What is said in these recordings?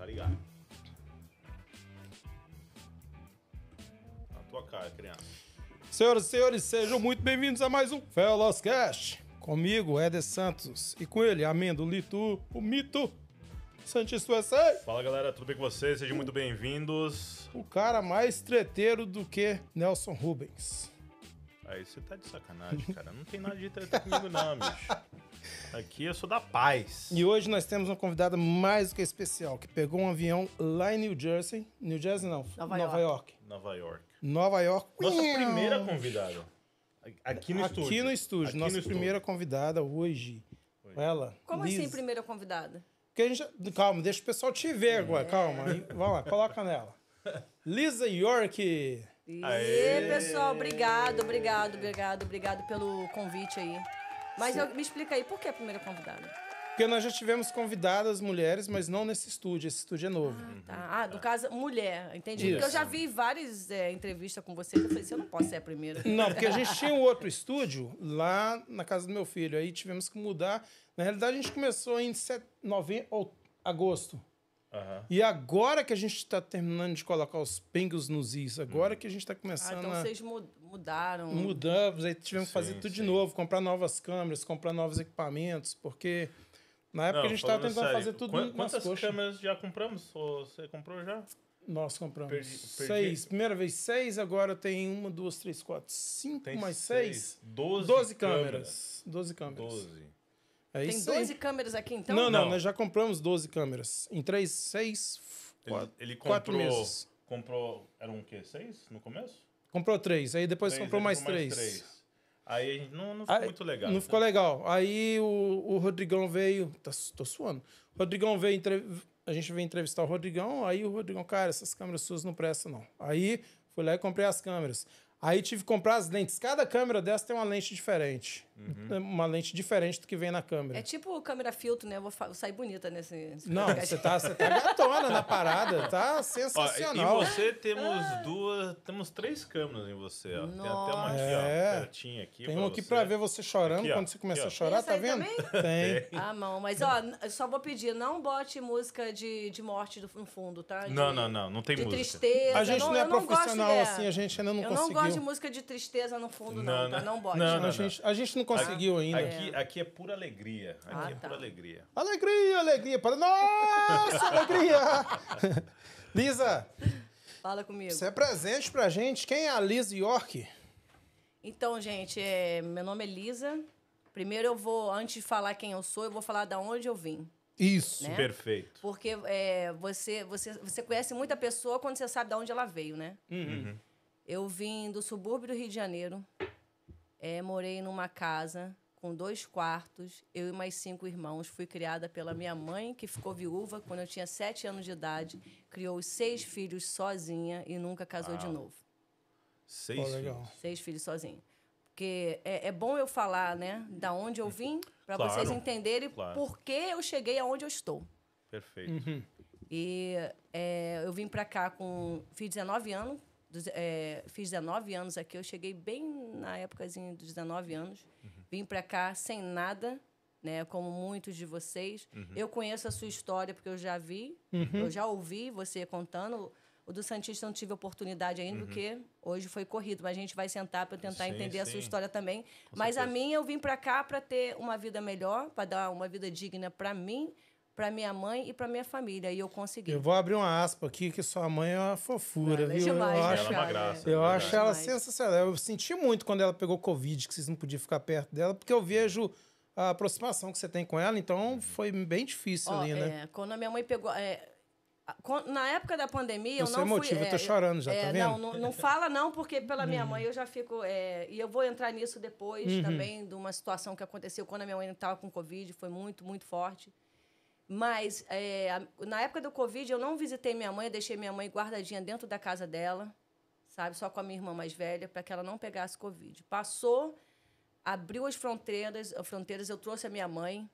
Tá ligado? Na tua cara, criança. Senhoras e senhores, sejam muito bem-vindos a mais um Fellas Cast. Comigo, Eder Santos. E com ele, Amendolito, o mito, Santista USA. Fala galera, tudo bem com vocês? Sejam muito bem-vindos. O cara mais treteiro do que Nelson Rubens. Aí você tá de sacanagem, cara. Não tem nada de treta comigo, não, bicho. Aqui eu sou da paz. E hoje nós temos uma convidada mais do que especial, que pegou um avião lá em New Jersey. New Jersey não, Nova Nova York. Nova York. Nova York. Nossa primeira convidada. Aqui no estúdio. Aqui no estúdio. Aqui Nossa no estúdio. primeira convidada hoje. Ela. Como Liz. assim, primeira convidada? Porque a gente, calma, deixa o pessoal te ver agora. Calma. Vamos lá, coloca nela. Lisa York. E Aê! pessoal, obrigado, obrigado, obrigado, obrigado pelo convite aí. Mas eu- me explica aí, por que a primeira convidada? Porque nós já tivemos convidadas mulheres, mas não nesse estúdio. Esse estúdio é novo. Tá? Ah, no caso, mulher, entendi. Isso. Porque eu já vi várias é, entrevistas com você que eu falei assim, eu não posso ser a primeira. Não, porque a gente tinha um outro estúdio lá na casa do meu filho. Aí tivemos que mudar. Na realidade, a gente começou em set... nove... ou... agosto. Aham. E agora que a gente está terminando de colocar os pingos nos is, agora que a gente está Ah, começando então a... vocês mu- mudaram. Mudamos, aí tivemos que fazer Sim, tudo de sim. novo, comprar novas câmeras, comprar novos equipamentos, porque na época a gente estava tentando sério, fazer tudo Quantas coxas. câmeras já compramos? Ou você comprou já? Nós compramos Perdi- perdi- seis. Primeira vez seis, agora tem uma, duas, três, quatro, cinco Tem mais seis. seis. Doze, Doze câmeras. câmeras. Doze câmeras. Doze. É Tem isso aí. 12 câmeras aqui, então? Não, não, Não. nós já compramos 12 câmeras. Em três, seis, Ele, quatro, ele quatro comprou. meses. Comprou. Eram o quê? Seis no começo? Comprou três, aí depois Três, comprou ele mais comprou três. Aí a gente não, não ficou Aí, muito legal. Não né? ficou legal. Aí o, o Rodrigão veio. Tá, tô suando. O Rodrigão veio. entre- A gente veio entrevistar o Rodrigão. Aí o Rodrigão, cara, essas câmeras suas não prestam, não. Aí fui lá e comprei as câmeras. Aí tive que comprar as lentes. Cada câmera dessa tem uma lente diferente. Uhum. Uma lente diferente do que vem na câmera. É tipo câmera filtro, né? Eu vou, vou sair bonita nesse... nesse Não, você tá, você tá gatona na parada. Tá Ó, sensacional. em você temos duas. Temos três câmeras em você, ó. Tem até uma aqui, É. ó. Pertinho aqui. Tem pra um aqui você. pra ver você chorando Aqui, ó. quando você começa Aqui, ó. a chorar, tá vendo? também? Tem. Ah, não, mas ó, eu só vou pedir, não bote música de, de morte no fundo, tá? De- Não, não, não. Não tem de música. tristeza. A gente não, não é eu profissional assim, a gente ainda não Eu conseguiu. não gosto de música de tristeza no fundo, não, Não, tá? não. Não bote. Não, não, A gente, a gente não conseguiu ainda. Aqui, aqui é pura alegria. Aqui Ah, é tá. pura alegria. Alegria, alegria. Para... Nossa, alegria! Lisa, Fala comigo. você é presente pra gente. Quem é a Lisa York? Então, gente, é, meu nome é Lisa. Primeiro eu vou, antes de falar quem eu sou, eu vou falar da onde eu vim. Isso. Né? Perfeito. Porque é, você, você, você conhece muita pessoa quando você sabe de onde ela veio, né? Uhum. Eu vim do subúrbio do Rio de Janeiro. É, morei numa casa com dois quartos, eu e mais cinco irmãos. Fui criada pela minha mãe, que ficou viúva quando eu tinha sete anos de idade. Criou seis filhos sozinha e nunca casou de novo. Seis legal. filhos. Seis filhos sozinha. Porque é, é bom eu falar, né, da onde eu vim, para Claro, vocês entenderem claro. por que eu cheguei aonde eu estou. Perfeito. Uhum. E é, eu vim pra cá com. Fiz 19 anos. Dos- é, fiz 19 anos aqui. Eu cheguei bem na épocazinha dos 19 anos. Vim pra cá sem nada, né? Como muitos de vocês. Eu conheço a sua história porque eu já vi, eu já ouvi você contando. O do Santista não tive oportunidade ainda, porque hoje foi corrido. Mas a gente vai sentar para tentar Sim, entender a sua sim. história também. mas a minha, eu vim pra cá para ter uma vida melhor, para dar uma vida digna para mim, para minha mãe e para minha família. E eu consegui. Eu vou abrir uma aspa aqui, que sua mãe é uma fofura, Ela é viu? demais, eu né, acho, Ela é uma graça. eu é acho ela sensacional. Eu senti muito quando ela pegou Covid, que vocês não podiam ficar perto dela, porque eu vejo a aproximação que você tem com ela, então foi bem difícil Ó, ali, né? é, quando a minha mãe pegou. é, na época da pandemia, Eu eu, não emotivo, fui. eu tô é, chorando já, tá é, vendo? Não, não, não fala não, porque pela minha mãe eu já fico. é, e eu vou entrar nisso depois Uhum. também, de uma situação que aconteceu quando a minha mãe estava com Covid, foi muito, muito forte. Mas é, na época do Covid, eu não visitei minha mãe, eu deixei minha mãe guardadinha dentro da casa dela, sabe? Só com a minha irmã mais velha, para que ela não pegasse Covid. Passou, abriu as fronteiras, as fronteiras, eu trouxe a minha mãe.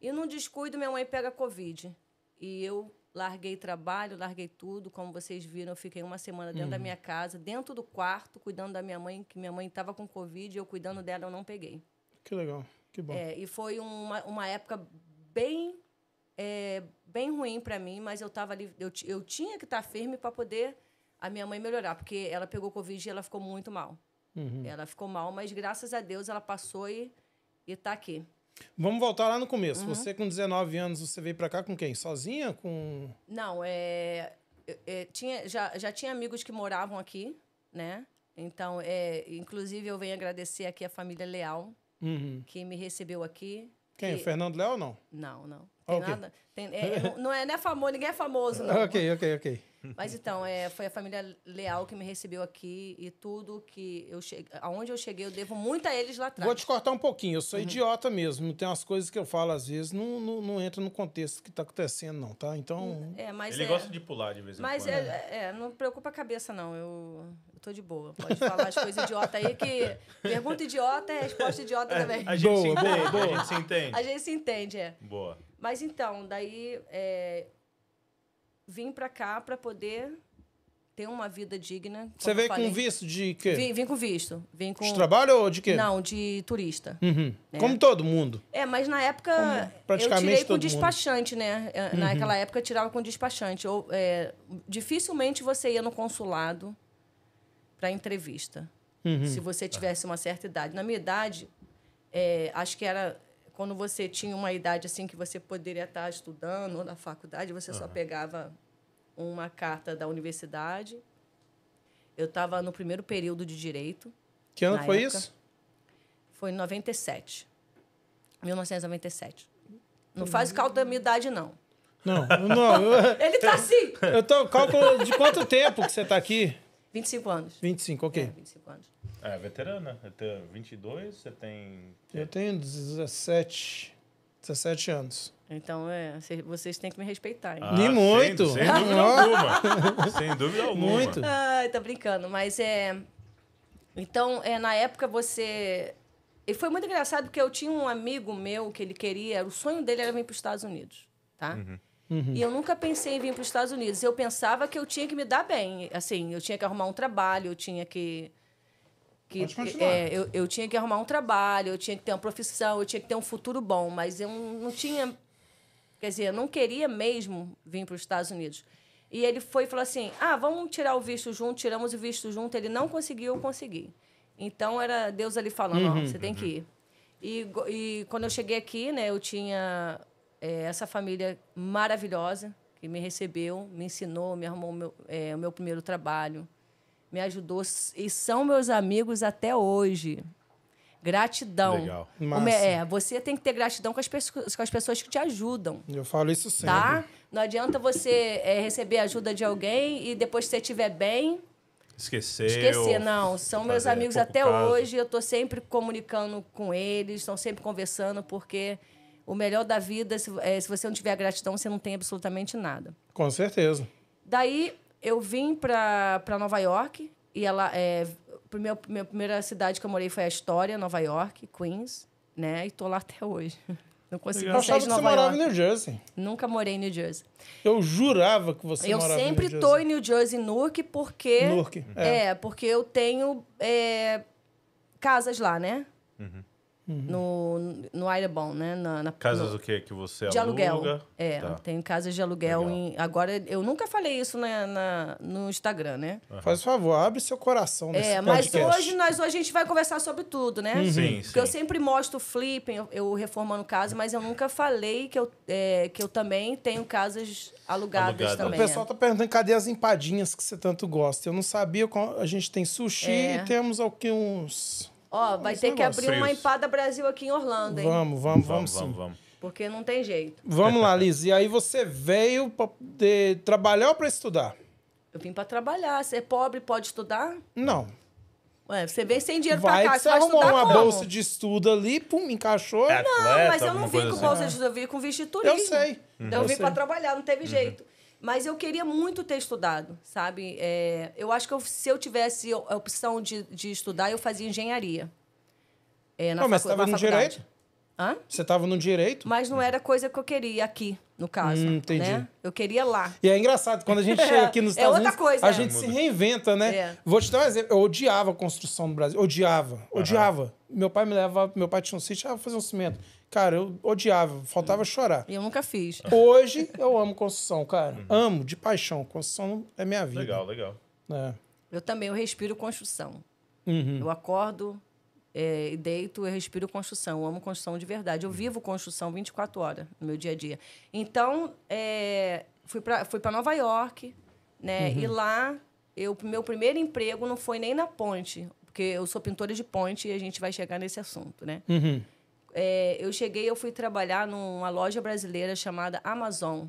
E num descuido, minha mãe pega Covid. E eu larguei trabalho, larguei tudo. Como vocês viram, eu fiquei uma semana dentro da minha casa, dentro do quarto, cuidando da minha mãe, que minha mãe estava com Covid, e eu cuidando dela, eu não peguei. Que legal, que bom. É, e foi uma, uma época bem é, bem ruim para mim, mas eu tava ali, eu, eu tinha que estar firme para poder a minha mãe melhorar, porque ela pegou Covid e ela ficou muito mal. Ela ficou mal, mas graças a Deus ela passou e, e tá aqui. Vamos voltar lá no começo. Uhum. Você com 19 anos, você veio pra cá com quem? Sozinha? Com... Não, é, é, é, tinha, já, já tinha amigos que moravam aqui, né? Então, é, inclusive, eu venho agradecer aqui a família Leal, Uhum. que me recebeu aqui. Quem? O Fernando Léo ou não? Não, não. Ah, Tem ok. nada. tem- é, não- não, é, não é famoso, ninguém é famoso, não. ok, ok, ok. Mas então, é, foi a família Leal que me recebeu aqui e tudo que eu cheguei. Aonde eu cheguei, eu devo muito a eles lá atrás. Vou te cortar um pouquinho. Eu sou Uhum. idiota mesmo. Tem umas coisas que eu falo às vezes, não, não, não entra no contexto que tá acontecendo, não, tá? Então. É, mas Ele é, gosta de pular de vez em Mas quando. é, é, não preocupa a cabeça, não. Eu, eu tô de boa. Pode falar as coisas idiota aí que. Pergunta idiota é resposta idiota também. A gente se Boa, boa, entende, boa. a gente se entende. A gente se entende, é. Boa. Mas então, daí é, vim pra cá pra poder ter uma vida digna. como Você eu veio com visto de quê? Vim, vim com visto. Vim com. De trabalho ou de quê? Não, de turista. Uhum. Como todo mundo. É, mas na época praticamente eu tirei com todo mundo. despachante, né? É, Naquela época eu tirava com despachante. Ou, é, dificilmente você ia no consulado para entrevista. Uhum. Se você tivesse uma certa idade. Na minha idade, é, acho que era quando você tinha uma idade assim que você poderia estar estudando ou na faculdade, você só pegava uma carta da universidade. Eu estava no primeiro período de direito. Que ano foi época. isso? Foi em 97. 1997. Não faz cálculo da minha idade, não. Não, não. Eu, Ele tá assim! eu tô cálculo de quanto tempo que você tá aqui? 25 anos. 25, ok. É, 25 anos. É, veterana. Eu tenho 22, você tem... Eu tenho 17, 17 anos. Então, é, cê- vocês têm que me respeitar, hein? Ah, Nem sem- muito. Sem, dúvida alguma. sem dúvida alguma. Muito. Ai, tá brincando. Mas é. Então, é, na época você. E foi muito engraçado porque eu tinha um amigo meu que ele queria, o sonho dele era vir para os Estados Unidos, tá? E eu nunca pensei em vir para os Estados Unidos. Eu pensava que eu tinha que me dar bem. Assim, eu tinha que arrumar um trabalho, eu tinha que. Que continuar. é, eu, eu tinha que arrumar um trabalho, eu tinha que ter uma profissão, eu tinha que ter um futuro bom. Mas eu não tinha Quer dizer, eu não queria mesmo vir para os Estados Unidos. E ele foi e falou assim: ah, vamos tirar o visto junto, tiramos o visto junto. Ele não conseguiu, eu consegui. Então era Deus ali falando: ó, você tem que ir. E, e quando eu cheguei aqui, né, eu tinha eh, essa família maravilhosa que me recebeu, me ensinou, me arrumou meu, eh, o meu primeiro trabalho, me ajudou e são meus amigos até hoje. Gratidão. Legal. Massa. É, você tem que ter gratidão com as, pessoas- com as pessoas que te ajudam, Eu falo isso sempre. tá? Não adianta você é, receber ajuda de alguém e depois que você estiver bem, Esqueceu. esquecer. Não, são meus amigos até caso. hoje. Eu tô sempre comunicando com eles, estão sempre conversando, porque o melhor da vida, se, é, se você não tiver gratidão, você não tem absolutamente nada. Com certeza. Daí eu vim para Nova York e ela é primeiro, minha primeira cidade que eu morei foi a História, Nova York, Queens, né? E tô lá até hoje. Não consegui Eu sair de que você Nova morava York. em New Jersey. Nunca morei em New Jersey. Eu jurava que você eu morava em sempre New tô Jersey. em New Jersey, Newark, porque Newark, é. é. porque eu tenho é, casas lá, né? Uhum. No, no Ironbone, né? Na, na- Casas no- o quê? Que você de aluguel. aluga? É, Tá. tenho casas de aluguel. Em, agora, eu nunca falei isso na, na- no Instagram, né? Faz favor, abre seu coração nesse É, mas hoje nós hoje a gente vai conversar sobre tudo, né? Sim, sim. Porque eu sempre mostro flipping, eu, eu reformando casa, mas eu nunca falei que eu, é, que eu também tenho casas alugadas Alugada. O também. pessoal é. tá perguntando cadê as empadinhas que você tanto gosta. Eu não sabia. qual- A gente tem sushi É. e temos aqui uns. Ó, vai ter que abrir uma empada Brasil aqui em Orlando, hein? Vamos, vamos, vamos, Vamos, vamos, vamos. Porque não tem jeito. Vamos lá, Liz. E aí você veio pra poder trabalhar ou pra estudar? Eu vim pra trabalhar. Ser pobre pode estudar? Não. Ué, você vem sem dinheiro Vai pra cá, você você vai arrumou estudar uma como? bolsa de estudo ali, pum, encaixou. É Não, atleta, mas eu não vim com assim? bolsa de estudo, eu vim com visto de turismo. Eu sei. Então eu Eu vim sei. para trabalhar, não teve Uhum. jeito. Mas eu queria muito ter estudado, sabe? É, eu acho que eu- se eu tivesse a opção de, de estudar, eu fazia engenharia. É, na Não, mas você facu- tava na no faculdade. direito? Hã? Você estava no direito? Mas não era coisa que eu queria aqui, no caso. Hum, entendi. Né? Eu queria lá. E é engraçado, quando a gente chega aqui nos É Estados outra Unidos, coisa, a é. gente se reinventa, né? É. Vou te dar um exemplo. Eu odiava a construção no Brasil. Odiava. Odiava. Meu pai me levava... Meu pai tinha um sítio, ah, vou fazer um cimento. Cara, eu odiava, faltava chorar. E eu nunca fiz. Hoje eu amo construção, cara. Amo, de paixão. Construção é minha vida. Legal, legal. É. Eu também, eu respiro construção. Uhum. Eu acordo é, e deito, eu respiro construção. Eu amo construção de verdade. Eu vivo construção 24 horas no meu dia a dia. Então, é, fui para fui pra Nova York, né? E lá, eu, meu primeiro emprego não foi nem na ponte, porque eu sou pintora de ponte e a gente vai chegar nesse assunto, né? Uhum. É, eu cheguei, eu fui trabalhar numa loja brasileira chamada Amazon.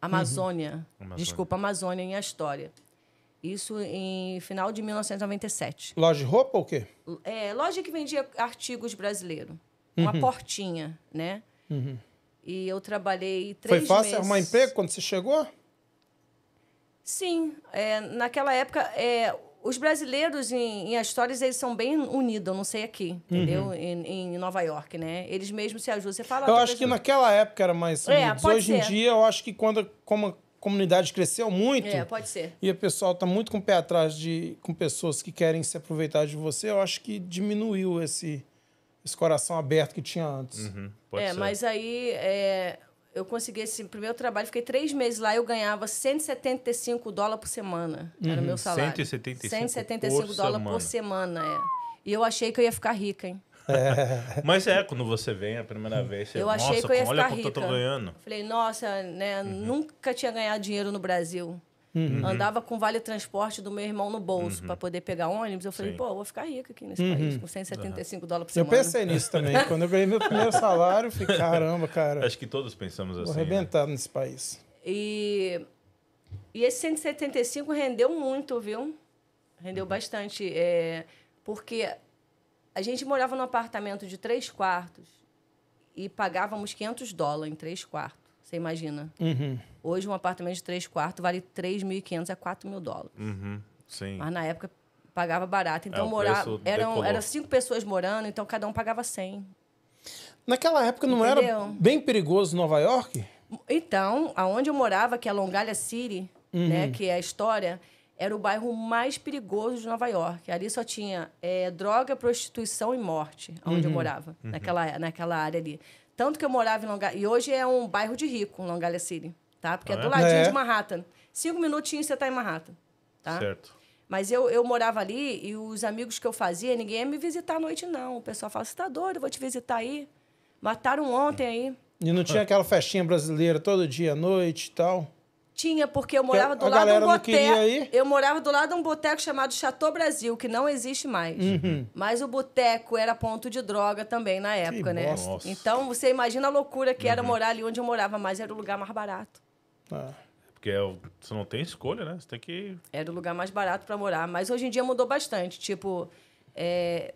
Amazônia. Amazônia. Desculpa, Amazônia em História. Isso em final de 1997. Loja de roupa ou o quê? É, loja que vendia artigos brasileiros. Uma portinha, né? E eu trabalhei três Foi fácil meses. arrumar emprego quando você chegou? Sim. é, naquela época, é, os brasileiros em, em histórias eles são bem unidos, eu não sei aqui, entendeu? Em, em Nova York, né? Eles mesmos se ajudam. Você fala... Eu "Ah, tô acho que precisando-" naquela época era mais É, unidos. Hoje em ser. dia, eu acho que quando como a comunidade cresceu muito É, pode ser. e o pessoal tá muito com o pé atrás de com pessoas que querem se aproveitar de você, eu acho que diminuiu esse, esse coração aberto que tinha antes. Uhum, pode é, ser. mas aí é, eu consegui esse primeiro trabalho, fiquei três meses lá, eu ganhava 175 dólares por semana. Era Uhum. o meu salário. 175 175 por dólares semana. por semana, é. E eu achei que eu ia ficar rica, hein? Mas é, quando você vem a primeira vez, você Eu achei nossa, que eu ia ficar eu rica. ganhando. Falei, nossa, né? Uhum. Nunca tinha ganhado dinheiro no Brasil. Andava com vale transporte do meu irmão no bolso para poder pegar ônibus. Eu falei, Uhum. Sim. pô, eu vou ficar rica aqui nesse país, com 175 dólares por Eu semana. pensei nisso também. Quando eu ganhei meu primeiro salário, eu falei, caramba, cara, Acho que todos pensamos vou assim. né? arrebentar nesse país. E, e esse 175 rendeu muito, viu? Rendeu bastante. é, porque a gente morava num apartamento de três quartos e pagávamos 500 dólares em três quartos. Você imagina? Uhum. Hoje, um apartamento de três quartos vale 3.500 a 4 mil dólares. Uhum, sim. Mas na época pagava barato. Então, É, preço eram, eram cinco pessoas morando, então cada um pagava 100. Naquela época não era Entendeu? bem perigoso Nova York? Então, aonde eu morava, que é Longalha City, né, que é a história, era o bairro mais perigoso de Nova York. Ali só tinha é, droga, prostituição e morte, onde eu morava, naquela, naquela área ali. Tanto que eu morava em Longalha... E hoje é um bairro de rico, Longalha City, tá? Porque é, Ah, do é? ladinho É. de Manhattan. Cinco minutinhos você tá em Manhattan, tá? Certo. Mas eu, eu morava ali e os amigos que eu fazia, ninguém ia me visitar à noite, não. O pessoal fala, você tá doido, eu vou te visitar aí. Mataram ontem aí. E não tinha aquela festinha brasileira todo dia à noite e tal? Tinha, porque eu morava do a lado de galera um não queria boteco. Eu morava do lado de um boteco chamado Chateau Brasil, que não existe mais. Uhum. Mas o boteco era ponto de droga também na época, né? bosta. Nossa. Então você imagina a loucura que Uhum. era morar ali onde eu morava, mas era o lugar mais barato. Ah. Porque é você não tem escolha, né? Você tem que. Era o lugar mais barato para morar. Mas hoje em dia mudou bastante. Tipo, é,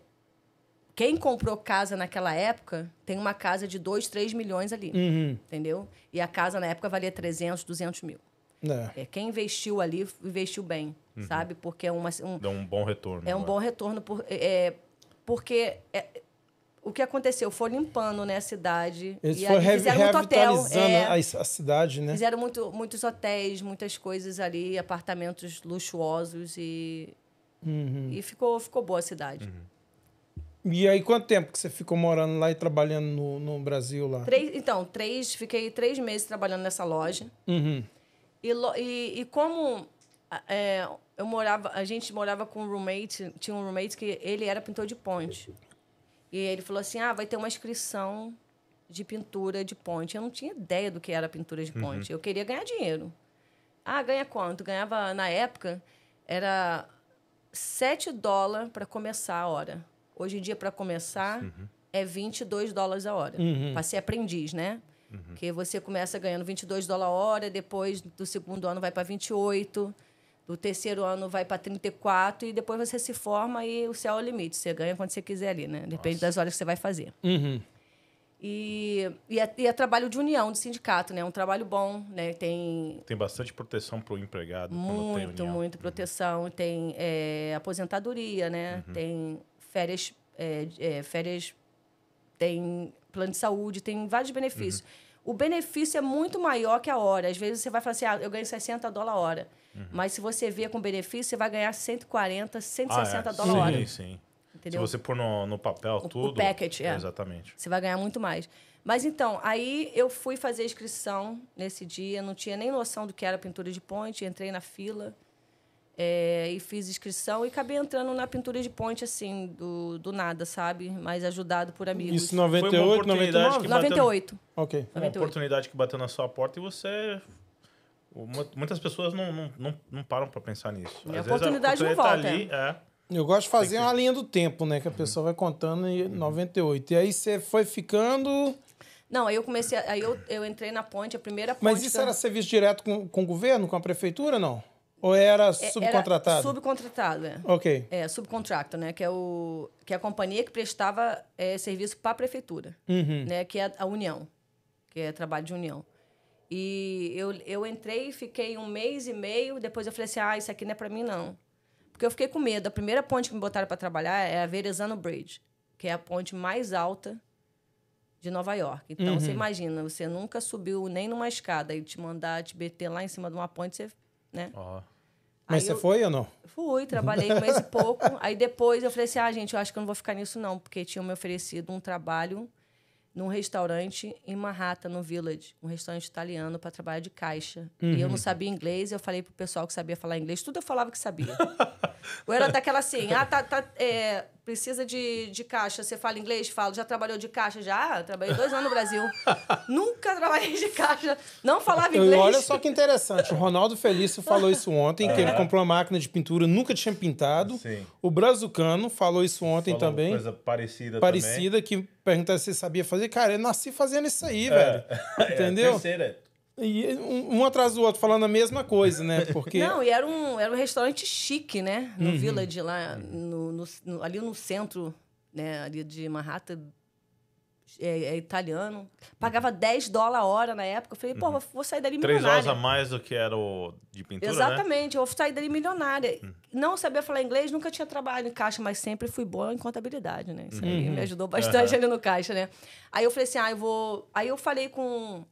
quem comprou casa naquela época tem uma casa de 2, 3 milhões ali. Uhum. Entendeu? E a casa na época valia 300, 200 mil. É. É, quem investiu ali, investiu bem, sabe? Porque é, uma, um, Dá um bom retorno. é um né? bom retorno. Por, é, porque é, o que aconteceu? Foi limpando né, a cidade. Eles e foram ali fizeram muito hotel. é, a, a cidade, né? Fizeram muito, muitos hotéis, muitas coisas ali, apartamentos luxuosos e, Uhum. e ficou, ficou boa a cidade. E aí, quanto tempo que você ficou morando lá e trabalhando no, no Brasil lá? Três, então, três, fiquei três meses trabalhando nessa loja. Uhum. E, e, e como a- é, eu morava, a gente morava com um roommate, tinha um roommate que ele era pintor de ponte. E ele falou assim: ah, vai ter uma inscrição de pintura de ponte. Eu não tinha ideia do que era pintura de ponte. Eu queria ganhar dinheiro. Ah, ganha quanto? Ganhava, na época, era 7 dólares para começar a hora. Hoje em dia, para começar, é 22 dólares a hora. Para ser aprendiz, né? Porque você começa ganhando 22 dólares a hora, depois do segundo ano vai para 28, do terceiro ano vai para 34 e depois você se forma e o céu é o limite. Você ganha quando você quiser ali, né? Depende das horas que você vai fazer. Uhum. E, e, é, e é trabalho de união, de sindicato, né? É um trabalho bom, né? Tem Tem bastante proteção pro empregado. quando tem muito, muito proteção. Tem é, aposentadoria, né? Uhum. Tem férias, é, é, férias, tem plano de saúde, tem vários benefícios. Uhum. O benefício é muito maior que a hora. Às vezes você vai falar assim, ah, eu ganho 60 dólares a hora. Uhum. Mas se você vê com benefício, você vai ganhar 140, Ah, 160 é. dólares a hora. Sim, sim. Entendeu? Se você pôr no, no papel o tudo. package, é. Exatamente. Você vai ganhar muito mais. Mas então, aí eu fui fazer a inscrição nesse dia, não tinha nem noção do que era pintura de ponte, entrei na fila é, e fiz inscrição e acabei entrando na pintura de ponte, assim, do, do nada, sabe? Mas ajudado por amigos. Isso 98, oportunidade 99? que- 98. Ok. Uma 98. oportunidade que bateu na sua porta e você. mu- Muitas pessoas não, não, não, não param pra pensar nisso. E a vezes oportunidade não oportunidade tá volta, ali, é. Eu gosto de fazer uma linha do tempo, né? Que a pessoa vai contando em 98. E aí você foi ficando. Não, aí eu comecei, a- aí eu, eu entrei na ponte, a primeira ponte... Mas isso que eu- era serviço direto com, com o governo, com a prefeitura, não? Ou era é- era subcontratado? Subcontratado, é. Ok. É, subcontractor, né? Que é, o, que é a companhia que prestava é, serviço para a prefeitura, Uhum. né? Que é a União, que é trabalho de união. E eu, eu entrei, fiquei um mês e meio, depois eu falei assim, ah, isso aqui não é para mim, não. Porque eu fiquei com medo. A primeira ponte que me botaram para trabalhar é a Verezano Bridge, que é a ponte mais alta de Nova York. Então, Uhum. você imagina, você nunca subiu nem numa escada e te mandar te meter lá em cima de uma ponte, você... Né? Ó. Mas Aí você eu- foi ou não? Fui, trabalhei um mês e pouco. Aí depois eu falei assim: ah, gente, eu acho que eu não vou ficar nisso, não, porque tinham me oferecido um trabalho num restaurante em Manhattan, no Village, um restaurante italiano para trabalhar de caixa. E eu não sabia inglês, eu falei pro pessoal que sabia falar inglês, tudo eu falava que sabia. eu era daquela assim: ah, tá, tá, é, precisa de, de caixa, você fala inglês? Falo, já trabalhou de caixa? Já, trabalhei dois anos no Brasil. Nunca trabalhei de caixa, não falava inglês. olha só que interessante. O Ronaldo Felício falou isso ontem, que ele comprou uma máquina de pintura, nunca tinha pintado. Sim. O Brazucano falou isso ontem Falou também. Coisa parecida, Parecida, que pergunta se sabia fazer. Cara, eu nasci fazendo isso aí, também. velho. É, Entendeu? É, terceira. E um, um atrás do outro falando a mesma coisa, né? Porque. Não, e era um, era um restaurante chique, né? No Uhum. Village, lá, no, no- no- ali no centro, né? Ali de Manhattan, é, é italiano. Pagava 10 dólares a hora na época. Eu falei, pô, vou- vou sair dali Uhum. Três horas milionária. a mais do que era o de pintura, né? Exatamente, eu vou sair dali milionária. Hum. Não sabia falar inglês, nunca tinha trabalhado em caixa, mas sempre fui boa em contabilidade, né? Isso aí Uhum. me ajudou bastante ali no caixa, né? Aí eu falei assim, ah, eu vou... Aí eu falei com...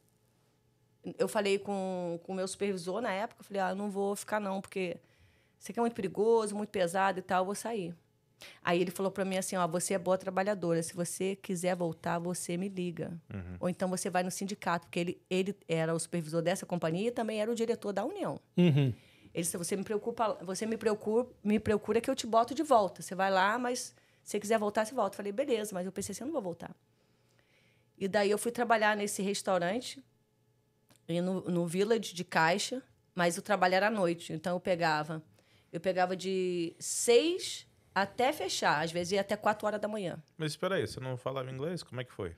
Eu falei com o meu supervisor na época, eu falei, ah, eu não vou ficar não, porque isso aqui é muito perigoso, muito pesado e tal, eu vou sair. Aí ele falou para mim assim, ó, você é boa trabalhadora, se você quiser voltar, você me liga. Uhum. Ou então você vai no sindicato, porque ele, ele era o supervisor dessa companhia e também era o diretor da União. Uhum. Ele disse, você me preocupa, você me procura, me procura que eu te boto de volta. Você vai lá, mas se você quiser voltar, você volta. Eu falei, beleza, mas eu pensei assim, eu não vou voltar. E daí eu fui trabalhar nesse restaurante, e no, no Village de caixa, mas o trabalho era à noite. Então eu pegava, eu pegava de seis até fechar, às vezes ia até quatro horas da manhã. Mas espera aí, você não falava inglês? Como é que foi?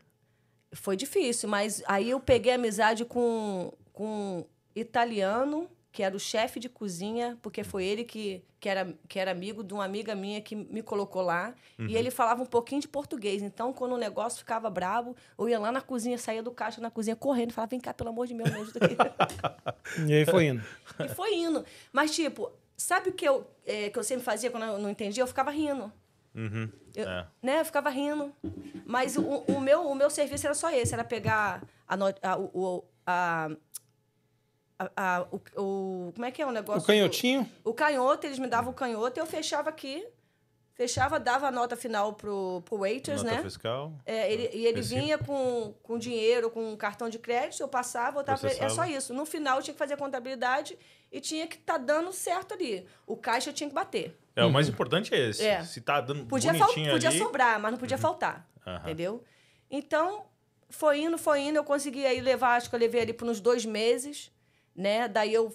Foi difícil, mas aí eu peguei amizade com, com um italiano, que era o chefe de cozinha, porque foi ele que, que, era, que era amigo de uma amiga minha que me colocou lá. E ele falava um pouquinho de português. Então, quando o negócio ficava brabo, eu ia lá na cozinha, saía do caixa na cozinha correndo, falava: vem cá, pelo amor de Deus, me ajuda aqui. E aí foi indo. e foi indo. Mas, tipo, sabe o que eu, é, que eu sempre fazia quando eu não entendia? Eu ficava rindo. Uhum. Eu, É. né, eu ficava rindo. Mas o, o, meu, o meu serviço era só esse, era pegar a, a, o- a, a, a- o, o- Como é que é o negócio? O canhotinho? O canhoto, eles me davam o canhoto e eu fechava aqui. Fechava, dava a nota final pro, pro waiters, Nota né? fiscal? É, ele, e ele vinha com, com dinheiro, com um cartão de crédito, eu passava, botava pra ele. É só isso. No final, eu tinha que fazer a contabilidade e tinha que estar dando certo ali. O caixa eu tinha que bater. É, o mais importante é esse. É. Se tá dando Podia, bonitinho podia ali... sobrar, mas não podia faltar. Aham. Entendeu? Então, foi indo, foi indo. Eu consegui aí levar, acho que eu levei ali por uns dois meses, né? Daí eu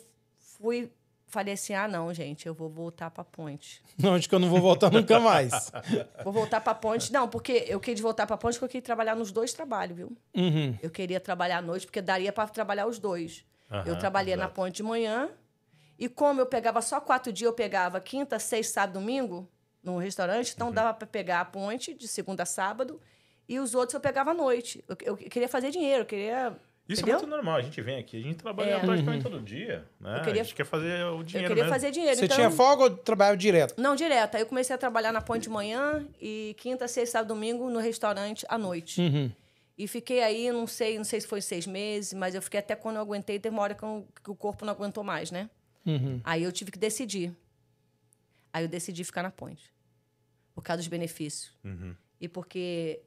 fui, falei assim: ah, não, gente, eu vou voltar pra ponte. Não, acho que eu não vou voltar nunca mais. Vou voltar pra ponte. Não, porque eu queria voltar pra ponte porque eu queria trabalhar nos dois trabalhos, viu? Uhum. Eu queria trabalhar à noite, porque daria para trabalhar os dois. eu Aham, trabalhei na exato. ponte de manhã. E como eu pegava só quatro dias, eu pegava quinta, sexta, sábado, domingo no restaurante. Então dava para pegar a ponte de segunda a sábado. E os outros eu pegava à noite. Eu, eu queria fazer dinheiro, eu queria. Isso entendeu? é muito normal. A gente vem aqui, a gente trabalha É. praticamente todo dia, né? Eu queria- A gente quer fazer o Eu dinheiro queria mesmo. fazer dinheiro. Você então... tinha folga ou trabalhava direto? Não, direto. Aí eu comecei a trabalhar na ponte de manhã e quinta, sexta, sábado, domingo no restaurante à noite. Uhum. E fiquei aí, não sei, não sei se foi seis meses, mas eu fiquei até quando eu aguentei, teve uma hora que, eu- que o corpo não aguentou mais, né? Uhum. Aí eu tive que decidir. Aí eu decidi ficar na ponte. por causa dos benefícios. Uhum. E porque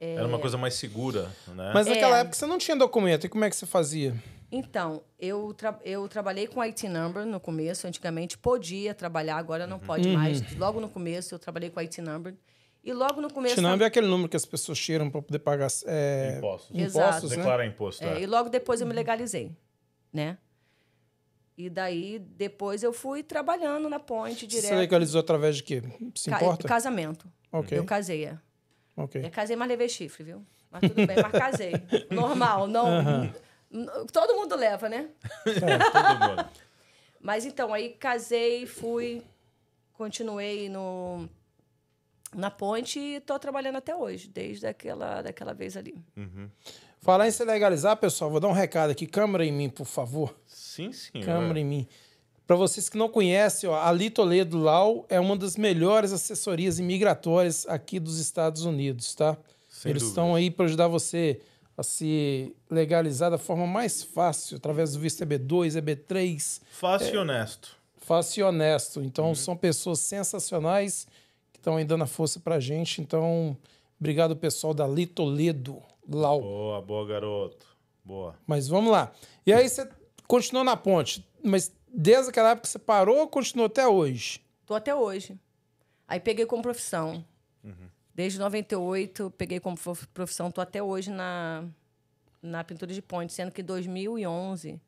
Era uma coisa mais segura, né? Mas naquela É. época você não tinha documento. E como é que você fazia? Então, eu, tra eu trabalhei com IT Number no começo. Antigamente podia trabalhar, agora não pode Uhum. mais. Logo no começo eu trabalhei com IT Number. E logo no começo. Tinambi é aquele número que as pessoas tiram para poder pagar é, Impostos. impostos, né? Declarar imposto. É, é. e logo depois eu me legalizei, né? E daí, depois eu fui trabalhando na ponte Você direto. legalizou através de quê? Se Ca- importa? Casamento. Ok. Eu casei, é. Ok. Eu casei, mas levei chifre, viu? Mas tudo bem, mas casei. Normal, não... Todo mundo leva, né? Todo mundo. Mas então, aí casei, fui, continuei no, na ponte e tô trabalhando até hoje, desde aquela, daquela vez ali. Falar em se legalizar, pessoal, vou dar um recado aqui. Câmera em mim, por favor. Sim, sim. Câmera é. em mim. Para vocês que não conhecem, ó, a Li Toledo Lau é uma das melhores assessorias imigratórias aqui dos Estados Unidos, tá? Sem Eles estão aí para ajudar você a se legalizar da forma mais fácil, através do visto EB2, EB3, Fácil e honesto. fácil e honesto. Então, são pessoas sensacionais que estão aí dando a força pra gente. Então, obrigado, pessoal da Li Toledo Lau. Boa, boa, garoto. Boa. Mas vamos lá. E aí você continuou na ponte, mas desde aquela época você parou ou continuou até hoje? Tô até hoje. Aí peguei como profissão. Desde 98, eu peguei como prof- profissão, tô até hoje na, na pintura de ponte, sendo que em 2011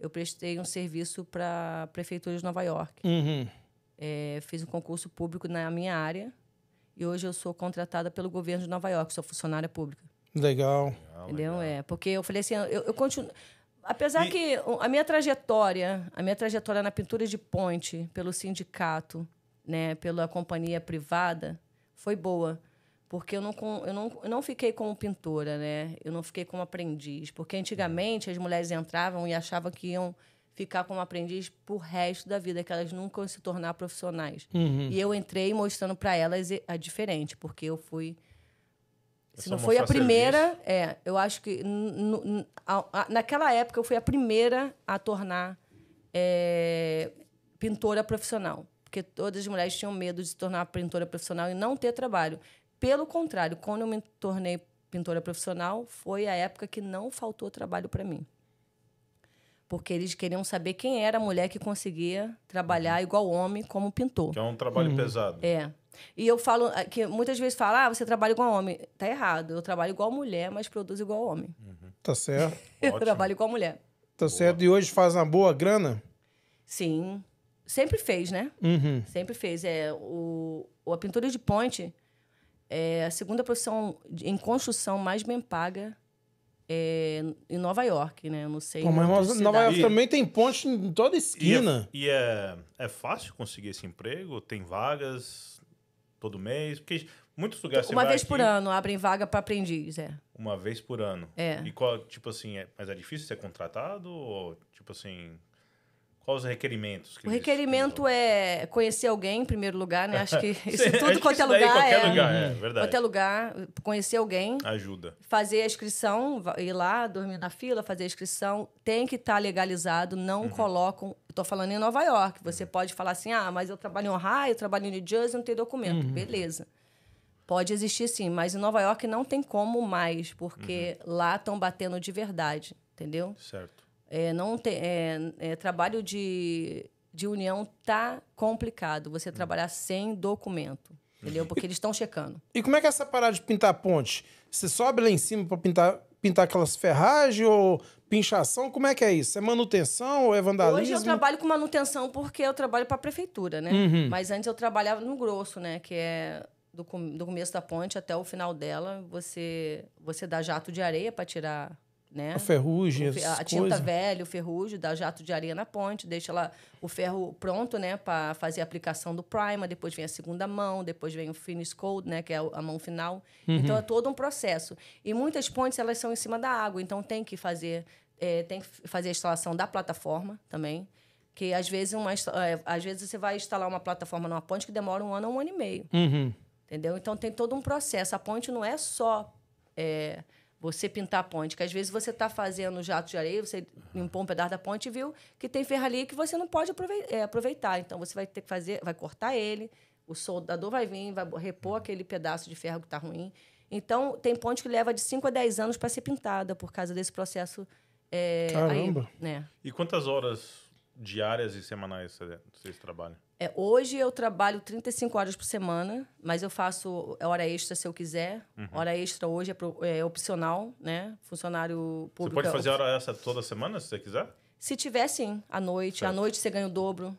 eu prestei um serviço para a Prefeitura de Nova York. Uhum. É, fiz um concurso público na minha área e hoje eu sou contratada pelo governo de Nova York, sou funcionária pública. Legal. Entendeu? É, porque eu falei assim, eu, eu continuo. Apesar E- que a minha trajetória, a minha trajetória na pintura de ponte, pelo sindicato, né, pela companhia privada, foi boa. Porque eu não, com- eu, não, eu não fiquei como pintora, né? Eu não fiquei como aprendiz. Porque antigamente as mulheres entravam e achavam que iam ficar como aprendiz pro resto da vida, que elas nunca iam se tornar profissionais. Uhum. E eu entrei mostrando para elas a diferente, porque eu fui se só não foi a primeira, é, eu acho que a- a- naquela época eu fui a primeira a tornar é, pintora profissional, porque todas as mulheres tinham medo de se tornar pintora profissional e não ter trabalho. Pelo contrário, quando eu me tornei pintora profissional, foi a época que não faltou trabalho para mim. Porque eles queriam saber quem era a mulher que conseguia trabalhar igual homem como pintor. Que é um trabalho pesado. É. E eu falo ah, que muitas vezes fala, ah, você trabalha igual homem. Tá errado. Eu trabalho igual mulher, mas produzo igual homem. Tá certo. Eu trabalho igual mulher. Tá certo. E hoje faz uma boa grana? Sim. Sempre fez, né? Uhum. Sempre fez. É, o, a pintura de ponte é a segunda profissão em construção mais bem paga é, em Nova York, né? Eu não sei. Pô, em mas Nova York também tem ponte em toda E, esquina. é, e é, é fácil conseguir esse emprego? Tem vagas todo mês? Porque muitos lugares Uma vez por aqui, ano abrem vaga para aprendiz, é. Uma vez por ano. É. E qual, tipo assim, é, mas é difícil ser contratado? Ou, tipo assim, quais os requerimentos? que O requerimento é conhecer alguém, em primeiro lugar, né? Acho que isso Sim, tudo quanto é lugar. qualquer é, lugar, é verdade. Qualquer lugar, conhecer alguém, Ajuda. fazer a inscrição, ir lá, dormir na fila, fazer a inscrição, tem que estar legalizado, não Uhum. colocam. Estou falando em Nova York. Você pode falar assim: ah, mas eu trabalho em Ohio, eu trabalho em New Jersey, não tenho documento. Uhum. Beleza. Pode existir sim, mas em Nova York não tem como mais, porque Uhum. lá estão batendo de verdade, entendeu? Certo. É, não tem, é, é, trabalho de, de união tá complicado. Você trabalhar sem documento, entendeu? Porque eles estão checando. E como é que é essa parada de pintar ponte? Você sobe lá em cima pra pintar, pintar aquelas ferragens ou pinchação? Como é que é isso? É manutenção ou é vandalismo? Hoje eu trabalho com manutenção porque eu trabalho para a prefeitura, né? Uhum. Mas antes eu trabalhava no grosso, né? Que é do, do começo da ponte até o final dela. Você, você dá jato de areia para tirar, né? A ferrugem, O a tinta coisas. velha, o ferrugem, dá jato de areia na ponte, deixa lá o ferro pronto, né, para fazer a aplicação do primer, depois vem a segunda mão, depois vem o finish coat, né, que é a mão final. Então é todo um processo. E muitas pontes elas são em cima da água, então tem que fazer eh, tem que fazer a instalação da plataforma também. Que às vezes, uma, eh, às vezes você vai instalar uma plataforma numa ponte que demora um ano ou um ano e meio. Uhum. Entendeu? Então tem todo um processo. A ponte não é só é, você pintar a ponte, que às vezes você está fazendo jato de areia, você limpou um pedaço da ponte e viu que tem ferro ali que você não pode é, aproveitar. Então você vai ter que fazer, vai cortar ele, O soldador vai vir, vai repor aquele pedaço de ferro que está ruim. Então, tem ponte que leva de 5 a 10 anos para ser pintada por causa desse processo. É, Caramba. Aí, né? E quantas horas diárias e semanais cê- vocês trabalham? É, hoje eu trabalho 35 horas por semana, mas eu faço hora extra se eu quiser. Hora extra hoje é, pro- é opcional, né? Funcionário Você público. pode é fazer hora essa toda semana, se você quiser? Se tiver, sim, à noite. À Certo. noite você ganha o dobro.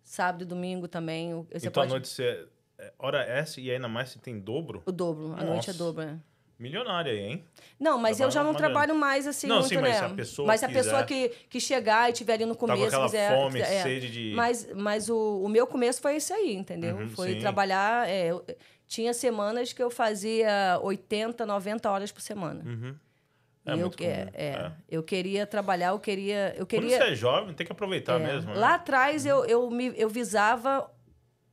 Sábado e domingo também. Você então pode... à noite você... é hora essa e ainda mais se tem dobro? O dobro. À noite é dobro, é. Milionária aí, hein? Não, mas eu já não trabalho mais assim Não, muito, sim, mas né? se a pessoa mas se a quiser- pessoa que, que chegar e estiver ali no Tá começo, com aquela quiser, fome, quiser- é. sede de... Mas, mas o, o meu começo foi esse aí, entendeu? Uhum, foi sim. trabalhar. é, eu- tinha semanas que eu fazia 80, 90 horas por semana. Uhum. É E eu, muito comum, é, é, é. eu queria trabalhar, eu queria. Eu Quando queria você é jovem, tem que aproveitar é, mesmo. né? Lá atrás eu, eu, me, eu visava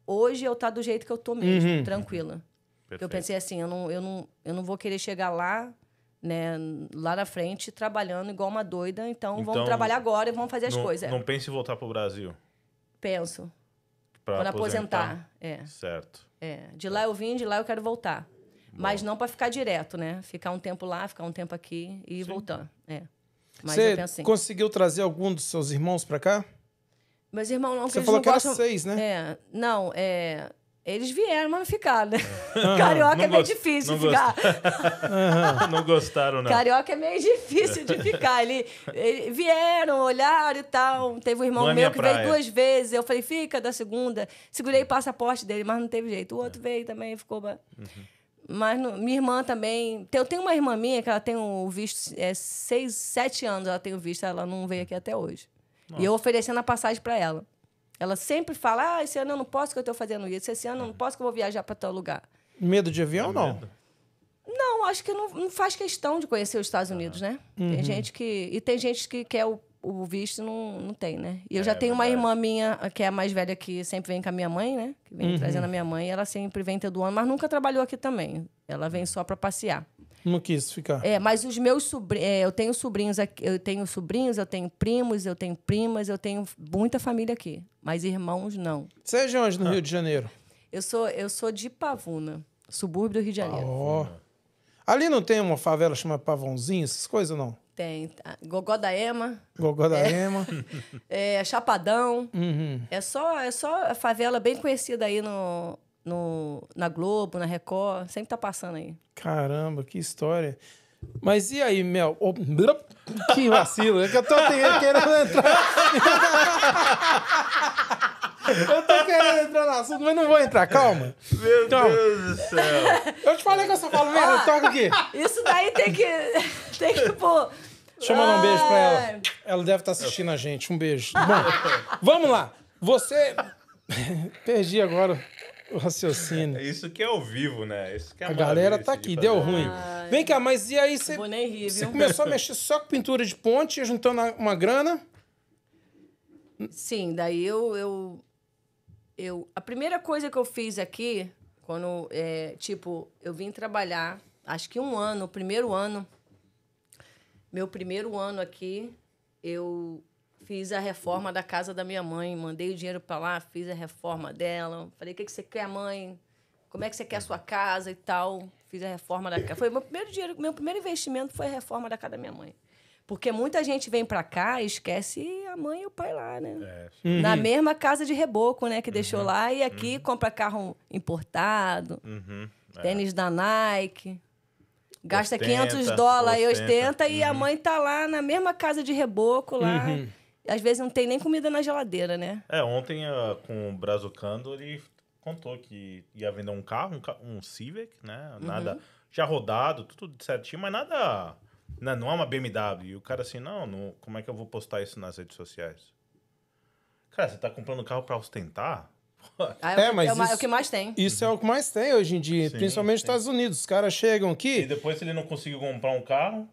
hoje eu tá do jeito que eu tô mesmo, Uhum. tranquila. Eu Perfeito. pensei assim, eu não, eu, não, eu não vou querer chegar lá, né, lá na frente, trabalhando igual uma doida. Então, Então, vamos trabalhar agora e vamos fazer as não, coisas. é. Não pense em voltar pro Brasil. Penso. Pra Quando aposentar. É, Certo. é. De lá eu vim, de lá eu quero voltar. Mas não para ficar direto, né? Ficar um tempo lá, ficar um tempo aqui e ir voltando. É. Mas eu Você penso assim. conseguiu trazer algum dos seus irmãos pra cá? Meus irmãos não, Você falou não que era gostam... seis, né? É, não, é. Eles vieram, mas não ficaram, né? Carioca é meio gost- difícil de ficar. não gostaram, não. Carioca é meio difícil de ficar. Ele, ele- vieram, olharam e tal. Teve um irmão é meu que praia. veio duas vezes. Eu falei, fica da segunda. Segurei o passaporte dele, mas não teve jeito. O outro veio também, ficou. ba- Mas minha irmã também. Eu tenho uma irmã minha que ela tem o visto. É, seis, sete anos ela tem o visto, ela não veio aqui até hoje. E eu oferecendo a passagem para ela. Ela sempre fala: ah, esse ano eu não posso que eu estou fazendo isso. Esse ano eu não posso que eu vou viajar para tal lugar. Medo de avião, não? medo? Não, acho que não, não faz questão de conhecer os Estados Unidos, né? Tem gente que. E tem gente que quer o, o visto e não, não tem, né? E eu já É, tenho uma irmã minha, que é a mais velha, que sempre vem com a minha mãe, né? Que vem trazendo a minha mãe. E ela sempre vem todo ano, mas nunca trabalhou aqui também. Ela vem só para passear. Não quis ficar. É, mas os meus sobrinhos. eu tenho sobrinhos aqui. Eu tenho sobrinhos, eu tenho primos, eu tenho primas, eu tenho muita família aqui. Mas irmãos, não. Você é de onde, no Rio de Janeiro? Eu sou, eu sou de Pavuna, subúrbio do Rio de Janeiro. Ó. Ali não tem uma favela chamada Pavãozinho, essas coisas, não? Tem tá, Gogó da Ema, Gogó da Ema. é, Chapadão. Uhum. É só, é só a favela bem conhecida aí no, no, na Globo, na Record. Sempre tá passando aí. Caramba, que história. Mas e aí, Mel? Ô, Que vacilo. É que eu tô querendo entrar. eu tô querendo entrar no assunto, mas não vou entrar. Calma. Meu Então. Deus do céu. Eu te falei que eu só falo merda. Eu toco aqui. Isso daí tem que. tem que pôr. Deixa eu mandar um beijo pra ela. Ela deve estar assistindo a gente. Um beijo. Bom, vamos lá. Você. Perdi agora o raciocínio. Isso que é ao vivo, né? Isso que é A galera tá aqui, deu ruim. Vem cá, mas e aí você. Rir, Você começou a mexer só com pintura de ponte, juntando uma grana. Sim, daí eu, eu, eu. A primeira coisa que eu fiz aqui, quando, é, tipo, eu vim trabalhar, acho que um ano, o primeiro ano, meu primeiro ano aqui, eu fiz a reforma da casa da minha mãe, mandei o dinheiro para lá, fiz a reforma dela. Falei, o que, que você quer, mãe? Como é que você quer a sua casa e tal? Fiz a reforma da casa. Foi meu primeiro dinheiro, meu primeiro investimento foi a reforma da casa da minha mãe. Porque muita gente vem para cá e esquece a mãe e o pai lá, né? É, Na mesma casa de reboco, né? Que deixou lá. E aqui compra carro importado, uhum. tênis da Nike. Gasta Ostenta, 500 dólares e ostenta. ostenta. E a mãe tá lá na mesma casa de reboco lá. Às vezes não tem nem comida na geladeira, né? É, ontem ah, com o Brazucando, ele contou que ia vender um carro, um, um Civic, né? Uhum. Nada já rodado, tudo certinho, mas nada. Né, não é uma BMW. E o cara assim, não, não, como é que eu vou postar isso nas redes sociais? Cara, você tá comprando carro pra ostentar? Ah, É, que- mas é, o ma- é isso- o que mais tem. Isso é o que mais tem hoje em dia, Sim, principalmente nos sim. Estados Unidos. Os caras chegam E aqui. depois ele não conseguiu comprar um carro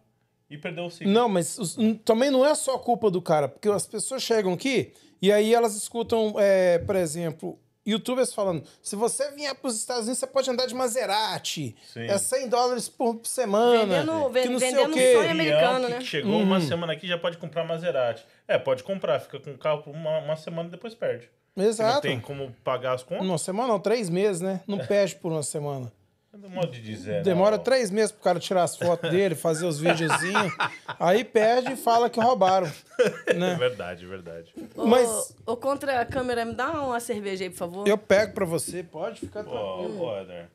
e perdeu o Civic. Não, mas os- também não é só culpa do cara, porque as pessoas chegam aqui e aí elas escutam, é, por exemplo, youtubers falando: se você vier para os Estados Unidos, você pode andar de Maserati. Sim. É 100 dólares por semana. Vendendo- que não sei vendendo o quê. sonho americano, que né? chegou uma semana aqui já pode comprar Maserati. É, pode comprar, fica com o carro por uma, uma semana e depois perde. Você não Exato. tem como pagar as contas? Uma semana não, três meses, né? Não perde por uma semana. É modo de dizer. Demora não. três meses pro cara tirar as fotos dele, fazer os videozinhos. aí perde e fala que roubaram. É Né? verdade, é verdade. Mas- Ô, ô, contra a câmera, me dá uma cerveja aí, por favor. Eu pego pra você, pode ficar Pô, tranquilo. pô,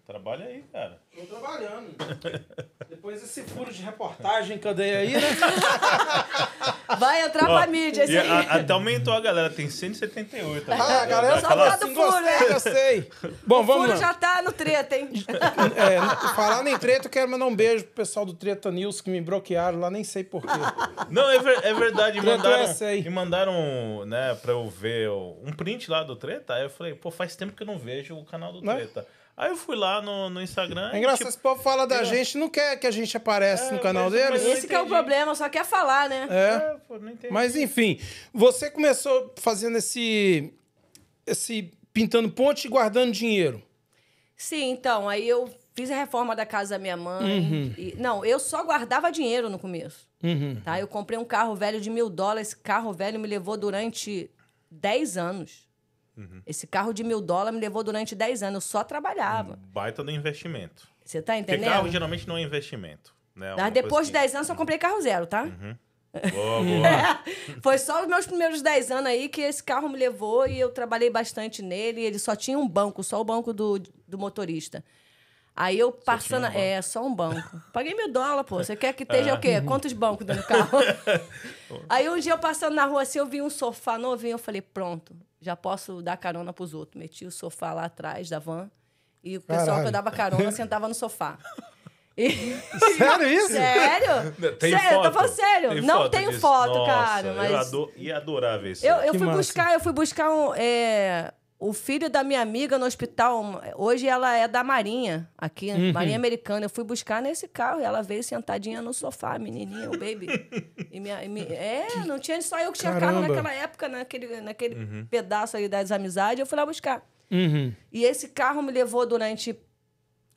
trabalha aí, cara. Tô trabalhando. Depois desse furo de reportagem que eu dei aí, né? Vai entrar Ó, pra mídia, esse e aí. a- até aumentou a galera, tem 178. Ah, a galera Só tá por causa assim, do furo, né? gostei. Bom, O vamos furo lá. já tá no treta, hein? É, falando em treta, eu quero mandar um beijo pro pessoal do Treta News que me bloquearam lá, nem sei porquê. Não, é, ver- é verdade. Treta Mandaram, e mandaram, né, pra eu ver um print lá do Treta. Aí eu falei, pô, faz tempo que eu não vejo o canal do Né? Treta. Aí eu fui lá no, no Instagram. É e, engraçado, tipo, esse povo fala da é. gente, não quer que a gente apareça É, no canal mas- deles. mas eu Esse que é o problema, só quer falar, né? É. é, pô, não entendi. Mas enfim, você começou fazendo esse. esse pintando ponte e guardando dinheiro. Sim, então, aí eu fiz a reforma da casa da minha mãe. e- não, eu só guardava dinheiro no começo. Uhum. Tá? Eu comprei um carro velho de mil dólares. Esse carro velho me levou durante 10 anos. Esse carro de mil dólares me levou durante 10 anos. Eu só trabalhava. Baita do investimento. Você tá Porque entendendo? carro geralmente não é investimento. Né? Mas depois coisa de que- 10 anos, eu comprei carro zero, tá? Boa, boa. Foi só os meus primeiros 10 anos aí que esse carro me levou e eu trabalhei bastante nele. Ele só tinha um banco, só o banco do, do motorista. Aí eu passando. um é, só um banco. Paguei mil dólares, pô. Você quer que esteja o quê? Quantos bancos dentro do carro? aí um dia eu passando na rua assim, eu vi um sofá novinho. Eu falei, pronto, já posso dar carona pros outros. Meti o sofá lá atrás da van. E o pessoal Caralho. que eu dava carona sentava no sofá. E- Sério isso? Sério? Tem sério, foto? tô falando sério. Tem não foto tenho disso? foto, Nossa, cara. Mas Eu ado- ia adorar ver isso. eu, eu fui massa. buscar, eu fui buscar um, é, o filho da minha amiga no hospital. Hoje ela é da Marinha, aqui, Uhum. Marinha Americana. Eu fui buscar nesse carro e ela veio sentadinha no sofá, menininha, o baby. E minha, e mi- é, não tinha só eu que tinha carro Caramba. naquela época, naquele, naquele pedaço aí das amizades. Eu fui lá buscar. Uhum. E esse carro me levou durante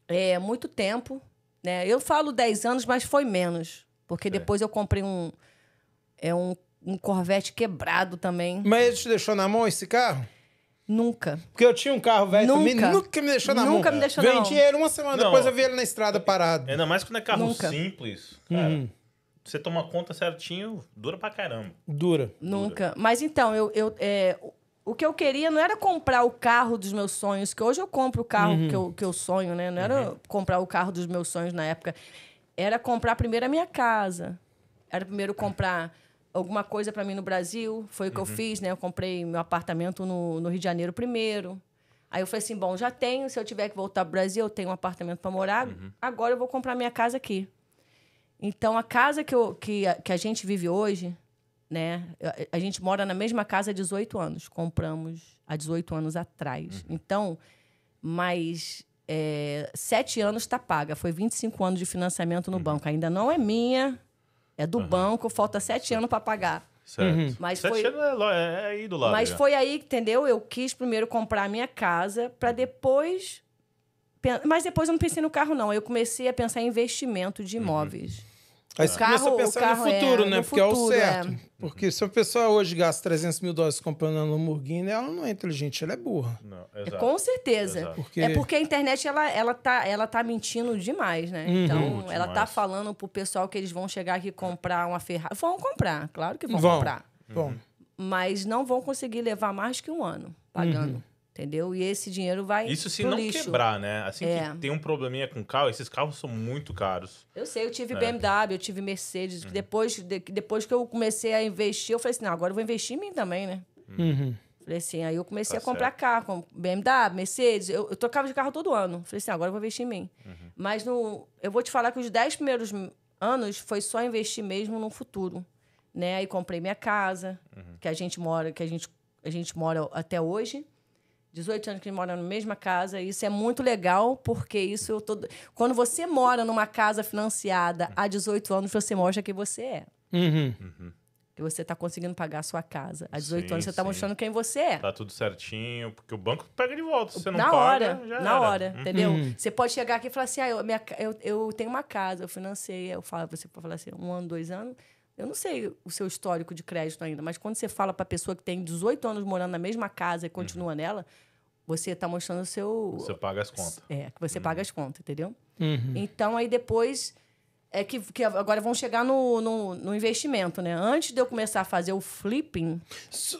é, muito tempo. Né? Eu falo 10 anos, mas foi menos. Porque depois eu comprei um, é, um, um Corvette quebrado também. Mas ele te deixou na mão esse carro? Nunca. Porque eu tinha um carro velho também, Nunca. nunca me deixou na mão. Nunca me deixou na Vendi mão. ele uma semana Não. depois, eu vi ele na estrada parado. Ainda mais quando é carro Nunca. simples. Cara, Uhum. você toma conta certinho, dura pra caramba. Dura. Nunca. Mas então, eu, eu, é, o- o que eu queria não era comprar o carro dos meus sonhos, que hoje eu compro o carro que, eu, que eu sonho, né? Não era comprar o carro dos meus sonhos na época. Era comprar primeiro a minha casa. Era primeiro comprar alguma coisa para mim no Brasil. Foi o que eu fiz, né? Eu comprei meu apartamento no, no Rio de Janeiro primeiro. Aí eu falei assim, bom, já tenho. Se eu tiver que voltar pro Brasil, eu tenho um apartamento para morar. Agora eu vou comprar minha casa aqui. Então, a casa que, eu, que, a, que a gente vive hoje, né? A, a gente mora na mesma casa há 18 anos. Compramos há 18 anos atrás. Então, mais é, sete anos está paga. Foi 25 anos de financiamento no banco. Ainda não é minha, é do banco. Falta sete anos para pagar. Certo. Mas Sete foi- anos é, é aí do lado. Mas já. foi aí, entendeu? Eu quis primeiro comprar a minha casa para depois. Mas depois eu não pensei no carro, não. Eu comecei a pensar em investimento de imóveis. Aí O você carro- começou a o pensar no é- futuro, né? no Porque é o futuro, certo. é. Porque se a pessoa hoje gasta 300 mil dólares comprando uma Lamborghini, ela não é inteligente, ela é burra. Não, É, exato. com certeza. Exato. Porque- É porque a internet ela, ela, tá, ela tá mentindo demais, né? Uhum. Então, Muito ela tá demais. falando pro pessoal que eles vão chegar aqui e comprar uma Ferrari. Vão comprar, claro que vão, Vão. comprar. Bom, Mas não vão conseguir levar mais que um ano pagando. Uhum. Entendeu? E esse dinheiro vai. Isso se pro não lixo. quebrar, né? Assim É. que tem um probleminha com carro, esses carros são muito caros. Eu sei, eu tive É. BMW, eu tive Mercedes. Uhum. que Depois, de- depois que eu comecei a investir, eu falei assim: não, agora eu vou investir em mim também, né? uhum. Falei assim, aí eu comecei Tá a comprar certo. carro, com BMW, Mercedes. Eu, eu trocava de carro todo ano. Falei assim, agora eu vou investir em mim. Uhum. Mas no, eu vou te falar que os 10 primeiros anos foi só investir mesmo no futuro. Né? Aí comprei minha casa, Uhum. que a gente mora, que a gente, a gente mora até hoje. 18 anos que a gente mora na mesma casa. Isso é muito legal, porque isso eu tô... Quando você mora numa casa financiada há 18 anos, você mostra que você é. Uhum. Que você está conseguindo pagar a sua casa. Há 18 Sim, anos você está sim. mostrando quem você é. Tá tudo certinho, porque o banco pega de volta. Se você não na paga, hora, já na era. hora, Hum. entendeu? Uhum. Você pode chegar aqui e falar assim, ah, eu, minha eu, eu tenho uma casa, eu financei, eu falo, você pode falar assim, um ano, dois anos, Eu não sei o seu histórico de crédito ainda, mas quando você fala para a pessoa que tem 18 anos morando na mesma casa e continua nela, você está mostrando o seu. Você paga as contas. É, que você paga as contas, entendeu? Uhum. Então, aí depois. É que, que agora vão chegar no, no, no investimento, né? Antes de eu começar a fazer o flipping,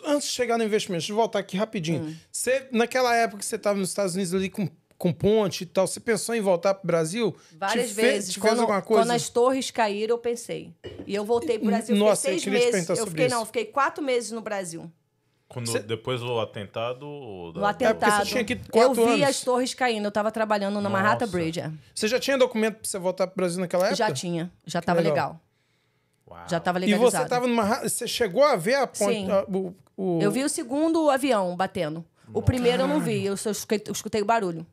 Antes de chegar no investimento, deixa eu voltar aqui rapidinho. Hum. Você, naquela época que você estava nos Estados Unidos ali com, com ponte e tal, você pensou em voltar para o Brasil? várias Te vezes, Te fez quando, alguma coisa? quando as torres caíram, eu pensei. E eu voltei pro Brasil, Nossa, eu fiquei seis te meses. Eu sobre fiquei, isso. não, fiquei quatro meses no Brasil. Quando, Cê- Depois do atentado. o No da- atentado. você tinha aqui eu quatro vi anos. as torres caindo. Eu estava trabalhando na Manhattan Nossa. Bridge. é. Você já tinha documento para você voltar para o Brasil naquela época? Já tinha. Já estava legal. legal. Uau. Já estava E legalizado. você tava numa. Você chegou a ver a ponte. Sim. a- o, o- Eu vi o segundo avião batendo. O primeiro eu não vi, eu só escutei, eu escutei o barulho.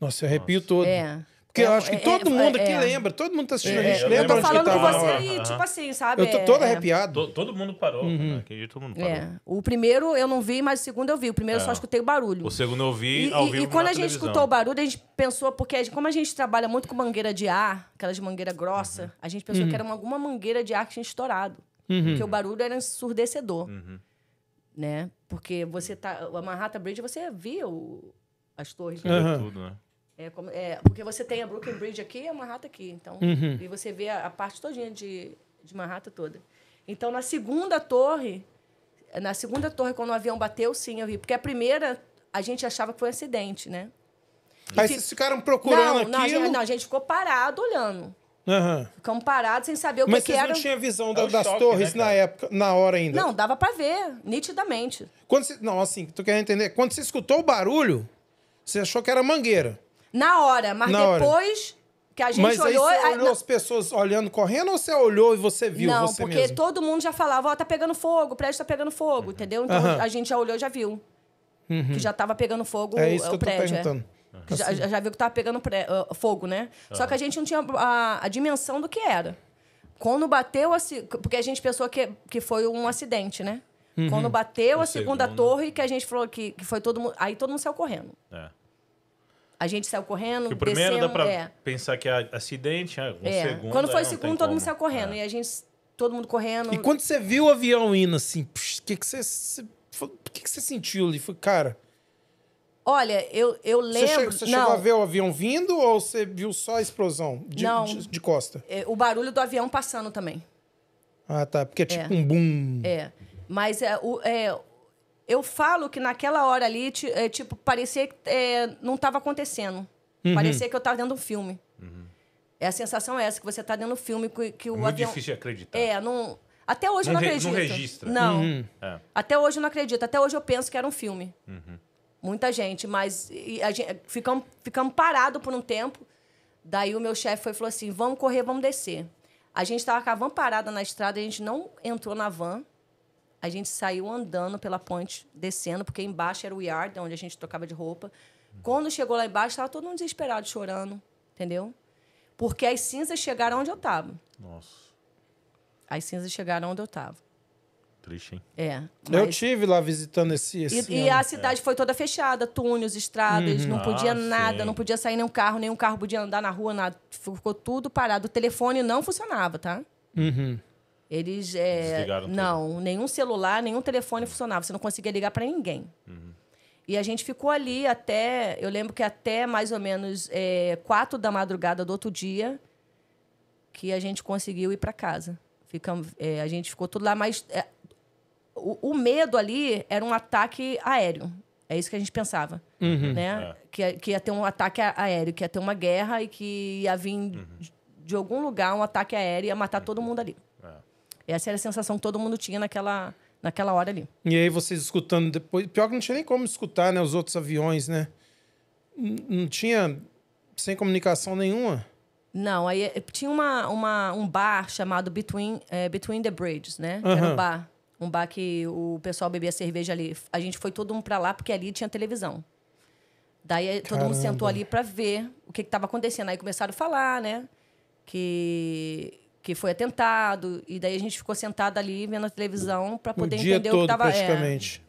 Nossa, eu arrepio todo. É. Porque É eu um- acho que é- todo é- mundo aqui é. lembra, todo mundo tá assistindo a É, gente eu lembra tô onde que falando com você e, aham. tipo assim, sabe? Eu tô é- todo é- arrepiado. To- Todo mundo parou. Né? Aquele dia todo mundo parou. É. O primeiro eu não vi, mas o segundo eu vi. O primeiro eu só É. escutei o barulho. O segundo eu vi E, ao vivo e quando na a gente televisão. escutou o barulho, a gente pensou, porque a gente- como a gente trabalha muito com mangueira de ar, aquelas de mangueira grossa, Uhum. a gente pensou que era uma- alguma mangueira de ar que tinha estourado. Porque o barulho era ensurdecedor. Uhum. Né? Porque você tá. A Manhattan Bridge, você via o- as torres. Tudo, né? É, como- é, porque você tem a Brooklyn Bridge aqui e a Manhattan aqui. Então, Uhum. E você vê a, a parte todinha de, de Manhattan toda. Então, na segunda torre, na segunda torre, quando o avião bateu, sim, eu vi. Porque a primeira, a gente achava que foi um acidente, né? Aí fi- vocês ficaram procurando não, não, aquilo. gente, não, a gente ficou parado olhando. Aham. Ficamos parados sem saber o Mas que, que vocês era. não tinham visão da- É o das choque, torres né, na época, na hora ainda. Não, dava pra ver, nitidamente. Quando você, não, assim, tu quer entender? Quando você escutou o barulho, você achou que era mangueira. Na hora, mas Na hora. depois que a gente Mas aí olhou. você a- olhou as pessoas olhando correndo ou você olhou e você viu não, você porque mesmo? todo mundo já falava, ó, tá pegando fogo, o prédio tá pegando fogo, entendeu? Então Aham. a gente já olhou e já viu. Que já tava pegando fogo É isso o que eu tô prédio. é. perguntando. Que Já, já- viu que tava pegando pré- ah, fogo, né? Só que a gente não tinha a, a dimensão do que era. Quando bateu, a, se- porque a gente pensou que, que foi um acidente, né? Uhum. Quando bateu O a segunda segundo. torre, que a gente falou que, que foi todo mundo. Aí todo mundo saiu correndo. É. A gente saiu correndo. Porque o primeiro dá pra é, pensar que é acidente, é. Um é. segundo, Quando foi aí o segundo, todo como. mundo saiu correndo. É. E a gente, todo mundo correndo. E quando você viu o avião indo assim, o que, que você. você o que, que você sentiu ali? Foi, cara, Olha, eu, eu você, lembro. chegou, você não, chegou a ver o avião vindo ou você viu só a explosão de, Não. de, de costa? é, o barulho do avião passando também. Ah, tá. Porque é tipo É. um boom. É. Mas é, o, é, eu falo que naquela hora ali, é, tipo, parecia que é, não estava acontecendo. Uhum. Parecia que eu estava dentro de um filme. É a sensação é essa, que você está dentro do filme, que, que o Muito avião... difícil de acreditar. É, não... Até hoje eu Não não re- acredito. não registra. Não. Uhum. É. Até hoje eu não acredito. Até hoje eu penso que era um filme. Uhum. Muita gente, mas e a gente, ficamos, ficamos parados por um tempo. Daí o meu chefe foi e falou assim: vamos correr, vamos descer. A gente estava com a van parada na estrada, a gente não entrou na van. A gente saiu andando pela ponte, descendo, porque embaixo era o yard, onde a gente trocava de roupa. Quando chegou lá embaixo, estava todo mundo desesperado, chorando, entendeu? Porque as cinzas chegaram onde eu estava. Nossa, As cinzas chegaram onde eu estava. triste, hein? É. Eu mas- tive lá visitando esse. esse E, e a cidade foi toda fechada, túneis, estradas, não podia Ah, nada, sim. não podia sair nenhum carro, nenhum carro podia andar na rua, nada. Ficou tudo parado. O telefone não funcionava, tá? Uhum. Eles. é, Desligaram tudo. não, nenhum celular, nenhum telefone funcionava. Você não conseguia ligar para ninguém. Uhum. E a gente ficou ali até. Eu lembro que até mais ou menos é, quatro da madrugada do outro dia que a gente conseguiu ir para casa. Ficamos, é, a gente ficou tudo lá, mas é, o, o medo ali era um ataque aéreo. É isso que a gente pensava. Uhum. Né? É. Que, ia- que ia ter um ataque aéreo, que ia ter uma guerra e que ia vir de, de algum lugar um ataque aéreo e ia matar todo mundo ali. É. Essa era a sensação que todo mundo tinha naquela, naquela hora ali. E aí vocês escutando depois. Pior que não tinha nem como escutar, né? Os outros aviões, né? Não tinha. Sem comunicação nenhuma. Não, aí eh, tinha uma, uma, um bar chamado Between, eh, Between the Bridges, né? Que Era um bar. Um bar que o pessoal bebia cerveja ali. A gente foi todo mundo pra lá porque ali tinha televisão. Daí eh, todo mundo Caramba. sentou ali pra ver o que estava acontecendo. Aí começaram a falar, né? Que, que foi atentado. E daí a gente ficou sentado ali vendo a televisão pra O poder dia entender todo, o que estava. É, praticamente.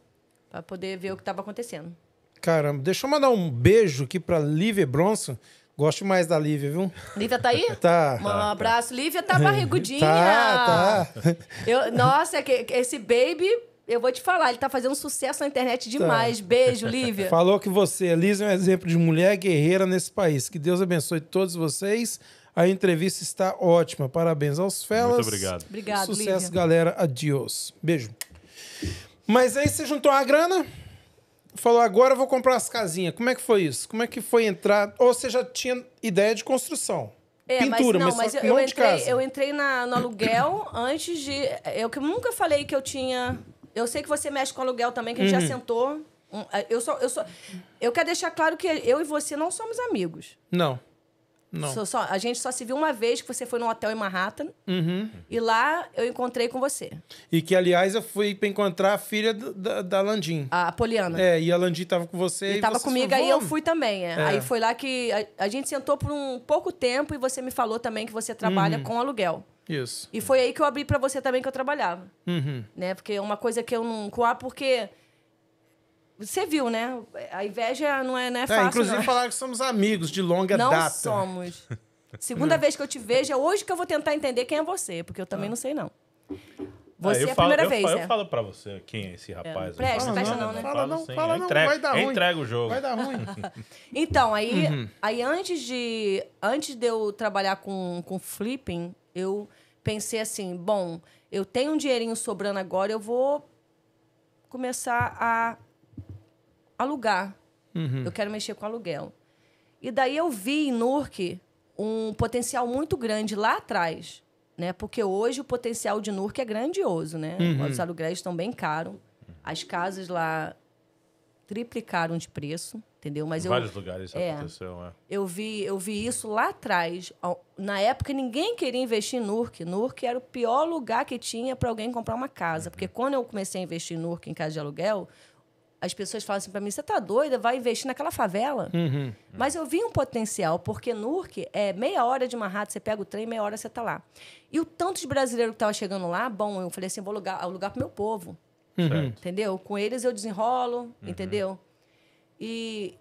pra poder ver o que estava acontecendo. Caramba, deixa eu mandar um beijo aqui pra Lívia Bronson. Gosto mais da Lívia, viu? Lívia tá aí? Tá. Um abraço. Lívia tá barrigudinha. Tá, tá. Eu, nossa, esse baby, eu vou te falar, ele tá fazendo sucesso na internet demais. Beijo, Lívia. Falou que você, Elisa, é um exemplo de mulher guerreira nesse país. Que Deus abençoe todos vocês. A entrevista está ótima. Parabéns aos felas. Muito obrigado. Obrigado, Sucesso, Lívia. galera. Adiós. Beijo. Mas aí você juntou a grana, falou, agora eu vou comprar as casinhas. Como é que foi isso? Como é que foi entrar? Ou você já tinha ideia de construção? É, Pintura, mas, mas, não, mas só eu, eu entrei, casa. eu entrei na, no aluguel antes de. Eu que nunca falei que eu tinha. Eu sei que você mexe com aluguel também, que a gente Uhum. já sentou. Eu só, eu só. Eu quero deixar claro que eu e você não somos amigos. Não. Não. Só- só- a gente só se viu uma vez que você foi num hotel em Manhattan. Uhum. E lá eu encontrei com você, E que, aliás, eu fui pra encontrar a filha da, da Landim. a Poliana. É, e a Landim tava com você. E e tava comigo, aí eu fui também. é. É. Aí foi lá que a, a gente sentou por um pouco tempo e você me falou também que você Uhum. trabalha com aluguel. Isso. E foi aí que eu abri pra você também que eu trabalhava. Uhum. né? Porque é uma coisa que eu não. com a- Porque. Você viu, né? A inveja não é, não é É, fácil. inclusive não. falaram que somos amigos de longa não data. somos. Segunda vez que eu te vejo, é hoje que eu vou tentar entender quem é você, porque eu também não sei, não. Você Ah, eu é a falo- primeira eu vez, falo, é. Eu falo pra você quem é esse rapaz. Presta, Eu falo, presta não, não, né? eu Fala não, sim, fala eu não, entrego- vai dar eu ruim. entrego o jogo. Vai dar ruim. Então, aí, Uhum. aí antes de antes de eu trabalhar com, com flipping, eu pensei assim, bom, eu tenho um dinheirinho sobrando agora, eu vou começar a alugar. Uhum. Eu quero mexer com aluguel. E daí eu vi em Nurk um potencial muito grande lá atrás, né? Porque hoje o potencial de Nurk é grandioso, né? Uhum. Os aluguéis estão bem caros. As casas lá triplicaram de preço, entendeu? Mas Em eu, vários lugares isso é. aconteceu, é. eu vi, eu vi isso lá atrás. Na época, ninguém queria investir em Nurk. Nurk era o pior lugar que tinha para alguém comprar uma casa. Porque quando eu comecei a investir em Nurk em casa de aluguel, as pessoas falam assim para mim: você tá doida? Vai investir naquela favela? Uhum. Mas eu vi um potencial, porque Nurk é meia hora de Manhattan, você pega o trem, meia hora você tá lá. E o tanto de brasileiro que tava chegando lá, bom, eu falei assim: vou alugar, alugar pro meu povo. Uhum. Entendeu? Com eles eu desenrolo, entendeu? E,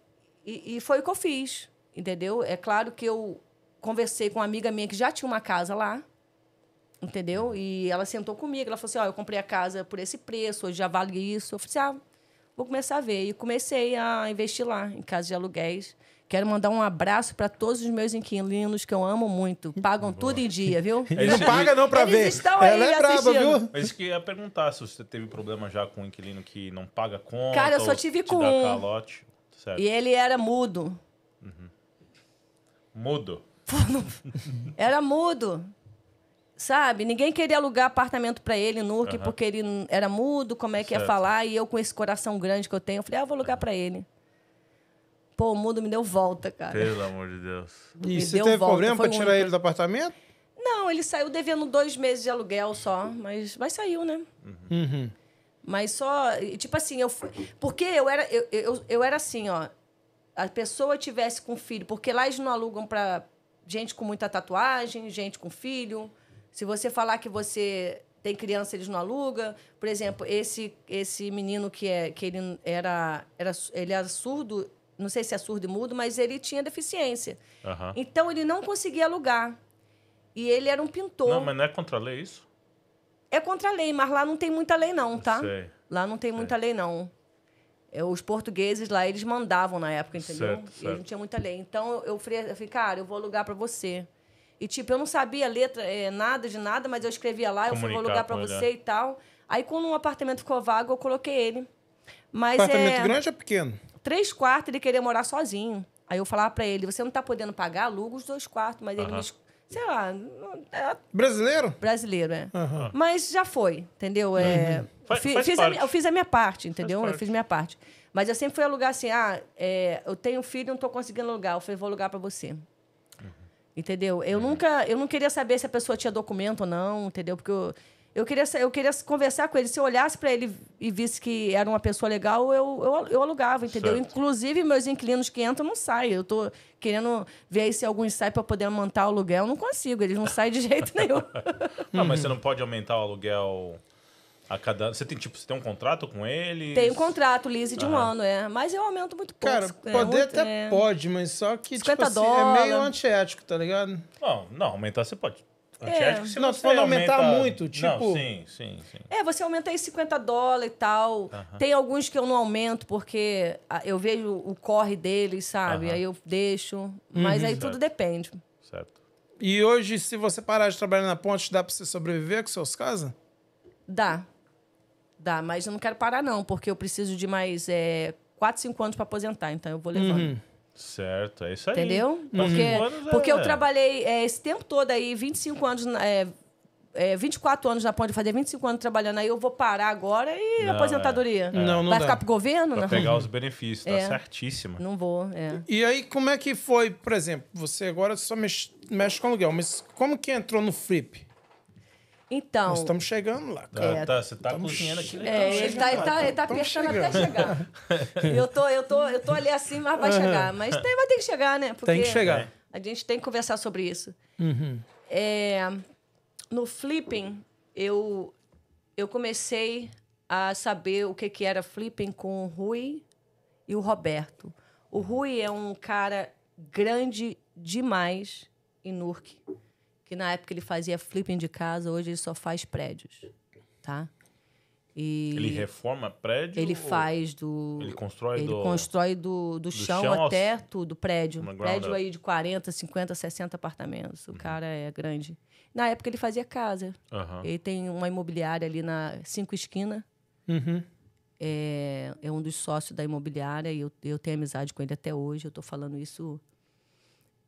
e, e foi o que eu fiz, entendeu? É claro que eu conversei com uma amiga minha que já tinha uma casa lá, entendeu? E ela sentou comigo, ela falou assim, ó, eu comprei a casa por esse preço, hoje já vale isso. Eu falei assim, ah, vou começar a ver. E comecei a investir lá, em casa de aluguéis. Quero mandar um abraço para todos os meus inquilinos que eu amo muito. Pagam tudo em dia, viu? É Não isso- paga não pra Eles ver. estão aí Ela é braba, assistindo. viu? Mas isso que eu ia perguntar se você teve problema já com um inquilino que não paga conta. Cara, eu só tive com um. calote. Certo. E ele era mudo. Mudo. Era mudo. Sabe? Ninguém queria alugar apartamento para ele, Nurk, Aham. porque ele era mudo, como é que ia Certo. falar? E eu, com esse coração grande que eu tenho, eu falei, ah, eu vou alugar para ele. Pô, o mudo me deu volta, cara. Pelo amor de Deus. E Me você deu teve volta, problema pra tirar ele do apartamento? Não, ele saiu devendo dois meses de aluguel só, mas, mas saiu, né? Uhum. Mas só, e, tipo assim, eu fui. Porque eu era, eu, eu, eu era assim, ó. A pessoa tivesse com filho, porque lá eles não alugam para gente com muita tatuagem, gente com filho. Se você falar que você tem criança, eles não alugam. Por exemplo, esse esse menino que é que ele era, era ele era surdo, não sei se é surdo e mudo, mas ele tinha deficiência. Aham. Então ele não conseguia alugar. E ele era um pintor. Não, mas não é contra a lei isso? É contra a lei, mas lá não tem muita lei não, tá? Sei. Lá não tem muita lei, não. É, Os portugueses lá, eles mandavam na época, entendeu? Certo, E eles certo. não tinha muita lei. Então, eu- eu falei, eu falei, cara, eu vou alugar para você. E, tipo, eu não sabia letra, é, nada de nada, mas eu escrevia lá, eu falei, vou Comunicar alugar para com ele, você e tal. Aí, quando um apartamento ficou vago, eu coloquei ele. Mas Apartamento é... grande ou pequeno? Três quartos, ele queria morar sozinho. Aí eu falava para ele, você não tá podendo pagar, aluga os dois quartos. Mas ele Aham. me... es- Sei lá, é Brasileiro? brasileiro, é. Mas já foi, entendeu? É, Faz- fi- faz fiz a eu fiz a minha parte, entendeu? Eu parte. fiz a minha parte. Mas eu sempre fui alugar assim, ah, é, eu tenho filho, não estou conseguindo alugar. Eu falei, vou alugar para você. Uhum. Entendeu? Eu nunca, eu não queria saber se a pessoa tinha documento ou não, entendeu? Porque eu, eu queria, eu queria conversar com ele. Se eu olhasse para ele e visse que era uma pessoa legal, eu, eu, eu alugava, entendeu? Certo. Inclusive, meus inquilinos que entram não saem. Eu tô querendo ver aí se alguns saem para poder montar o aluguel. Eu não consigo, eles não saem de jeito nenhum. Ah, mas você não pode aumentar o aluguel. A cada Você tem, tipo, você tem um contrato com ele? Tem um contrato, lease de um Aham. ano, é. Mas eu aumento muito pouco. Cara, é, poder muito- até é. pode, mas só que, tipo 50 assim, é meio dólar. antiético, tá ligado? Não, não, aumentar você pode. É. Antiético, se Não, tô você falando aumentar aumenta- muito, Não, tipo- sim, sim, sim. É, você aumenta aí 50 dólares e tal. Tem alguns que eu não aumento porque ah, eu vejo o corre deles, sabe? Aham. Aí eu deixo. Mas aí Certo. tudo depende. Certo. E hoje, se você parar de trabalhar na ponte, dá pra você sobreviver com seus casas? Dá. Dá, mas eu não quero parar, não, porque eu preciso de mais é, 4, 5 anos para aposentar, então eu vou levando. Uhum. Certo, é isso aí. Entendeu? Porque, é- porque eu trabalhei é, esse tempo todo aí, 25 anos, é, é, 24 anos na ponte, fazer 25 anos trabalhando aí, eu vou parar agora e Não, aposentadoria? Não, não Vai dá. ficar pro governo? Pra Não. pegar os benefícios, tá É. certíssima. Não vou, é. E aí, como é que foi, por exemplo, você agora só mexe, mexe com aluguel, mas como que entrou no flip? Então, Nós estamos chegando lá, cara. Tá, É. tá, você tá cozinhando aqui legal. é, ele tá, ele tá, ele tá apertando até chegar. eu, tô, eu, tô, eu tô ali assim, mas vai chegar. Mas tem, vai ter que chegar, né? Porque Tem que chegar. A gente tem que conversar sobre isso. Uhum. É, no flipping, eu, eu comecei a saber o que, que era flipping com o Rui e o Roberto. O Rui é um cara grande demais em Nurk, que na época ele fazia flipping de casa, hoje ele só faz prédios, tá? E Ele reforma prédio? ele faz do. Ele constrói ele do... constrói do, do, chão, chão aos- até tudo, prédio. Prédio up. aí de 40, 50, 60 apartamentos. O Uhum. cara é grande. Na época ele fazia casa. Aham. Ele tem uma imobiliária ali na Cinco Esquina. Uhum. É, é um dos sócios da imobiliária e eu, eu tenho amizade com ele até hoje. Eu estou falando isso,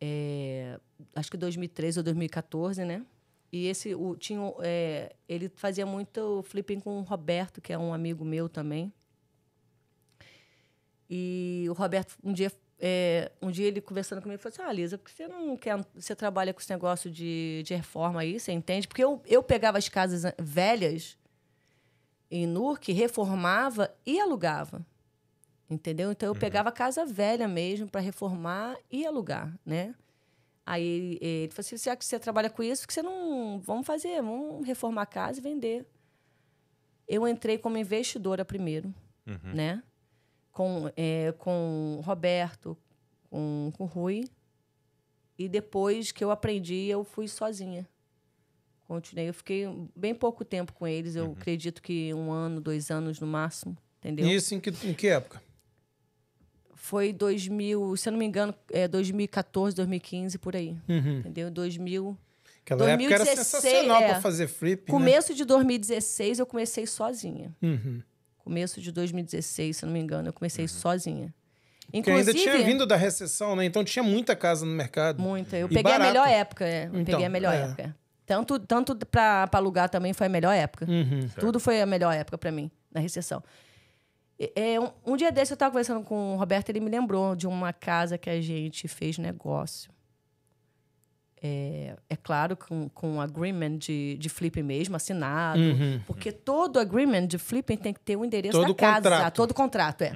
é, acho que 2013 ou 2014, né? E esse, o, tinha, é, ele fazia muito flipping com o Roberto, que é um amigo meu também. E o Roberto, um dia, é, um dia ele conversando comigo, falou assim: Ah, Lisa, por que você não quer. Você trabalha com esse negócio de, de reforma aí, você entende? Porque eu, eu pegava as casas velhas em Nurk, reformava e alugava. Entendeu? Então eu pegava casa velha mesmo para reformar e alugar, né? Aí ele falou assim: já que você trabalha com isso, que você não. Vamos fazer, vamos reformar a casa e vender. Eu entrei como investidora primeiro, Uhum. né? Com, é, com o Roberto, com, com o Rui. E depois que eu aprendi, eu fui sozinha. Continuei. Eu fiquei bem pouco tempo com eles. Eu acredito que um ano, dois anos no máximo. Entendeu? E isso em que, em que época? Foi 2000, se eu não me engano, é 2014, 2015, por aí. Uhum. Entendeu? 2000. Aquela época era 2016, sensacional é. pra fazer flip, né? Começo de 2016, eu comecei sozinha. Uhum. Começo de 2016, se eu não me engano, eu comecei sozinha. Porque ainda Inclusive, tinha vindo da recessão, né? Então tinha muita casa no mercado. Muita. Eu E peguei barato. a melhor época, é. Eu Então, peguei a melhor é. época. Tanto, tanto para alugar também foi a melhor época. Uhum. Tudo foi a melhor época para mim, na recessão. E- É, um, um dia desse eu estava conversando com o Roberto, ele me lembrou de uma casa que a gente fez negócio. É, é claro, com, com um agreement de, de flipping mesmo, assinado. Uhum. Porque todo agreement de flipping tem que ter o endereço Todo da casa. contrato. Todo contrato, é.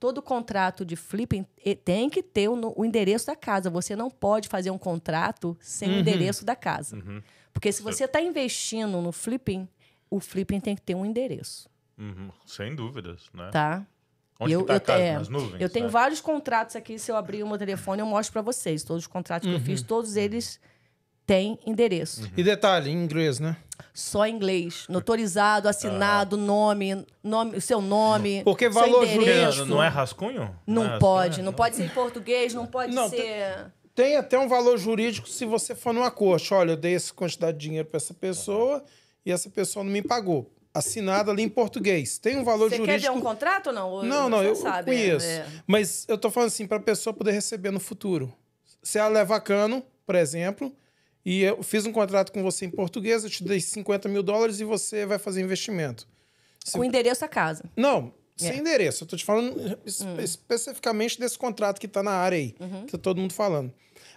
Todo contrato de flipping tem que ter o, no- o endereço da casa. Você não pode fazer um contrato sem o endereço da casa. Porque se você está investindo no flipping, o flipping tem que ter um endereço, Uhum. Sem dúvidas, né? tá? Onde eu, que tá a eu, casa? é, Nas nuvens? eu tenho né? vários contratos aqui. Se eu abrir o meu telefone, eu mostro para vocês. Todos os contratos que eu fiz, todos eles têm endereço. E detalhe, em inglês, né? Só em inglês. Notorizado, assinado, nome, nome, o seu nome. Porque seu valor Porque endereço. não, não é rascunho? Não é rascunho? pode. Não pode ser em português, não pode Não, ser. Tem até um valor jurídico se você for numa corte. Olha, eu dei essa quantidade de dinheiro para essa pessoa e essa pessoa não me pagou. Assinado ali em português. Tem um valor Você quer ver jurídico. um contrato ou não? Ou Não, não, você eu, eu sabe, conheço. é. Mas eu tô falando assim, para a pessoa poder receber no futuro. Se ela levar cano, por exemplo, e eu fiz um contrato com você em português, eu te dei 50 mil dólares e você vai fazer investimento. Com o endereço da casa. Não, sem É. endereço. Eu tô te falando Hum. especificamente desse contrato que tá na área aí, Uhum. que tá todo mundo falando.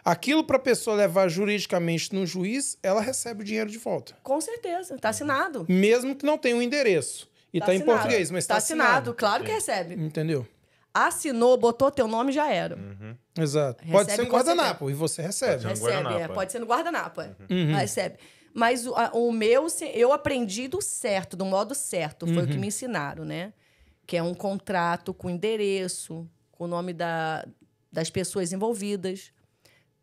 Aquilo para a pessoa levar juridicamente no juiz, ela recebe o dinheiro de volta. Com certeza. Tá assinado. Mesmo que não tenha um endereço. E tá, em assinado. português, mas tá tá assinado. Claro que recebe. Entendeu? Assinou, botou teu nome já era. Uhum. Exato. Pode Recebe ser um com guardanapo e você recebe. Pode ser um Recebe, guardanapo, é. é. Pode ser no guardanapo, é. Uhum. Recebe. Mas o, a- o meu, eu aprendi do certo, do modo certo. Foi o Uhum. que me ensinaram, né? Que é um contrato com endereço, com o nome da, das pessoas envolvidas.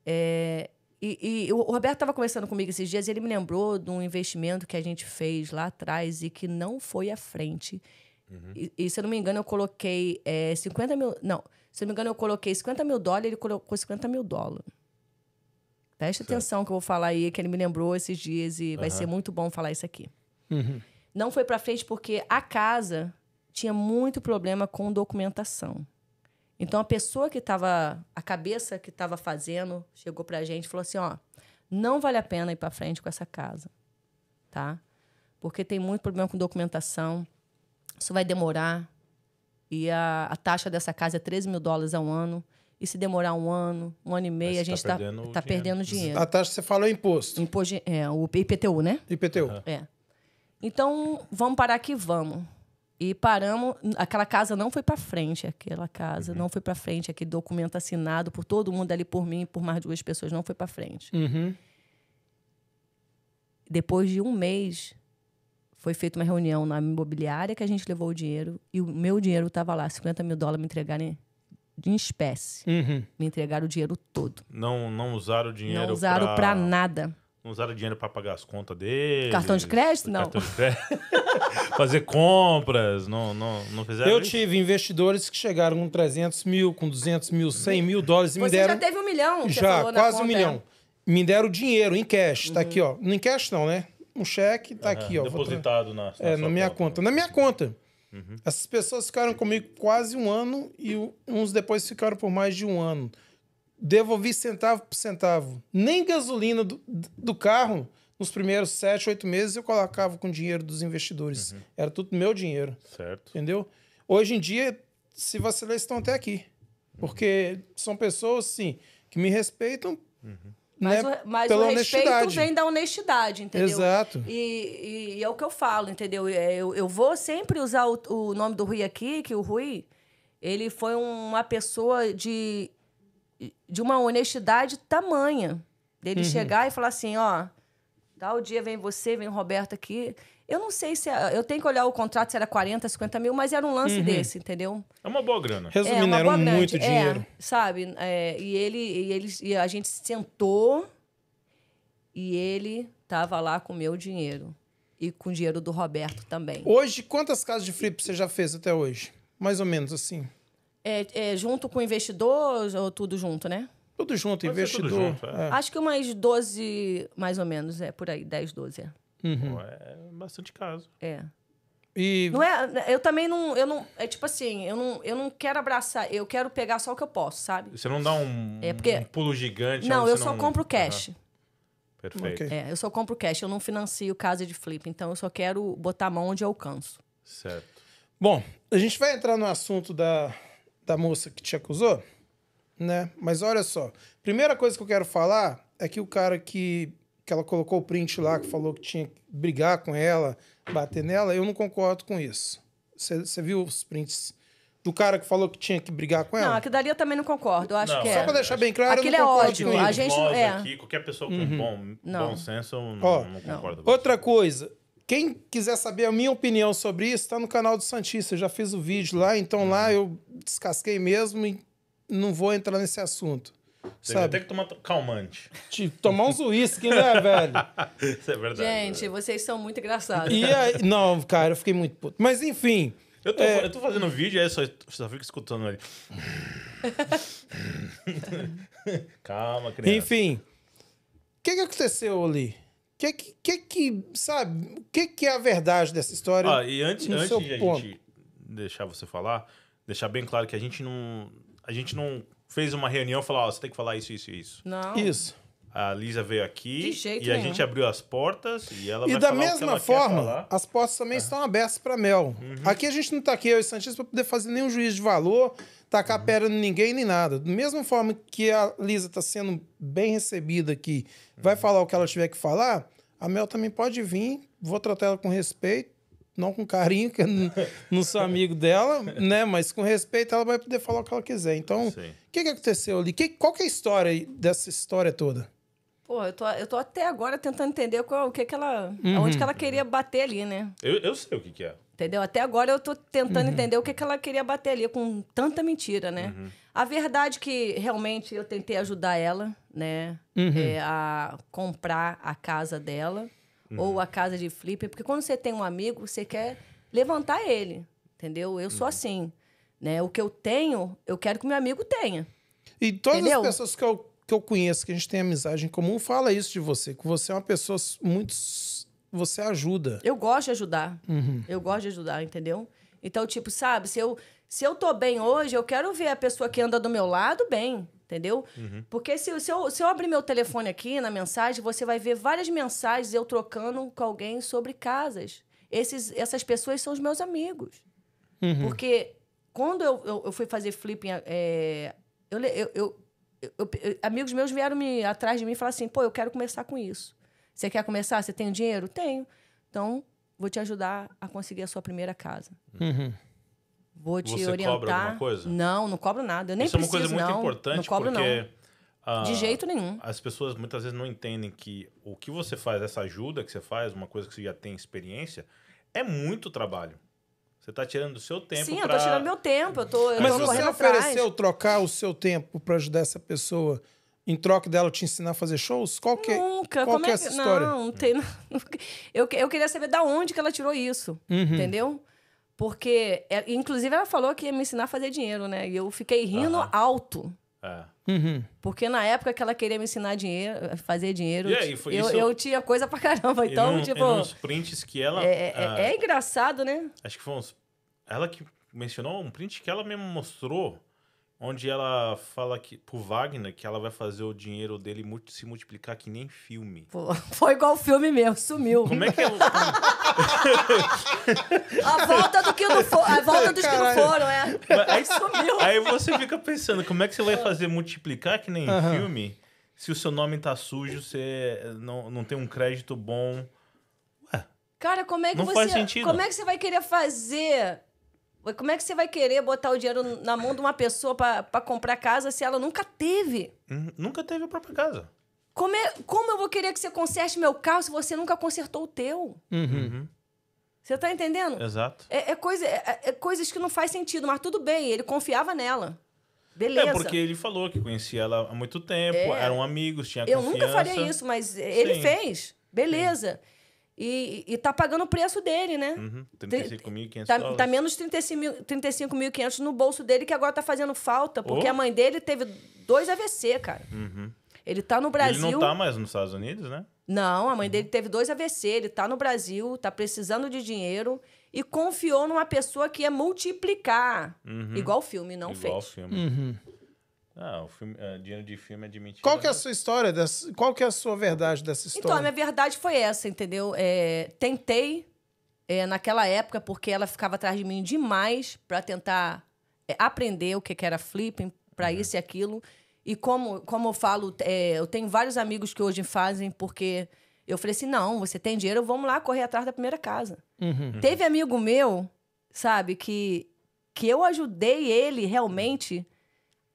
É, e, e o Roberto estava conversando comigo esses dias e ele me lembrou de um investimento que a gente fez lá atrás e que não foi à frente. E, e, se eu não me engano, eu coloquei é, 50 mil. Não, se eu não me engano, eu coloquei 50 mil dólares ele colocou 50 mil dólares. Presta atenção que eu vou falar aí, que ele me lembrou esses dias e vai ser muito bom falar isso aqui. Não foi para frente porque a casa tinha muito problema com documentação. Então a pessoa que estava, a cabeça que estava fazendo, chegou pra gente e falou assim, ó, não vale a pena ir para frente com essa casa, tá? Porque tem muito problema com documentação, isso vai demorar e a, a taxa dessa casa é 13 mil dólares ao ano. E se demorar um ano, um ano e meio, a você gente tá está perdendo tá dinheiro. perdendo dinheiro. A taxa que você falou é imposto. Imposto, é, o IPTU, né? IPTU. É. Então, vamos parar aqui, vamos. E paramos. Aquela casa não foi para frente, aquela casa não foi para frente. Aquele documento assinado por todo mundo ali, por mim e por mais duas pessoas, não foi para frente. Uhum. Depois de um mês, foi feita uma reunião na imobiliária que a gente levou o dinheiro e o meu dinheiro estava lá, 50 mil dólares me entregarem em espécie. Uhum. Me entregaram o dinheiro todo. Não, não usaram o dinheiro não usaram pra... para nada. Não usaram dinheiro pra pagar as contas deles. Cartão de crédito? Não. Cartão de crédito. Fazer compras. Não, não, não fizeram Eu isso? tive investidores que chegaram com 300 mil, com 200 mil, 100 mil dólares e me Você deram. já teve um milhão? Já, falou na quase um conta, é? milhão. Me deram dinheiro em cash. Tá aqui, ó. Não em cash, não, né? Um cheque, tá aqui, ó. Depositado na, É, sua na minha conta. Na minha conta. Uhum. Essas pessoas ficaram comigo quase um ano e uns depois ficaram por mais de um ano. Devolvi centavo por centavo. Nem gasolina do, do carro, nos primeiros sete, oito meses, eu colocava com dinheiro dos investidores. Uhum. Era tudo meu dinheiro. Certo. Entendeu? Hoje em dia, se vacilar, estão até aqui. Porque são pessoas, sim, que me respeitam. Mas, né, o, mas pela o respeito honestidade. vem da honestidade, entendeu? Exato. E, e- e é o que eu falo, entendeu? É, Eu, eu vou sempre usar o, o nome do Rui aqui, que o Rui, ele foi uma pessoa de, de uma honestidade tamanha. Dele chegar e falar assim, ó, tal dia vem você, vem o Roberto aqui. Eu não sei se... é- Eu tenho que olhar o contrato se era 40, 50 mil, mas era um lance desse, entendeu? É uma boa grana. Resumindo, uma era boa grande, muito dinheiro. É, sabe? É, e ele, e ele, e a gente sentou e ele tava lá com o meu dinheiro e com o dinheiro do Roberto também. Hoje, quantas casas de flip você já fez até hoje? Mais ou menos assim. É, é, junto com o investidor ou tudo junto, né? Tudo junto, Pode ser tudo investidor. junto, é. é. Acho que umas 12, mais ou menos, é por aí, 10, 12. É. Uhum. É bastante caso. é. E Não é, eu também não, eu não, é tipo assim, eu não, eu não quero abraçar, eu quero pegar só o que eu posso, sabe? Você não dá um, É porque- um pulo gigante. Não, eu só compro cash. Aham, Perfeito. Ok. É, eu só compro cash, eu não financio casa de flip, então eu só quero botar a mão onde eu alcanço. Certo. Bom, a gente vai entrar no assunto da, da moça que te acusou, né? Mas olha só. Primeira coisa que eu quero falar é que o cara que, que ela colocou o print lá, que falou que tinha que brigar com ela, bater nela, eu não concordo com isso. Você viu os prints do cara que falou que tinha que brigar com Não, ela? aqui dali eu também não concordo, eu acho Não, que só é. Só pra deixar bem claro, Aquilo eu não é concordo ódio, com a gente- é. aqui, qualquer pessoa com bom, Não. bom senso não, Ó, não concorda. com Outra coisa, quem quiser saber a minha opinião sobre isso, tá no canal do Santista. Eu já fiz o vídeo lá, então lá eu descasquei mesmo e não vou entrar nesse assunto. Você vai ter que tomar calmante. Te tomar uns uísque, né, velho? Isso é verdade. Gente, vocês são muito engraçados. E aí, não, cara, eu fiquei muito puto. Mas enfim, Eu tô, É. eu tô fazendo vídeo, aí só, só fico escutando ele. Calma, criança. enfim. O que, que aconteceu ali? O que, que, que, sabe, o que, que é a verdade dessa história? Ó, e antes, antes de a ponto. gente deixar você falar, deixar bem claro que a gente não. A gente não fez uma reunião e falou, ó, você tem que falar isso, isso e isso. Não. Isso. A Lisa veio aqui De jeito e a nenhum. gente abriu as portas e ela E vai da falar o que mesma forma, as portas também estão abertas para Mel. Aqui a gente não tá aqui, eu e Santista, para poder fazer nenhum juízo de valor, tacar Uhum. pedra em ninguém, nem nada. Da mesma forma que a Lisa está sendo bem recebida aqui, vai falar o que ela tiver que falar, a Mel também pode vir, vou tratar ela com respeito, não com carinho, que eu não, sou amigo dela, né? Mas com respeito ela vai poder falar o que ela quiser. Então, o que, que aconteceu ali? Que, qual que é a história dessa história toda? Pô, eu tô, eu tô até agora tentando entender qual, o que que ela. Uhum. Aonde que ela queria bater ali, né? Eu, eu sei o que, que é. Entendeu? Até agora eu tô tentando Uhum. entender o que, que ela queria bater ali com tanta mentira, né? A verdade é que realmente eu tentei ajudar ela, né? Uhum. é, a comprar a casa dela ou a casa de flipper, porque quando você tem um amigo, você quer levantar ele, entendeu? Eu sou assim, né? O que eu tenho, eu quero que o meu amigo tenha. E todas Entendeu? as pessoas que eu, que eu conheço, que a gente tem amizade em comum, fala isso de você. Que você é uma pessoa muito. Você ajuda. Eu gosto de ajudar. Uhum. Eu gosto de ajudar, entendeu? Então, tipo, sabe, se eu, se eu tô bem hoje, eu quero ver a pessoa que anda do meu lado bem, entendeu? Porque se, se, eu, se eu abrir meu telefone aqui na mensagem, você vai ver várias mensagens eu trocando com alguém sobre casas. Esses, essas pessoas são os meus amigos. Porque quando eu, eu, eu fui fazer flipping, é, eu, le- eu, eu- eu- eu- amigos meus vieram me atrás de mim e falaram assim: pô, eu quero começar com isso. Você quer começar? Você tem dinheiro? Tenho. Então, vou te ajudar a conseguir a sua primeira casa. Uhum. Vou te Você orientar. cobra alguma coisa? Não, não cobro nada. Eu nem Isso é uma preciso, coisa muito não. importante não cobro, porque. ah, não. De jeito nenhum. As pessoas muitas vezes não entendem que o que você faz, essa ajuda que você faz, uma coisa que você já tem experiência, é muito trabalho. Você está tirando do seu tempo Sim, pra... eu tô tirando meu tempo. Eu tô, eu Mas tô você ofereceu atrás. trocar o seu tempo pra ajudar essa pessoa em troca dela te ensinar a fazer shows? Qual que, é- Nunca. qual Como que é é essa que... história? Não, não tem. Eu, eu queria saber da onde que ela tirou isso. Uhum. Entendeu? Porque, é, inclusive, ela falou que ia me ensinar a fazer dinheiro, né? E eu fiquei rindo Aham. alto. É. Uhum. Porque na época que ela queria me ensinar dinheiro, a fazer dinheiro, E aí, foi eu, isso- eu tinha coisa pra caramba. Então, e num, tipo. e nos prints que ela... É, é- ah, é engraçado, né? Acho que foi uns... Ela que mencionou um print que ela mesmo mostrou, onde ela fala que pro Wagner que ela vai fazer o dinheiro dele multi- se multiplicar que nem filme. Pô, Foi igual o filme mesmo, sumiu. Como é que é o... A volta do que não for, a volta dos que não Caralho. foram, é. Aí, Sumiu. aí você fica pensando, como é que você vai fazer multiplicar que nem Aham. filme se o seu nome tá sujo, você não, não tem um crédito bom? Cara, como é que Não você. faz sentido. Como é que você vai querer fazer? Como é que você vai querer botar o dinheiro na mão de uma pessoa pra pra comprar casa se ela nunca teve? Hum, Nunca teve a própria casa. Como, é, como eu vou querer que você conserte meu carro se você nunca consertou o teu? Uhum. Você tá entendendo? Exato. É, é coisa, é, é coisas que não faz sentido, mas tudo bem, ele confiava nela. Beleza. É porque ele falou que conhecia ela há muito tempo, É. eram amigos, tinha Eu confiança. nunca faria isso, mas ele Sim. fez. Beleza. E, e tá pagando o preço dele, né? Uhum, 35.500 Tá, dólares. tá menos 35 mil- 35.500 no bolso dele, que agora tá fazendo falta, porque Oh. a mãe dele teve dois AVC, cara. Ele tá no Brasil. Ele não tá mais nos Estados Unidos, né? Não, a mãe dele teve dois AVC, ele tá no Brasil, tá precisando de dinheiro e confiou numa pessoa que ia multiplicar. Igual o filme, não Uhum. Igual fez. filme. Uhum. Ah, o filme, é, dinheiro de filme é de mentira. Qual que é a né? sua história? Dessa, qual que é a sua verdade dessa Então, a história? minha verdade foi essa, entendeu? É, tentei é, naquela época, porque ela ficava atrás de mim demais para tentar é, aprender o que, que era flipping, para isso e aquilo. E como, como eu falo, é, eu tenho vários amigos que hoje fazem, porque eu falei assim: não, você tem dinheiro, vamos lá correr atrás da primeira casa. Uhum. Teve amigo meu, sabe, que, que eu ajudei ele realmente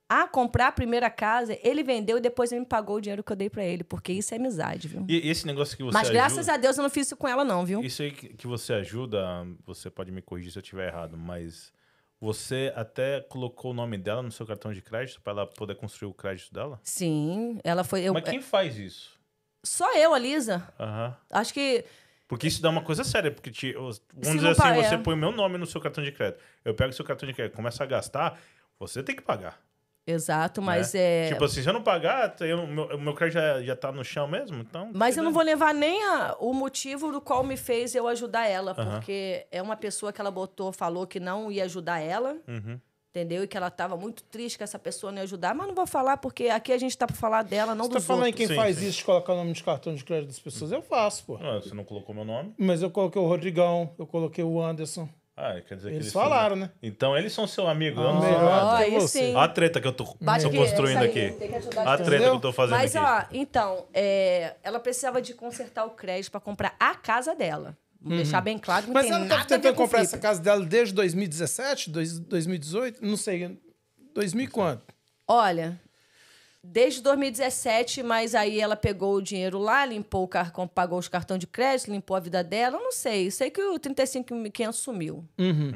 a comprar a primeira casa, ele vendeu e depois ele me pagou o dinheiro que eu dei para ele, porque isso é amizade, viu? E esse negócio que você Mas graças ajuda, a Deus eu não fiz isso com ela, não, viu? Isso aí que, você ajuda, você pode me corrigir se eu estiver errado, mas você até colocou o nome dela no seu cartão de crédito para ela poder construir o crédito dela? Sim, ela foi. Eu, Mas quem faz isso? Só eu, a Lisa. Aham. Acho que. Porque isso dá uma coisa séria, porque te, os- vamos dizer não assim, você põe meu nome no seu cartão de crédito. Eu pego seu cartão de crédito, começa a gastar, você tem que pagar. Exato, mas né? é. Tipo assim, se eu não pagar, eu, meu, o meu crédito já, já tá no chão mesmo, então... Mas eu não vou levar nem a- o motivo do qual me fez eu ajudar ela, Aham. porque é uma pessoa que ela botou, falou que não ia ajudar ela, Uhum. entendeu? E que ela tava muito triste que essa pessoa não ia ajudar, mas não vou falar porque aqui a gente tá pra falar dela, não Você tá dos falando em outros. quem Sim, faz sim. isso de colocar o nome de cartão de crédito das pessoas? Eu faço, pô. Ah, você não colocou meu nome? Mas eu coloquei o Rodrigão, eu coloquei o Anderson. Ah, quer dizer que Eles eles falaram, né? Então eles são seu amigo, eu Ah, não sei melhor. nada. Aí você. a treta que eu tô, Bate tô aqui, construindo aqui. tem que ajudar A a treta que eu tô fazendo Mas, aqui. ó, então, é, ela precisava de consertar o crédito pra comprar a casa dela. Vou deixar bem claro que não Mas tem ela nada tá tentando com comprar essa casa dela desde 2017, dois- 2018? Não sei. 2000 e quanto? Olha, Desde 2017, mas aí ela pegou o dinheiro lá, limpou o cartão, pagou os cartões de crédito, limpou a vida dela. Eu não sei. Sei que o 35.500 sumiu.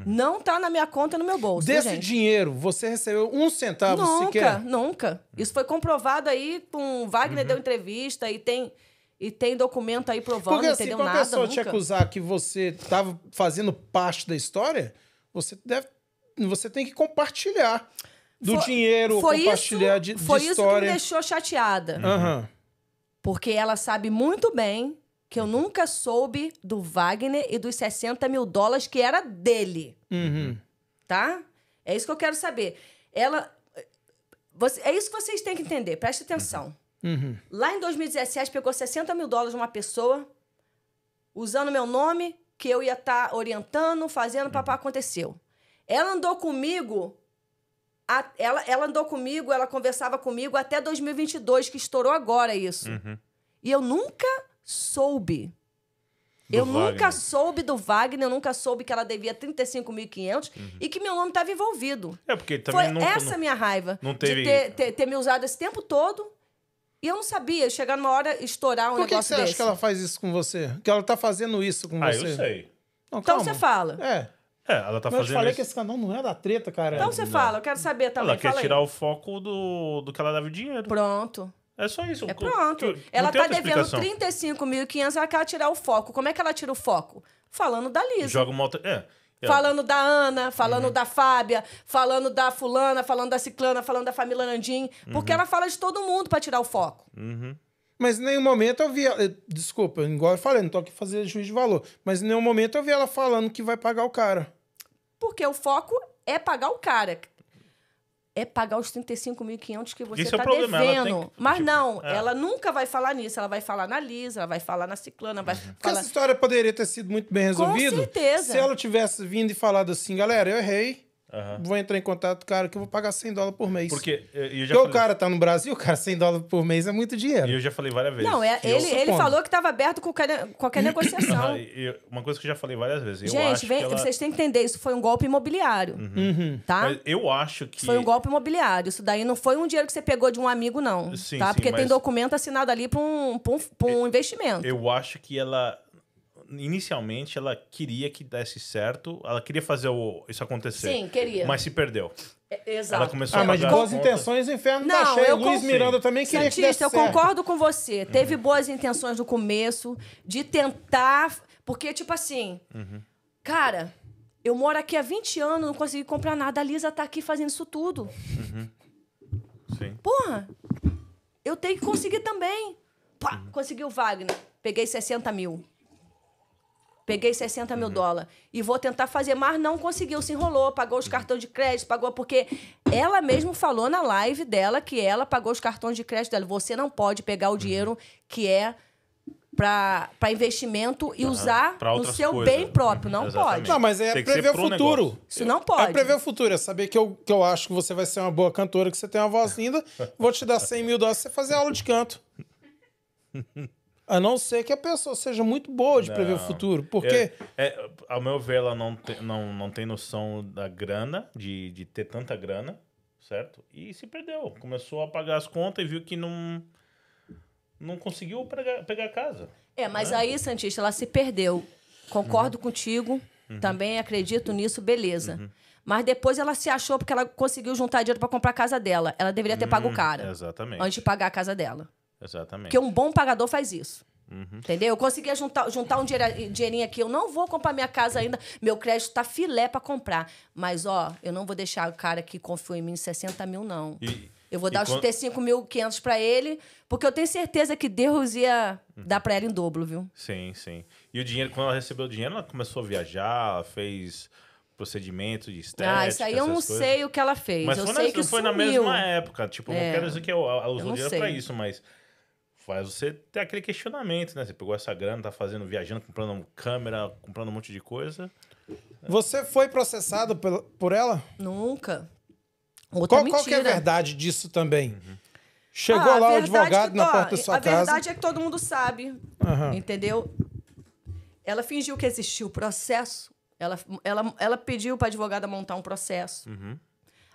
Não tá na minha conta, no meu bolso. Desse dinheiro, você recebeu um centavo Nunca, sequer? nunca. Isso foi comprovado aí com Wagner deu entrevista e tem e tem documento aí provando, Porque assim, entendeu pra uma nada pessoa te nunca. acusar que você estava fazendo parte da história, você deve. Você tem que compartilhar do Foi- dinheiro, foi compartilhar isso, de, de foi isso que me história. deixou chateada. Aham. Porque ela sabe muito bem que eu nunca soube do Wagner e dos 60 mil dólares que era dele, Uhum. tá? É isso que eu quero saber. Ela. você- é isso que vocês têm que entender, preste atenção. Uhum. Lá em 2017, pegou 60 mil dólares de uma pessoa, usando meu nome, que eu ia estar orientando, fazendo, papá, aconteceu. Ela andou comigo, a- ela, ela andou comigo, ela conversava comigo até 2022, que estourou agora isso. E eu nunca soube. Do eu nunca Wagner. soube do Wagner, eu nunca soube que ela devia 35.500 e que meu nome estava envolvido. É, porque também Foi nunca. essa minha raiva. não teve- De ter, ter- ter me usado esse tempo todo. E eu não sabia. Chegar numa hora, estourar um Por que, que negócio você acha desse. que ela faz isso com você? Que ela tá fazendo isso com Ah, você? eu sei. Não, Então calma. você fala. É. É, ela tá Mas eu te fazendo falei isso. que esse canal não é da treta, cara. Então você não. fala. Eu quero saber também. Ela quer tirar o foco do, do que ela o dinheiro. Pronto. É só isso. É pronto. Ela tá devendo explicação. 35.500, ela quer tirar o foco. Como é que ela tira o foco? Falando da Lisa. Joga uma outra. É. é. Falando da Ana, falando Uhum. da Fábia, falando da fulana, falando da ciclana, falando da família Nandim. Uhum. Porque ela fala de todo mundo pra tirar o foco. Mas em nenhum momento eu vi. ela- eh, Desculpa, igual eu falei, não tô aqui fazer juiz de valor. Mas em nenhum momento eu vi ela falando que vai pagar o cara. Porque o foco é pagar o cara. É pagar os 35.500 que você Esse é o está problema, devendo. que- Mas tipo, não, é. ela nunca vai falar nisso. Ela vai falar na Lisa, ela vai falar na Ciclana, vai Porque falar... essa história poderia ter sido muito bem resolvida. certeza. Se ela tivesse vindo e falado assim, galera, eu errei. Aham. Vou entrar em contato com o cara que eu vou pagar 100 dólares por mês. Porque eh, eu já Porque o falei, cara tá no Brasil, cara, 100 dólares por mês é muito e dinheiro. eu já falei várias vezes. Não, é, eu- ele, ele falou que estava aberto com qualquer, qualquer negociação. E uma coisa que eu já falei várias vezes. Eu Gente, acho vem- que ela... vocês têm que entender, isso foi um golpe imobiliário. Uhum. Tá? Mas eu acho que. Isso foi um golpe imobiliário. Isso daí não foi um dinheiro que você pegou de um amigo, não. Sim, tá? sim, Porque tem mas- documento assinado ali para um, pra um, pra um investimento. Eu acho que ela. Inicialmente ela queria que desse certo. Ela queria fazer o- isso acontecer. Sim, queria. Mas se perdeu. É, Exato. Ela começou Ah, a mas boas intenções o inferno tá Não, cheio. eu Luiz Miranda também queria que desse Santista, eu certo. concordo com você. Teve boas intenções no começo de tentar. Porque, tipo assim, cara, eu moro aqui há 20 anos, não consegui comprar nada. A Lisa tá aqui fazendo isso tudo. Sim. Porra, eu tenho que conseguir também. Pá, consegui o Wagner. Peguei 60 mil. Peguei 60 mil dólares. E vou tentar fazer, mas não conseguiu, se enrolou, pagou os cartões de crédito, pagou, porque ela mesmo falou na live dela que ela pagou os cartões de crédito dela. Você não pode pegar o dinheiro que é para investimento e usar pra no seu coisas. bem próprio. Não Exatamente. pode. Não, mas é prever o futuro. negócio. Isso não É pode. prever o futuro, é saber que eu, que eu acho que você vai ser uma boa cantora, que você tem uma voz linda. Vou te dar 100 mil dólares pra você fazer aula de canto. A não ser que a pessoa seja muito boa de prever o Não. futuro. Porque. É, é, ao meu ver, ela não, te- não, não tem noção da grana, de, de ter tanta grana, certo? E se perdeu. Começou a pagar as contas e viu que não, não conseguiu pegar, pegar a casa. É, mas aí, Santista, ela se perdeu. Concordo contigo, também acredito nisso, beleza. Mas depois ela se achou porque ela conseguiu juntar dinheiro para comprar a casa dela. Ela deveria ter pago o cara Exatamente. antes de pagar a casa dela. Exatamente. Porque um bom pagador faz isso. Entendeu? Eu conseguia juntar, juntar um dinheirinho aqui. Eu não vou comprar minha casa ainda. Meu crédito tá filé para comprar. Mas, ó, eu não vou deixar o cara que confiou em mim 60 mil, não. E- Eu vou dar os quando- 35.500 para ele, porque eu tenho certeza que Deus ia dar para ela em dobro, viu? Sim, sim. E o dinheiro, quando ela recebeu o dinheiro, ela começou a viajar, fez procedimento de estética. Ah, isso aí eu não coisas. sei o que ela fez. Mas eu foi, sei na, que foi na sumiu. mesma época. Tipo, É. não quero dizer que eu, ela usou dinheiro pra isso, mas faz você ter aquele questionamento, né? Você pegou essa grana, tá fazendo, viajando, comprando câmera, comprando um monte de coisa. Você foi processado pela- por ela? Nunca. Outra Qual, qual que é a verdade disso também? Chegou Ah, a lá o verdade advogado que- na ó, porta da sua a casa. verdade é que todo mundo sabe. Aham. Entendeu? Ela fingiu que existiu o processo. Ela, ela, ela pediu para a advogada montar um processo. Uhum.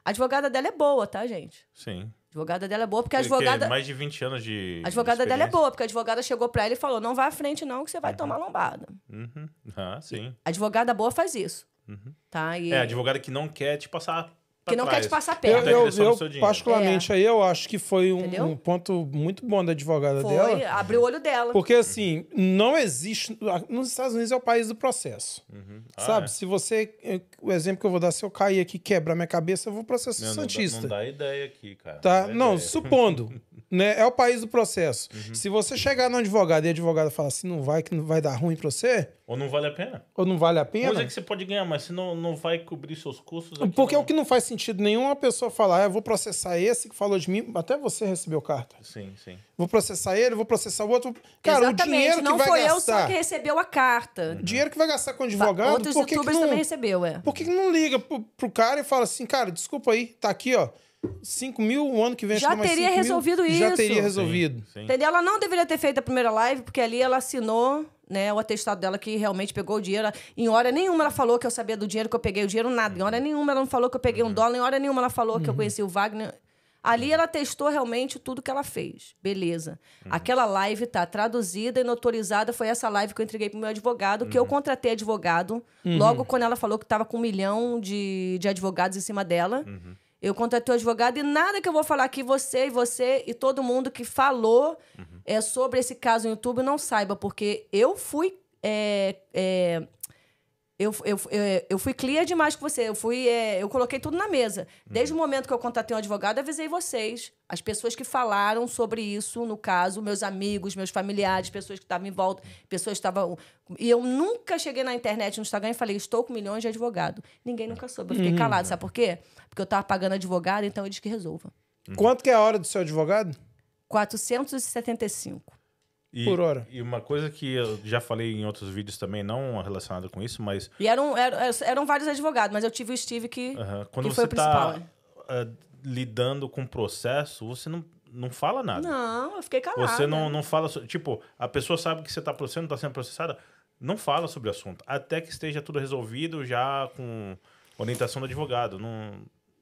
A advogada dela é boa, tá, gente? Sim. A advogada dela é boa, porque a advogada. Mais de 20 anos de. A advogada de dela é boa, porque a advogada chegou pra ela e falou: não vai à frente, não, que você vai tomar lombada. Uhum. Ah, sim. A advogada boa faz isso. Tá? E É, advogada que não quer te passar. Que não quer te passar Eu, perto. Eu, eu, dinheiro. particularmente, aí eu acho que foi um, um ponto muito bom da advogada Foi, dela. abriu o olho dela. Porque, assim, não existe. Nos Estados Unidos é o país do processo. Ah, sabe? é. Se você. eh, O exemplo que eu vou dar, se eu cair aqui e quebrar minha cabeça, eu vou processo Não, não dá- Santista. Não dá ideia aqui, cara. Tá? Não, ideia. supondo. né? É o país do processo. Uhum. Se você chegar no advogado e a advogada falar assim, não vai, que não vai dar ruim pra você, Ou não vale a pena. ou não vale a pena. Coisa que você pode ganhar, mas se não, não vai cobrir seus custos. aqui Porque não. o que não faz sentido nenhum é a pessoa falar, ah, eu vou processar esse que falou de mim, até você recebeu carta. Sim, sim. Vou processar ele, vou processar o outro. Cara, Exatamente. o dinheiro não que vai foi eu só que recebeu a carta. o dinheiro que vai gastar com advogado, Outros por que, que youtubers não, também recebeu, é. por que, que não liga pro, pro cara e fala assim, cara, desculpa aí, tá aqui, ó, 5 mil, o ano que vem Já que é teria 5 mil, resolvido Já isso. teria resolvido. Sim. Entendeu? Ela não deveria ter feito a primeira live, porque ali ela assinou né, o atestado dela que realmente pegou o dinheiro. Em hora nenhuma ela falou que eu sabia do dinheiro, que eu peguei o dinheiro, nada. Em hora nenhuma ela não falou que eu peguei um dólar, em hora nenhuma ela falou que eu conheci o Wagner. Ali ela testou realmente tudo que ela fez. Beleza. Aquela live tá traduzida e notorizada. Foi essa live que eu entreguei pro meu advogado, que eu contratei advogado. Logo quando ela falou que tava com um milhão de, de advogados em cima dela. Eu contratei o advogado e nada que eu vou falar aqui, você e você e todo mundo que falou é, sobre esse caso no YouTube não saiba, porque eu fui. é, é, eu, eu, eu, eu fui clear demais com você. Eu fui. é, eu coloquei tudo na mesa. Desde o momento que eu contratei um advogado, eu avisei vocês. As pessoas que falaram sobre isso, no caso, meus amigos, meus familiares, pessoas que estavam em volta, pessoas que estavam. E eu nunca cheguei na internet, no Instagram, e falei, estou com milhões de advogado. Ninguém nunca soube. Eu fiquei calado. Sabe por quê? Porque eu estava pagando advogado, então eles que resolvam. Quanto que é a hora do seu advogado? 475. E, Por hora. E uma coisa que eu já falei em outros vídeos também, não relacionado com isso, mas E eram, eram, eram vários advogados, mas eu tive o Steve que. quando que foi você o principal, está né? lidando com o processo, você não, não fala nada. Não, eu fiquei calada. Você não, não fala. Tipo, a pessoa sabe que você está processando, está sendo processada, não fala sobre o assunto. Até que esteja tudo resolvido já com orientação do advogado. Não,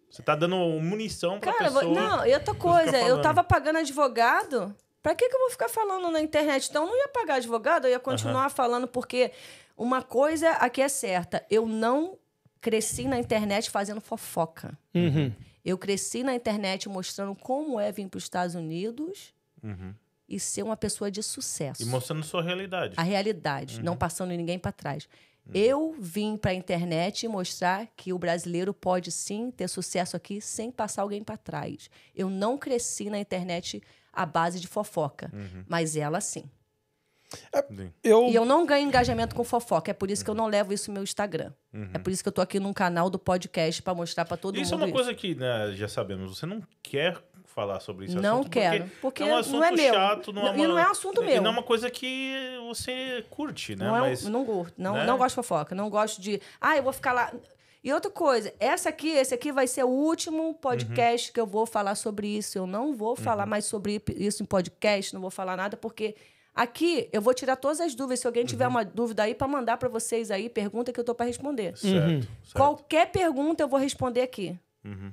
você está dando munição para a Cara, pessoa. não, e outra coisa, eu tava pagando advogado. Pra que, que eu vou ficar falando na internet? Então, eu não ia pagar advogado, eu ia continuar falando, porque uma coisa aqui é certa: eu não cresci na internet fazendo fofoca. Uhum. Eu cresci na internet mostrando como é vir para os Estados Unidos e ser uma pessoa de sucesso. Uhum. E mostrando sua realidade. a realidade, não passando ninguém para trás. Eu vim para a internet mostrar que o brasileiro pode sim ter sucesso aqui sem passar alguém para trás. Eu não cresci na internet à base de fofoca, mas ela sim. Sim. Eu, E eu não ganho engajamento com fofoca, é por isso que eu não levo isso no meu Instagram. É por isso que eu tô aqui num canal do podcast para mostrar para todo Isso é mundo uma coisa que né, já sabemos. Você não quer falar sobre esse Não assunto. quero, porque é um não assunto é meu. chato. Não é E uma, não é assunto e meu. não é uma coisa que você curte, né? Não, é um- Mas, não gosto. Não, né? não gosto de fofoca. Não gosto de. Ah, eu vou ficar lá. E outra coisa, essa aqui, esse aqui vai ser o último podcast que eu vou falar sobre isso. Eu não vou falar mais sobre isso em podcast, não vou falar nada, porque aqui eu vou tirar todas as dúvidas. Se alguém tiver uma dúvida aí, para mandar para vocês aí, pergunta que eu tô para responder. certo, certo. Qualquer pergunta eu vou responder aqui.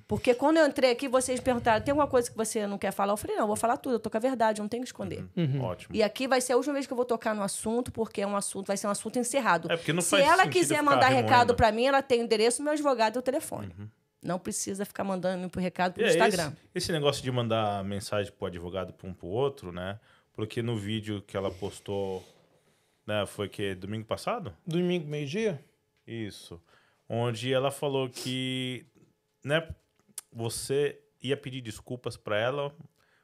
Porque quando eu entrei aqui, vocês perguntaram: tem alguma coisa que você não quer falar? Eu falei: não, eu vou falar tudo, eu tô com a verdade, eu não tenho que esconder. Ótimo. E aqui vai ser a última vez que eu vou tocar no assunto, porque é um assunto, vai ser um assunto encerrado. É, porque não Se faz ela quiser mandar remoendo. recado pra mim, ela tem o endereço, meu advogado e o telefone. Não precisa ficar mandando pro recado pro É, Instagram. Esse, esse negócio de mandar mensagem pro advogado para um pro outro, né? Porque no vídeo que ela postou, né, foi que domingo passado? domingo, meio-dia? Isso. Onde ela falou que, né, você ia pedir desculpas para ela,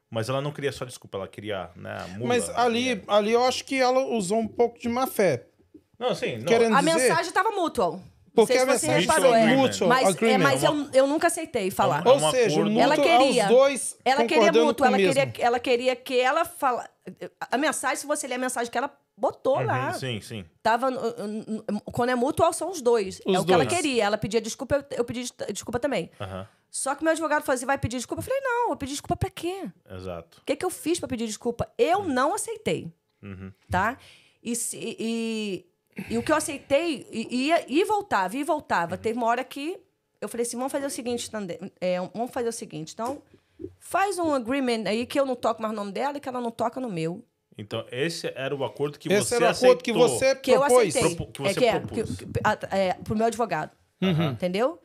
mas ela não queria só desculpa, ela queria, né, a mula, Mas ali, né? ali eu acho que ela usou um pouco de má fé. Não, sim, não. Querendo A dizer- mensagem tava mutual. Porque não a sei se você mensagem reparou, é. mutual Mas, é, mas eu, eu nunca aceitei falar. É Ou um seja, Ela queria. os dois Ela queria ela mesmo. queria, ela queria que ela fala. A mensagem, se você ler a mensagem que ela botou lá, Uhum, sim, sim. tava. Quando é mútuo, são os dois. Os é o que ela queria. Ela pedia desculpa, eu, eu pedi des- desculpa também. Aham, Só que meu advogado falou assim: vai pedir desculpa? Eu falei: não, eu pedi desculpa pra quê? exato. O que, que eu fiz pra pedir desculpa? Eu não aceitei. Uhum. Tá? E, e, e o que eu aceitei ia e voltava, e voltava. Teve uma hora que eu falei assim, vamos fazer o seguinte, é, vamos fazer o seguinte, então, faz um agreement aí que eu não toco mais o nome dela e que ela não toca no meu. Então, esse era o acordo que Esse você era o acordo que aceitou. você Que eu propôs. aceitei. Propo- que você é, que é, propôs. que- que- a- é, pro meu advogado. Uhum. Entendeu?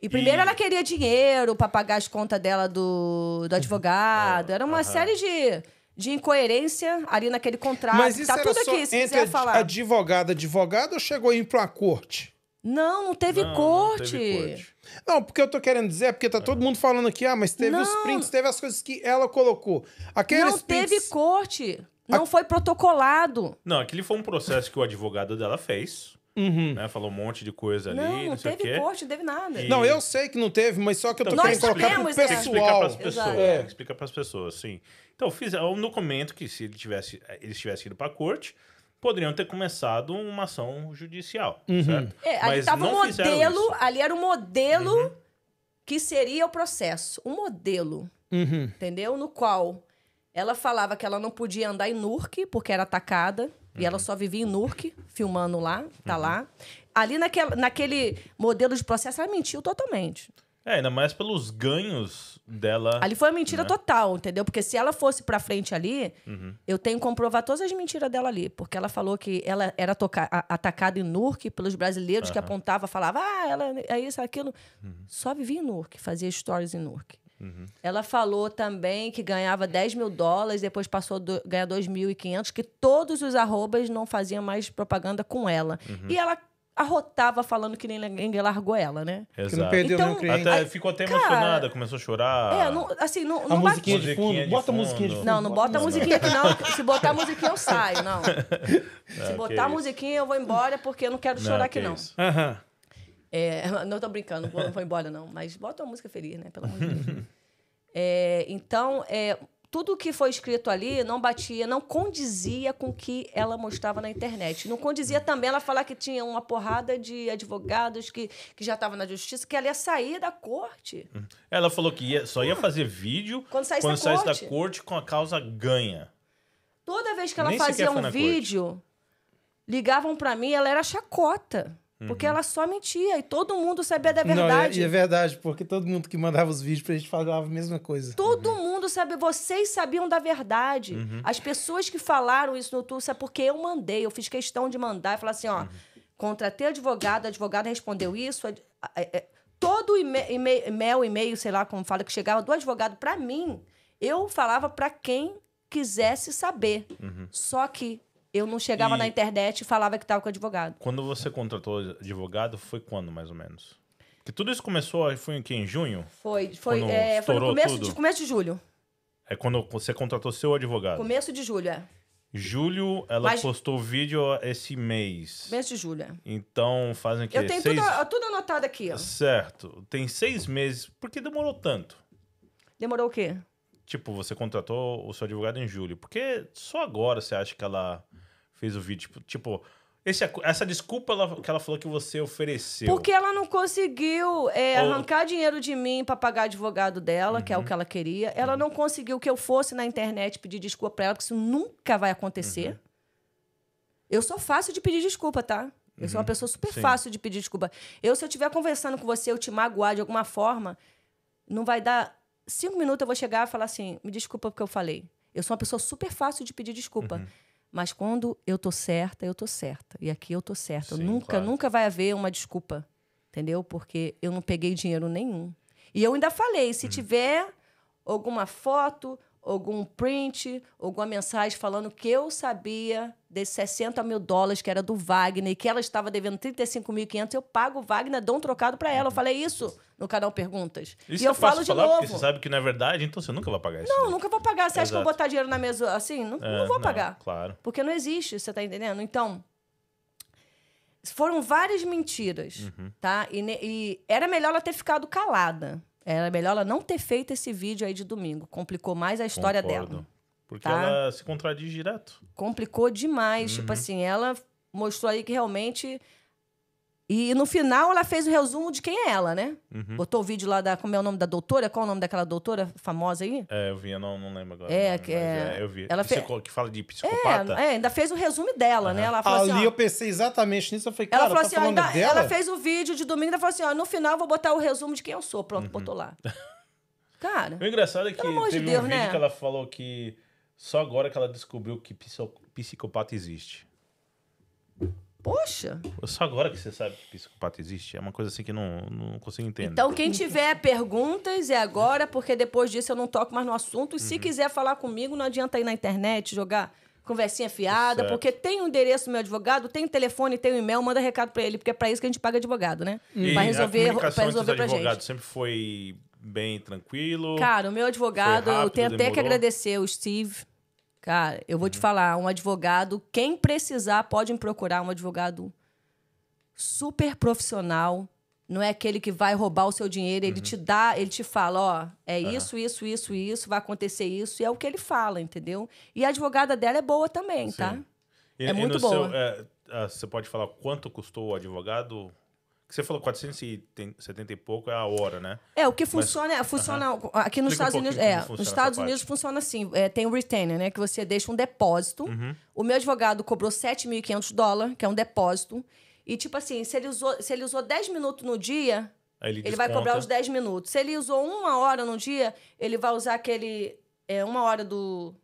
E primeiro E- ela queria dinheiro pra pagar as contas dela do, do advogado. Era uma série de, de incoerência ali naquele contrato. Mas isso tá era tudo só aqui, se entre quiser falar. advogado advogado ou chegou a ir pra uma corte? Não, não teve Não, não corte. teve corte. Não, porque eu tô querendo dizer, é porque tá todo mundo falando aqui, ah, mas teve os Não. prints, teve as coisas que ela colocou. Aqueles Não teve prints... corte. Não foi protocolado. Não, aquele foi um processo que o advogado dela fez. Né? Falou um monte de coisa ali, não, não, não sei o teve quê. corte, não teve nada. E- Não, eu sei que não teve, mas só que eu tô Então, querendo colocar pro é. Tem que explicar pessoal. para as pessoas. Exato. Tem que explicar para as pessoas, sim. Então, fiz um documento que se ele tivesse, eles tivessem ido para a corte, poderiam ter começado uma ação judicial, certo? É, ali Mas tava um modelo. Uhum. ali era o modelo que seria o processo. Um modelo, Uhum. entendeu? No qual ela falava que ela não podia andar em Nurk, porque era atacada, e Uhum. ela só vivia em Nurk, filmando lá, tá lá. Ali naquele, naquele modelo de processo, ela mentiu totalmente. É, ainda mais pelos ganhos dela. Ali foi uma mentira Né? total, entendeu? Porque se ela fosse pra frente ali, Uhum. eu tenho que comprovar todas as mentiras dela ali. Porque ela falou que ela era atacada em Nurk pelos brasileiros que apontavam, falavam, ah, ela é isso, aquilo. Uhum. Só vivia em Nurk, fazia stories em Nurk. Ela falou também que ganhava 10 mil dólares, depois passou a ganhar 2.500, que todos os arrobas não faziam mais propaganda com ela. Uhum. E ela arrotava falando que ninguém largou ela, né? Que não Exato. perdeu Então, nenhum cliente. Até ficou até cara, emocionada, começou a chorar. É, não, assim, não, A não bate- musiquinha de fundo, de bota a musiquinha de fundo. Não, não bota a a musiquinha aqui, não. Se botar a musiquinha, eu saio, não. Se Ah, botar a isso. musiquinha, eu vou embora, porque eu não quero chorar aqui, que não. Aham. É, não tô brincando, não vou, não vou embora, não. Mas bota uma música feliz, né? Pelo amor de Deus. É, então, é, tudo que foi escrito ali não batia, não condizia com o que ela mostrava na internet. Não condizia também ela falar que tinha uma porrada de advogados que, que já estavam na justiça, que ela ia sair da corte. Ela falou que ia- só ia fazer vídeo Quando saísse da saísse corte. da corte com a causa ganha. Toda vez que ela Nem fazia um vídeo, ligavam pra mim, ela era chacota. Porque ela só mentia e todo mundo sabia da Não, verdade. é, e é verdade, porque todo mundo que mandava os vídeos pra gente falava a mesma coisa. Todo mundo sabia, vocês sabiam da verdade. As pessoas que falaram isso no YouTube, sabe porque eu mandei, eu fiz questão de mandar e falar assim, ó, contratei advogado, a advogada respondeu isso, ad- é, é, todo e-mail, e-mail, sei lá como fala, que chegava do advogado pra mim, eu falava pra quem quisesse saber. Só que eu não chegava E- na internet e falava que estava com o advogado. Quando você contratou advogado, foi quando, mais ou menos? Porque tudo isso começou, foi em, que, em junho? Foi, foi, é, foi no começo tudo? de, começo de julho. É quando você contratou seu advogado. Começo de julho, é. Julho, ela Mas- postou vídeo esse mês. Começo de julho, é. Então, fazem o quê? Eu tenho seis... tudo, tudo anotado aqui, ó. Certo. Tem seis meses. Por que demorou tanto? Demorou o quê? Tipo, você contratou o seu advogado em julho. Por que só agora você acha que ela fez o vídeo? Tipo, tipo esse, essa desculpa ela- que ela falou que você ofereceu. Porque ela não conseguiu é, Ou- arrancar dinheiro de mim para pagar advogado dela, que é Uhum. o que ela queria. Ela não conseguiu que eu fosse na internet pedir desculpa para ela, porque isso nunca vai acontecer. Uhum. Eu sou fácil de pedir desculpa, tá? Eu sou uma pessoa super Uhum. Sim. fácil de pedir desculpa. Eu, se eu estiver conversando com você, eu te magoar de alguma forma, não vai dar cinco minutos, eu vou chegar e falar assim: me desculpa porque eu falei. Eu sou uma pessoa super fácil de pedir desculpa. Mas quando eu tô certa, eu tô certa. E aqui eu tô certa. Sim, nunca, claro. nunca vai haver uma desculpa. Entendeu? Porque eu não peguei dinheiro nenhum. E eu ainda falei: se tiver alguma foto, algum print, alguma mensagem falando que eu sabia desses 60 mil dólares que era do Wagner e que ela estava devendo 35.500, eu pago o Wagner, dou um trocado para ela. Eu falei isso no canal Perguntas. Isso e eu é falo de falar, Porque novo. você sabe que não é verdade, então você nunca vai pagar isso. Não, nunca vou pagar. Você acha que eu Exato. vou botar dinheiro na mesa assim? Não, É, não vou pagar. Claro. Porque não existe, você tá entendendo? Então, foram várias mentiras, Uhum. tá? E, e era melhor ela ter ficado calada. Era melhor ela não ter feito esse vídeo aí de domingo. Complicou mais a história Concordo. dela. Porque Tá? ela se contradiz direto. Complicou demais. Uhum. Tipo assim, ela mostrou aí que realmente E no final ela fez o resumo de quem é ela, né? Uhum. Botou o vídeo lá da. Como é o nome da doutora? Qual é o nome daquela doutora famosa aí? É, eu vi, eu não, não lembro agora. É, que mas é- eu vi. ela fe- Psico- Que fala de psicopata? É, é, ainda fez o resumo dela, né? Ela falou Ali assim. ó, eu pensei exatamente nisso. Eu falei, cara, ela falou tá assim, ainda- dela? ela fez o vídeo de domingo e ela falou assim: ó, no final eu vou botar o resumo de quem eu sou. Pronto, botou lá. Cara, O engraçado é que Pelo amor de teve Deus, um vídeo né? que ela falou que só agora que ela descobriu que psico- psicopata existe. poxa. Só agora que você sabe que psicopata existe. É uma coisa assim que não, não consigo entender. Então, quem tiver perguntas é agora, porque depois disso eu não toco mais no assunto. E se quiser falar comigo, não adianta ir na internet, jogar conversinha fiada, Certo. porque tem o endereço do meu advogado, tem o telefone, tem o e-mail, manda recado pra ele, porque é pra isso que a gente paga advogado, né? E Pra a resolver, pra os resolver pra gente. sempre foi bem tranquilo. Cara, o meu advogado, Foi eu rápido, tenho até que demorou? agradecer o Steve. Cara, eu vou te falar, um advogado, quem precisar pode me procurar, um advogado super profissional. Não é aquele que vai roubar o seu dinheiro, ele te dá, ele te fala, ó, é isso, isso, isso, isso, vai acontecer isso, e é o que ele fala, entendeu? E a advogada dela é boa também, tá? E- é e muito boa. seu, é, ah, você pode falar quanto custou o advogado? Que você falou 470 e pouco é a hora, né? É, o que funciona, é- funciona aqui nos Explica um Estados Unidos, é, nos Estados. Unidos funciona assim, é, tem o retainer, né, que você deixa um depósito. Uhum. O meu advogado cobrou 7.500 dólares, que é um depósito. E tipo assim, se ele usou, se ele usou 10 minutos no dia, Aí ele, ele vai cobrar os 10 minutos. Se ele usou uma hora no dia, ele vai usar aquele é uma hora do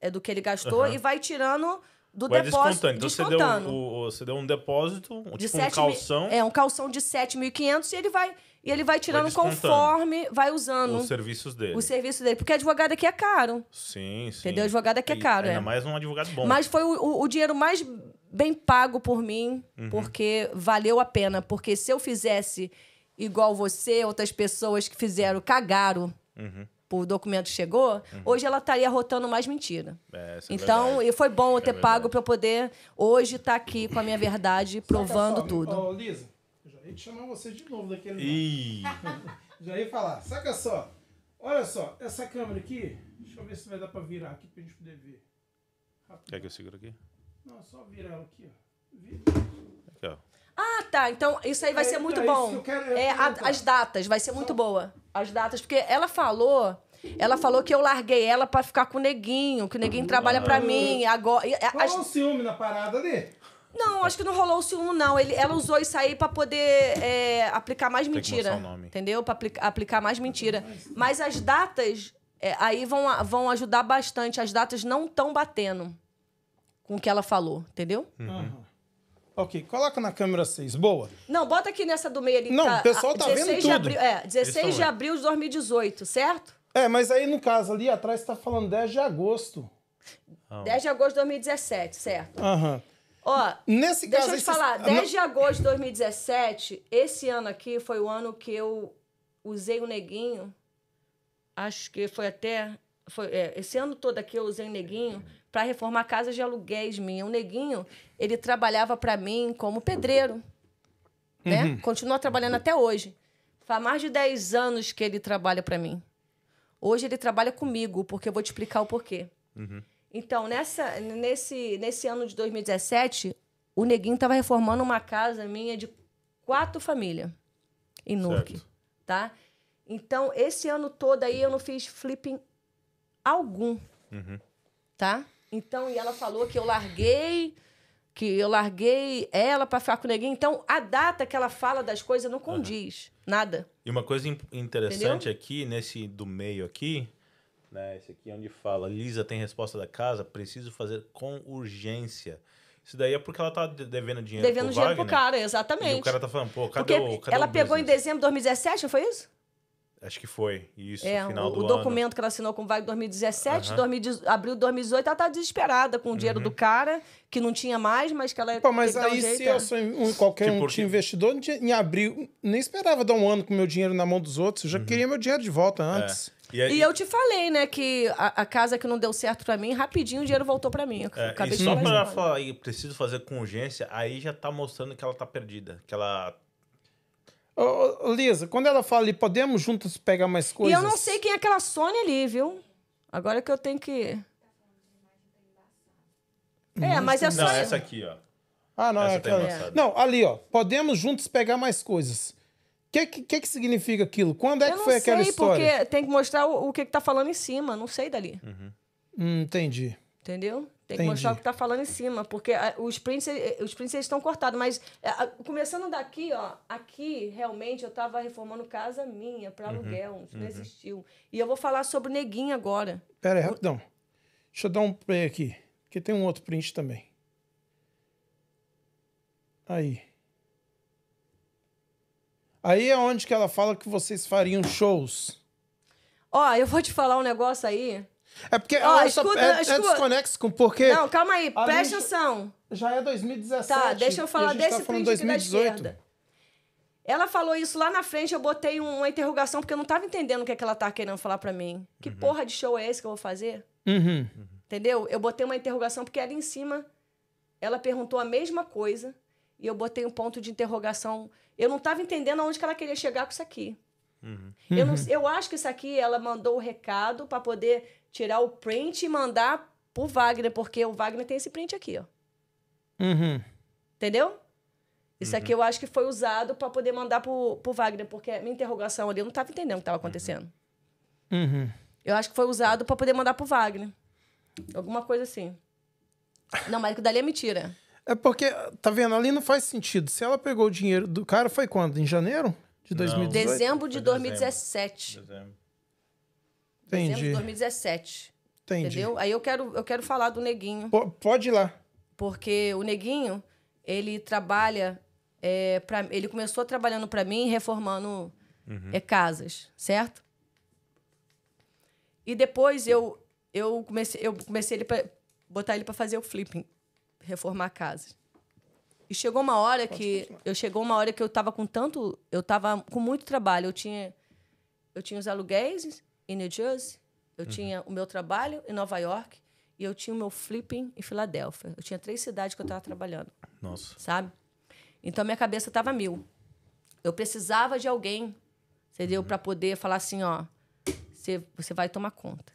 é do que ele gastou Aham. e vai tirando do Vai depósito, descontando. Então você deu, descontando. o, você deu um depósito, um- de tipo um 7 mil- calção, é um calção de 7.500 e ele vai e ele vai tirando descontando. conforme vai usando os serviços dele. o serviço dele. Porque advogado aqui é caro. Sim, sim. Entendeu? Advogado aqui é E caro, Ainda é. mais um advogado bom. Mas foi o, o- o dinheiro mais bem pago por mim, Uhum. porque valeu a pena. Porque se eu fizesse igual você, outras pessoas que fizeram, cagaram, Uhum. O documento chegou, hoje ela estaria rotando mais mentira. É, é Então, verdade. e foi bom eu ter verdade. pago para eu poder hoje estar aqui com a minha verdade, provando só, tudo. Ô, Lisa, eu já ia te chamar você de novo daquele. Ih, Já ia falar. Saca só. Olha só, essa câmera aqui. Deixa eu ver se vai dar pra virar aqui pra gente poder ver. Rápido. quer que eu segure aqui? Não, só virar ela aqui, ó. Vira. Aqui, ó. Ah, tá. Então, isso aí vai É, ser muito é isso bom. que quero- eu É, a- as datas, vai ser muito boa. As datas, porque ela falou. Ela falou que eu larguei ela pra ficar com o neguinho, que o neguinho trabalha pra mim. Agora, as- Rolou um ciúme na parada ali? Não, acho que não rolou o ciúme, não. Ele, ela usou isso aí pra poder é, aplicar mais mentira. mostrar o nome. Entendeu? Pra apli- aplicar mais mentira. Mas as datas é, aí vão, vão ajudar bastante. As datas não estão batendo com o que ela falou, entendeu? Aham. Ok, coloca na câmera 6. Boa. Não, bota aqui nessa do meio ali. Não, o pessoal a- tá vendo 16 de tudo. abril- é, 16 Eles de abril de 2018, certo? É, mas aí no caso ali atrás tá falando 10 de agosto. Ah. 10 de agosto de 2017, certo? Aham. Ó, Nesse Deixa caso eu te falar, Ah, 10 de agosto de 2017, esse ano aqui foi o ano que eu usei o neguinho. Acho que foi até. Foi, é, esse ano todo aqui eu usei o neguinho para reformar casas de aluguéis minha. O neguinho, ele trabalhava para mim como pedreiro. Né? Continua trabalhando até hoje. Faz mais de 10 anos que ele trabalha para mim. Hoje ele trabalha comigo, porque eu vou te explicar o porquê. Então, nessa, nesse, nesse ano de 2017, o Neguinho estava reformando uma casa minha de quatro famílias em Newark, tá? Então, esse ano todo aí eu não fiz flipping algum, tá? Então, e ela falou que eu larguei, que eu larguei ela para ficar com o Neguinho. Então, a data que ela fala das coisas não condiz, nada. E uma coisa in- interessante aqui, nesse do meio aqui, né? Esse aqui é onde fala, Lisa tem resposta da casa, preciso fazer com urgência. Isso daí é porque ela tá de- devendo dinheiro Devendo pro dinheiro Wagner. pro cara, E exatamente. o cara tá falando, pô, cadê Porque o cadê ela o pegou em business? dezembro de 2017, não foi isso? Acho que foi, isso, É, final o, do o ano. documento que ela assinou com o em 2017, Aham. 2018, abril de 2018, ela tá desesperada com o dinheiro do cara, que não tinha mais, mas que ela Pô, mas dar um aí jeito, se é. eu sou um, qualquer Tipo, um porque- investidor, em abril, nem esperava dar um ano com meu dinheiro na mão dos outros. Eu já queria meu dinheiro de volta antes. É. E, aí- E eu te falei, né, que a, a casa que não deu certo pra mim, rapidinho o dinheiro voltou pra mim. É, e de só isso ela falar, "Ih, preciso fazer com urgência, aí já tá mostrando que ela tá perdida. Que ela. Ô, ô, Lisa, quando ela fala ali, podemos juntos pegar mais E coisas? eu não sei quem é aquela Sônia ali, viu? Agora que eu tenho que... É, mas é Não, só... essa aqui, ó. Ah, não, é Essa tem aquela. lançado. Não, ali, ó. Podemos juntos pegar mais coisas. O que, que, que significa aquilo? Quando é eu que não foi aquela sei, história? porque tem que mostrar o, o que, que tá falando em cima. Não sei dali. Hum, entendi. Entendeu? Tem Entendi. que mostrar o que tá falando em cima. Porque ah, os prints, eh, os prints eles estão cortados. Mas eh, ah, começando daqui, ó. Aqui, realmente, eu tava reformando casa minha para aluguel. Isso não existiu. E eu vou falar sobre o neguinho agora. Pera aí, rapidão. Deixa eu dar um play aqui. Porque tem um outro print também. Aí. Aí é onde que ela fala que vocês fariam shows. Ó, eu vou te falar um negócio aí. É porque Ó, ela só- escuta, é, é escuta. desconexo com porque Não, calma aí. A Presta gente- atenção. já é 2017. Tá, deixa eu e a falar gente desse tá print aqui da 2018. esquerda. Ela falou isso lá na frente, eu botei um- uma interrogação, porque eu não tava entendendo o que, é que ela tá querendo falar pra mim. Que porra de show é esse que eu vou fazer? Uhum. Entendeu? Eu botei uma interrogação, porque ali em cima ela perguntou a mesma coisa e eu botei um ponto de interrogação. Eu não tava entendendo aonde que ela queria chegar com isso aqui. Eu, não, eu acho que isso aqui ela mandou o recado pra poder tirar o print e mandar pro Wagner, porque o Wagner tem esse print aqui, ó. Uhum. Entendeu? Isso aqui eu acho que foi usado para poder mandar pro, pro Wagner, porque a minha interrogação ali eu não estava entendendo o que estava acontecendo. Uhum. Eu acho que foi usado para poder mandar pro Wagner. Alguma coisa assim. Não, mas que dali é mentira. É porque, tá vendo, ali não faz sentido. Se ela pegou o dinheiro do cara, foi quando? Em janeiro de 2018? Dezembro de Foi dezembro. 2017. Dezembro. Dezembro Entendi. de 2017. Entendi. Entendeu? Aí eu quero, eu quero falar do Neguinho. Po- Pode ir lá. Porque o Neguinho, ele trabalha. É, pra, ele começou trabalhando para mim, reformando é, casas, certo? E depois eu, eu comecei, eu comecei ele pra, botar ele para fazer o flipping, reformar casas. E chegou uma hora que eu chegou uma hora que eu tava com tanto, eu tava com muito trabalho. Eu tinha eu tinha os aluguéis em New Jersey, eu tinha o meu trabalho em Nova York e eu tinha o meu flipping em Filadélfia. Eu tinha três cidades que eu estava trabalhando, Nossa. sabe? Então minha cabeça estava mil. Eu precisava de alguém, entendeu? Para poder falar assim, ó, você, você vai tomar conta.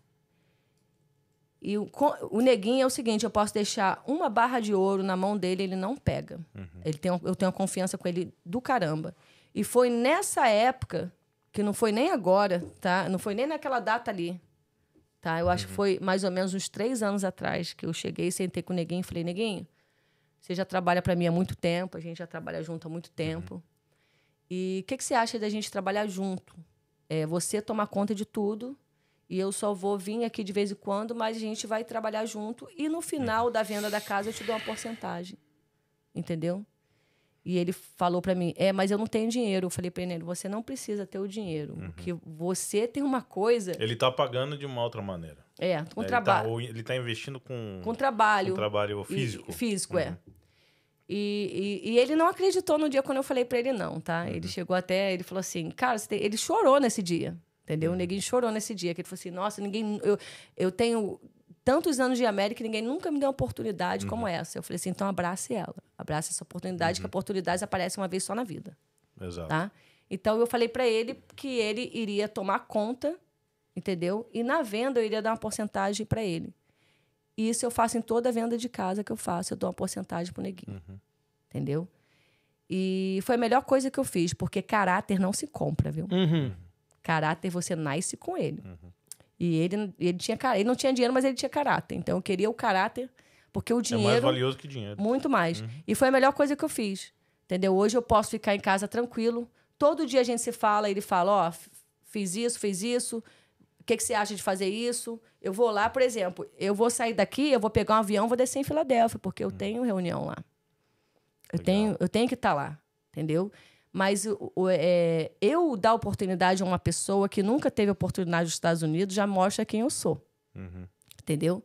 E o, o neguinho é o seguinte: eu posso deixar uma barra de ouro na mão dele, ele não pega. Ele tem, eu tenho confiança com ele do caramba. E foi nessa época, que não foi nem agora, tá? Não foi nem naquela data ali. Tá? Eu acho que foi mais ou menos uns três anos atrás que eu cheguei, sentei com o neguinho e falei: Neguinho, você já trabalha para mim há muito tempo, a gente já trabalha junto há muito tempo. E o que, que você acha da gente trabalhar junto? É, você tomar conta de tudo e eu só vou vir aqui de vez em quando, mas a gente vai trabalhar junto e no final da venda da casa eu te dou uma porcentagem. Entendeu? E ele falou para mim: "É, mas eu não tenho dinheiro". Eu falei para ele: "Você não precisa ter o dinheiro, porque você tem uma coisa, Ele tá pagando de uma outra maneira. é, com ele trabalho, Tá, ou ele tá investindo com, com trabalho, com trabalho e- físico. físico, é. E, e, e ele não acreditou no dia quando eu falei pra ele não, tá? Ele chegou até, ele falou assim, cara, tem- ele chorou nesse dia, entendeu? O neguinho chorou nesse dia, que ele falou assim, nossa, ninguém, eu, eu tenho tantos anos de América, ninguém nunca me deu uma oportunidade como essa. Eu falei assim, então abrace ela, abrace essa oportunidade, que oportunidades aparecem uma vez só na vida Exato. tá? Então eu falei para ele que ele iria tomar conta, entendeu? E na venda eu iria dar uma porcentagem para ele. E isso eu faço em toda venda de casa que eu faço, eu dou uma porcentagem pro neguinho. Entendeu? E foi a melhor coisa que eu fiz, porque caráter não se compra, viu? Uhum. Caráter você nasce com ele. E ele, ele tinha ele não tinha dinheiro, mas ele tinha caráter. Então eu queria o caráter, porque o É mais dinheiro valioso que dinheiro. muito mais. E foi a melhor coisa que eu fiz. Entendeu? Hoje eu posso ficar em casa tranquilo. Todo dia a gente se fala, ele fala, ó, f- fiz isso, fiz isso. O que, que você acha de fazer isso? Eu vou lá, por exemplo, eu vou sair daqui, eu vou pegar um avião, vou descer em Filadélfia, porque eu tenho reunião lá. Eu Legal. tenho, eu tenho que estar lá, entendeu? Mas é, eu dar oportunidade a uma pessoa que nunca teve oportunidade nos Estados Unidos já mostra quem eu sou Uhum. entendeu?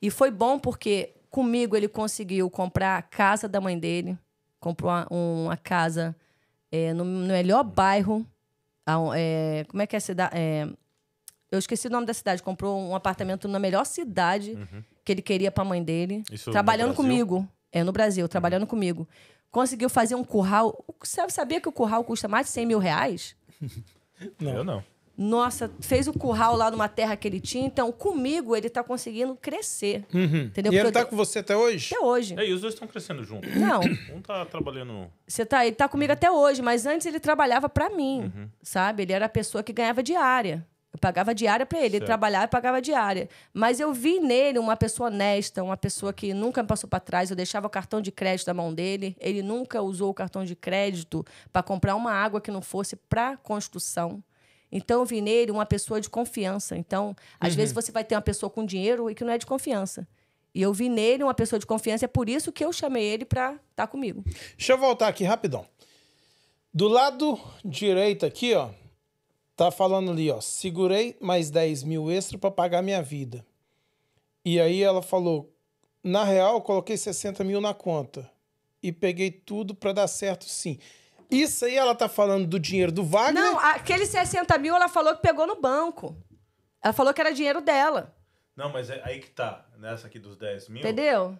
E foi bom porque comigo ele conseguiu comprar a casa da mãe dele, comprou uma, uma casa é, no, no melhor bairro. a- é, como é que é a cidade? É, eu esqueci o nome da cidade. Comprou um apartamento na melhor cidade que ele queria para a mãe dele, Isso trabalhando comigo. É, no Brasil, trabalhando comigo. Conseguiu fazer um curral. Você sabia que o curral custa mais de 100 mil reais? Não. Eu não. Nossa, fez o curral lá numa terra que ele tinha. Então, comigo, ele tá conseguindo crescer. Entendeu? E ele Porque tá eu- com você até hoje? Até hoje. É, e os dois estão crescendo juntos. Não. Um tá trabalhando. Você tá, ele tá comigo até hoje, mas antes ele trabalhava pra mim, sabe? Ele era a pessoa que ganhava diária. Eu pagava diária pra ele, ele Certo. trabalhava e pagava diária. Mas eu vi nele uma pessoa honesta, uma pessoa que nunca me passou pra trás. Eu deixava o cartão de crédito na mão dele, ele nunca usou o cartão de crédito pra comprar uma água que não fosse pra construção. Então eu vi nele uma pessoa de confiança. Então, às vezes você vai ter uma pessoa com dinheiro e que não é de confiança. E eu vi nele uma pessoa de confiança, é por isso que eu chamei ele pra estar comigo. Deixa eu voltar aqui rapidão. Do lado direito aqui, ó, tá falando ali, ó, segurei mais 10 mil extra para pagar minha vida. E aí ela falou, na real, eu coloquei 60 mil na conta e peguei tudo para dar certo sim. Isso aí ela tá falando do dinheiro do Wagner? Não, aqueles 60 mil ela falou que pegou no banco. Ela falou que era dinheiro dela. Não, mas é aí que tá. Nessa aqui dos 10 mil. Entendeu?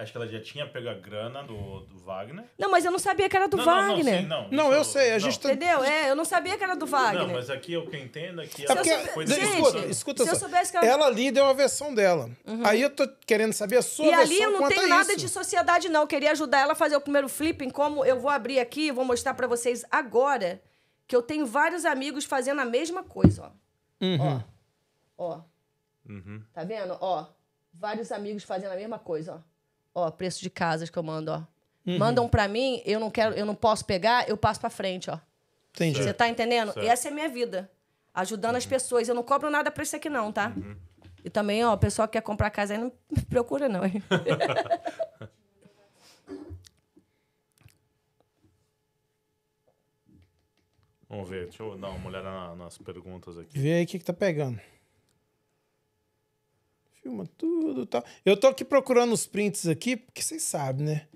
Acho que ela já tinha pego a grana do, do Wagner. Não, mas eu não sabia que era do não, não, não, Wagner. sim, não, Não, isso- eu sei, a não. gente tá- Entendeu? É, eu não sabia que era do Wagner. Não, mas aqui o que eu entendo é que É ela porque, soube- foi de- Gente, escuta, escuta se eu só. soubesse que ela- Ela ali deu uma versão dela. Aí eu tô querendo saber a sua E versão ali eu não tenho a nada de sociedade, não. Eu queria ajudar ela a fazer o primeiro flipping, como eu vou abrir aqui e vou mostrar pra vocês agora que eu tenho vários amigos fazendo a mesma coisa, ó. Uhum. Ó. Ó. Uhum. Tá vendo? Ó. Vários amigos fazendo a mesma coisa, ó. Ó, preço de casas que eu mando, ó. Uhum. Mandam pra mim, eu não quero, eu não posso pegar, eu passo pra frente, ó. Entendi. Você tá entendendo? Certo. Essa é a minha vida. Ajudando as pessoas. Eu não cobro nada pra isso aqui, não, tá? E também, ó, o pessoal que quer comprar casa aí não me procura, não. hein? Vamos ver, deixa eu dar uma olhada na- nas perguntas aqui. Vê aí o que, que tá pegando. Filma tudo e tal. Eu tô aqui procurando os prints aqui, porque vocês sabem, né?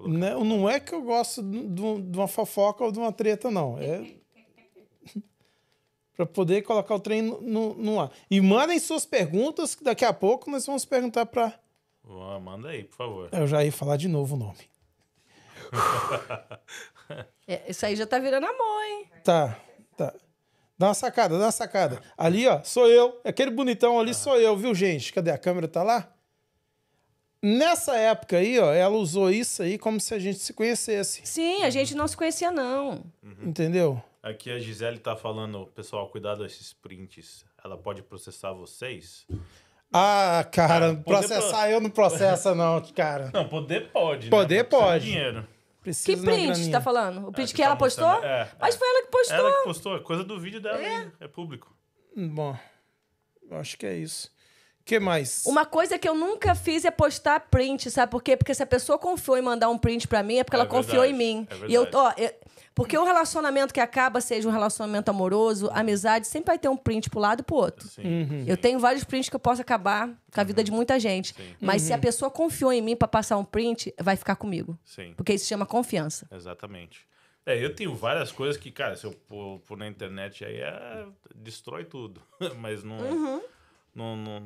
Não, não é que eu gosto de, uma fofoca ou de uma treta, não. É. pra poder colocar o trem no, no, no ar. E mandem suas perguntas, que daqui a pouco nós vamos perguntar pra. Ah, manda aí, por favor. Eu já ia falar de novo o nome. É, isso aí já tá virando amor, hein? Tá, tá. Dá uma sacada, dá uma sacada. Ali, ó, sou eu. Aquele bonitão ali sou eu, viu, gente? Cadê a câmera? Tá lá? Nessa época aí, ó, ela usou isso aí como se a gente se conhecesse. Sim, a gente não se conhecia, não. Entendeu? Aqui a Gisele tá falando, pessoal, cuidado com esses prints. Ela pode processar vocês? Ah, cara, Ah, poder processar eu não processa, não, cara. Não, poder pode. Poder né? Precisa de pode. dinheiro. Precisa Que print graninha. tá falando? O print que que tá ela postou? mostrando, é, Mas é. foi ela que postou. Ela que postou, é coisa do vídeo dela, é, é público. Bom, eu acho que é isso. O que mais? Uma coisa que eu nunca fiz é postar print, sabe por quê? Porque se a pessoa confiou em mandar um print pra mim, é porque É ela confiou em verdade, mim. é e eu, verdade. ó, eu- porque o relacionamento que acaba, seja um relacionamento amoroso, amizade, sempre vai ter um print pro lado e pro outro. Uhum. Eu tenho vários prints que eu posso acabar com a vida de muita gente. Mas se a pessoa confiou em mim pra passar um print, vai ficar comigo. Sim, Porque isso se chama confiança. exatamente. É, eu tenho várias coisas que, cara, se eu pôr, pôr na internet aí, é, destrói tudo. Mas não... Não, não,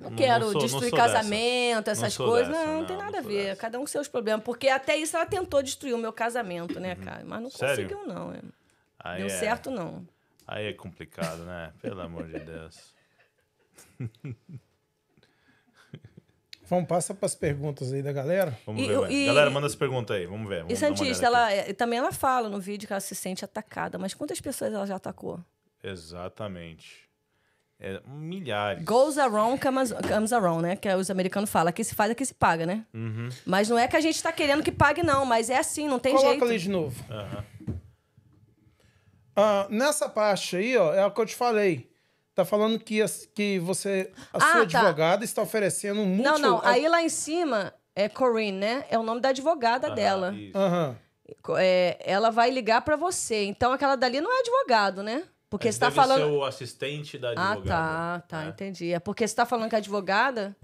Não quero sou- destruir dessa. casamento, essas sou coisas. dessa, não, não, não, tem não nada a ver. dessa. Cada um com seus problemas. Porque até isso ela tentou destruir o meu casamento, né, cara? Mas não Uhum. Sério? conseguiu, não. é. Aí Deu é, certo, não. Aí é complicado, né? Pelo amor de Deus. Vamos passar para as perguntas aí da galera. Vamos E- ver. e- Galera, manda as perguntas aí. Vamos ver. Vamos E uma Santista, ela, é- também ela fala no vídeo que ela se sente atacada. Mas quantas pessoas ela já atacou? Exatamente. É, milhares. Goes around, comes, comes around, né? Que os americanos falam. Aqui se faz, aqui se paga, né? Uhum. Mas não é que a gente tá querendo que pague, não. Mas é assim, não tem Coloca jeito. ali de novo. Aham. Ah, nessa parte aí, ó, é o que eu te falei. Tá falando que, que você, a Ah, sua tá. advogada está oferecendo um Não, não. Aí lá em cima é Corinne, né? É o nome da advogada Aham, dela. isso. Aham. É, ela vai ligar pra você. Então aquela dali não é advogado, né? Porque você tá falando. ser o assistente da Ah, advogada. tá, tá, É. entendi. É porque você tá falando que a advogada.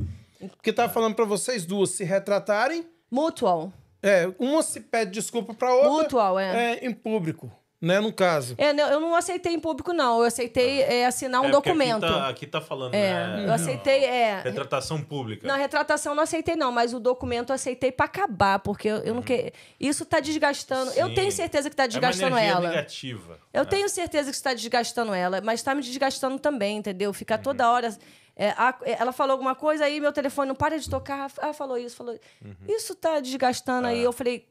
Porque tá falando para vocês duas se retratarem. Mutual. É, uma se pede desculpa para outra. Mutual, é. É, em público, né, no caso. É, não, eu não aceitei em público, não. Eu aceitei é, assinar um É, documento. Aqui tá, aqui tá falando, É, né? eu aceitei, é. Retratação pública. Na retratação eu não aceitei, não, mas o documento eu aceitei pra acabar, porque eu, eu não quero. Isso tá desgastando. Eu Uhum. Sim. tenho certeza que tá é uma desgastando energia ela. negativa. Eu né? tenho certeza que está desgastando ela, mas está me desgastando também, entendeu? Ficar Uhum. toda hora. é, a- é, ela falou alguma coisa, aí meu telefone não para de tocar. Ah, falou isso, falou. Uhum. Isso está desgastando É. aí. Eu falei,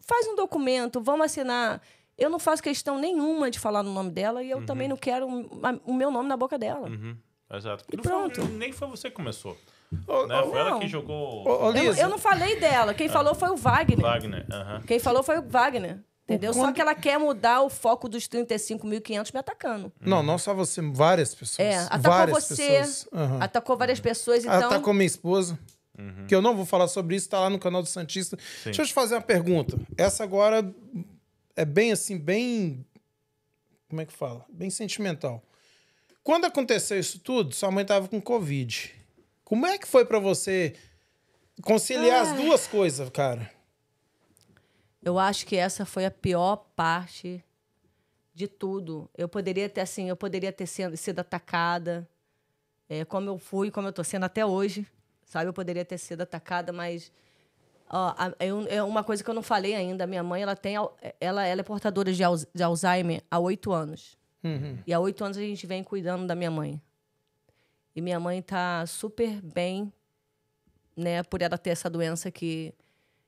faz um documento, vamos assinar. Eu não faço questão nenhuma de falar no nome dela e eu também não quero o meu nome na boca dela. Uhum, Exato. E Não foi- pronto. nem foi você que começou. Ô, Né? Foi ela que jogou ô, Eu, eu não falei dela, quem falou foi o Wagner. Wagner. aham. Quem falou foi o Wagner. Entendeu? Só Quando- que ela quer mudar o foco dos 35.500 me atacando. Não, não só você, várias pessoas. É, atacou várias você, pessoas. Aham. atacou várias pessoas, então. Atacou minha esposa. Uhum. Que eu não vou falar sobre isso, tá lá no canal do Santista. Deixa eu te fazer uma pergunta. Essa agora é bem assim, bem. Como é que fala? Bem sentimental. Quando aconteceu isso tudo, sua mãe tava com Covid. Como é que foi pra você conciliar as duas coisas, cara? Eu acho que essa foi a pior parte de tudo. Eu poderia ter assim, eu poderia ter sido, sido atacada, é, como eu fui, como eu tô sendo até hoje, sabe? Eu poderia ter sido atacada, mas eu- é uma coisa que eu não falei ainda. Minha mãe, ela tem, ela, ela é portadora de, de Alzheimer há oito anos. Uhum. E há oito anos a gente vem cuidando da minha mãe. E minha mãe tá super bem, né? Por ela ter essa doença que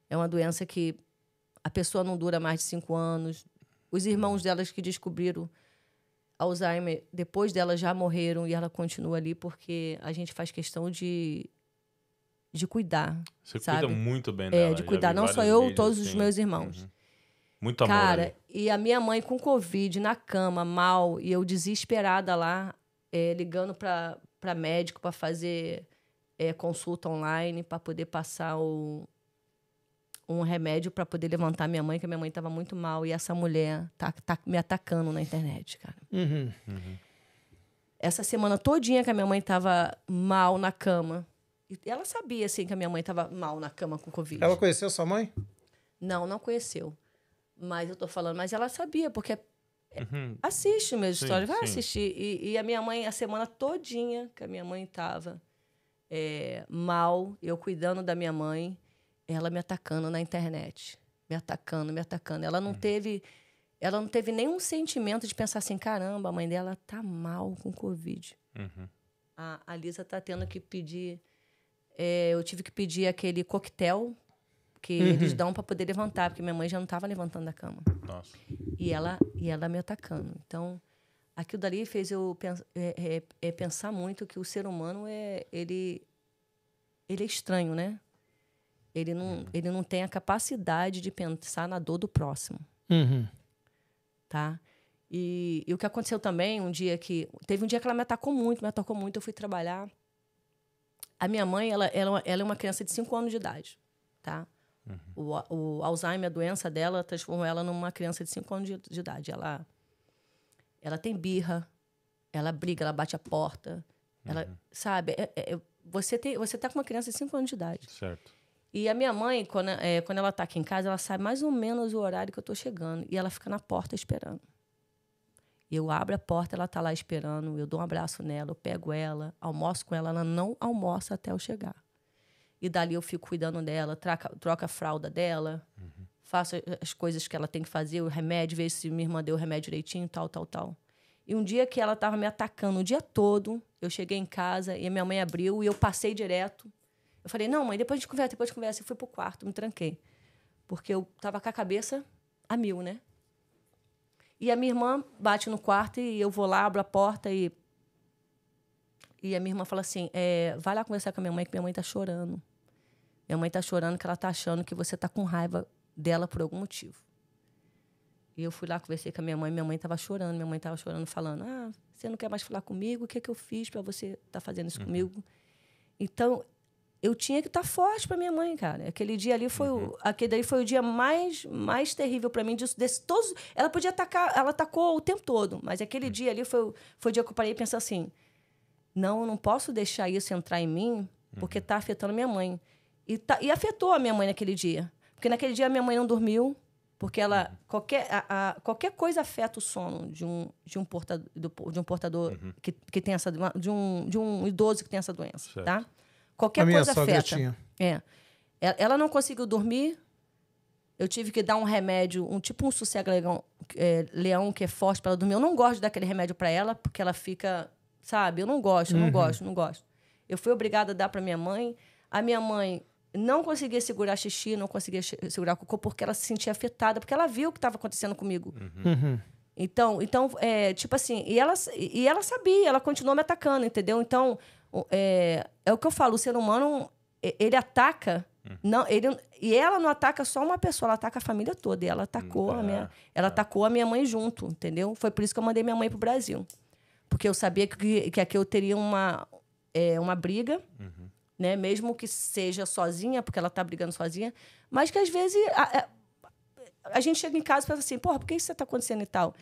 é uma doença que a pessoa não dura mais de cinco anos. Os irmãos delas que descobriram Alzheimer, depois dela já morreram e ela continua ali porque a gente faz questão de, de cuidar. Você Sabe? cuida muito bem É, dela. de já cuidar. Não só eu, vídeos, todos os assim. meus irmãos. Uhum. Muito amor Cara, e a minha mãe com Covid na cama, mal, e eu desesperada lá, é, ligando para médico para fazer é, consulta online, para poder passar o, um remédio para poder levantar minha mãe, que a minha mãe estava muito mal. E essa mulher tá, tá me atacando na internet, cara. Uhum. Essa semana todinha que a minha mãe estava mal na cama. E ela sabia, assim, que a minha mãe estava mal na cama com Covid. Ela conheceu sua mãe? Não, não conheceu. Mas eu tô falando, mas ela sabia, porque Uhum. assiste meus Sim, stories, vai sim. assistir. E, e a minha mãe, a semana todinha que a minha mãe tava é, mal, eu cuidando da minha mãe, ela me atacando na internet. Me atacando, me atacando. Ela Uhum. não teve. Ela não teve nenhum sentimento de pensar assim, caramba, a mãe dela tá mal com Covid. Uhum. A, a Lisa tá tendo que pedir. É, eu tive que pedir aquele coquetel que eles dão para poder levantar, porque minha mãe já não estava levantando da cama. Nossa. E ela, e ela me atacando. Então, aquilo dali fez eu pens é, é- é pensar muito que o ser humano é ele, ele é estranho, né? Ele não, ele não tem a capacidade de pensar na dor do próximo Uhum. tá? E, e o que aconteceu também, um dia que... Teve um dia que ela me atacou muito, me atacou muito, eu fui trabalhar. A minha mãe, ela, ela, ela é uma criança de 5 anos de idade, tá? O, a- o Alzheimer, a doença dela, transformou ela numa criança de 5 anos de, de idade. Ela, ela tem birra, ela briga, ela bate a porta, ela, sabe? É- é- você, tem, você tá com uma criança de 5 anos de idade. Certo. E a minha mãe, quando, é, quando ela tá aqui em casa, ela sabe mais ou menos o horário que eu tô chegando. E ela fica na porta esperando. Eu abro a porta, ela tá lá esperando, eu dou um abraço nela, eu pego ela, almoço com ela, ela não almoça até eu chegar. E dali eu fico cuidando dela, troca, troca a fralda dela, faço as coisas que ela tem que fazer, o remédio, ver se minha irmã deu o remédio direitinho, tal, tal, tal. E um dia que ela tava me atacando o dia todo, eu cheguei em casa e a minha mãe abriu e eu passei direto. Eu falei, não, mãe, depois a gente conversa, depois a gente conversa. E fui pro quarto, me tranquei. Porque eu tava com a cabeça a mil, né? E a minha irmã bate no quarto e eu vou lá, abro a porta e. E a minha irmã fala assim: é, vai lá conversar com a minha mãe, que minha mãe tá chorando. Minha mãe tá chorando, que ela tá achando que você tá com raiva dela por algum motivo. E eu fui lá, conversei com a minha mãe, minha mãe tava chorando, minha mãe tava chorando, falando: ah, você não quer mais falar comigo? O que é que eu fiz para você tá fazendo isso comigo? Então, eu tinha que estar forte para minha mãe, cara. Aquele dia ali foi o, aquele ali foi o dia mais mais terrível para mim disso, desse todos, ela podia atacar, ela atacou o tempo todo, mas aquele dia ali foi o- foi o dia que eu parei e pensei assim: não, eu não posso deixar isso entrar em mim, porque tá afetando minha mãe. E, tá- e afetou a minha mãe naquele dia. Porque naquele dia a minha mãe não dormiu, Porque ela qualquer, a, a- qualquer coisa afeta o sono de um, de um portador, de um portador que, que tem essa doença, de um, de um idoso que tem essa doença, Certo. tá? Qualquer A minha coisa sogra afeta. tinha. É. Ela não conseguiu dormir. Eu tive que dar um remédio, um tipo um sossego-leão, é, leão que é forte para ela dormir. Eu não gosto daquele remédio para ela, porque ela fica, sabe? Eu não gosto, eu não gosto, não gosto. Eu fui obrigada a dar para minha mãe. A minha mãe não conseguia segurar xixi, não conseguia segurar cocô, porque ela se sentia afetada, porque ela viu o que estava acontecendo comigo. Uhum. Então, então é, tipo assim, e ela, e ela sabia, ela continuou me atacando, entendeu? Então, é, é o que eu falo, o ser humano, ele ataca, não, ele, e ela não ataca só uma pessoa, ela ataca a família toda, e ela atacou a minha, ela atacou a minha mãe junto, entendeu? Foi por isso que eu mandei minha mãe pro Brasil. Porque eu sabia que, que aqui eu teria uma, é, uma briga, né? Mesmo que seja sozinha, porque ela tá brigando sozinha, mas que às vezes a- a- a gente chega em casa e pensa assim, porra, por que isso está acontecendo e tal?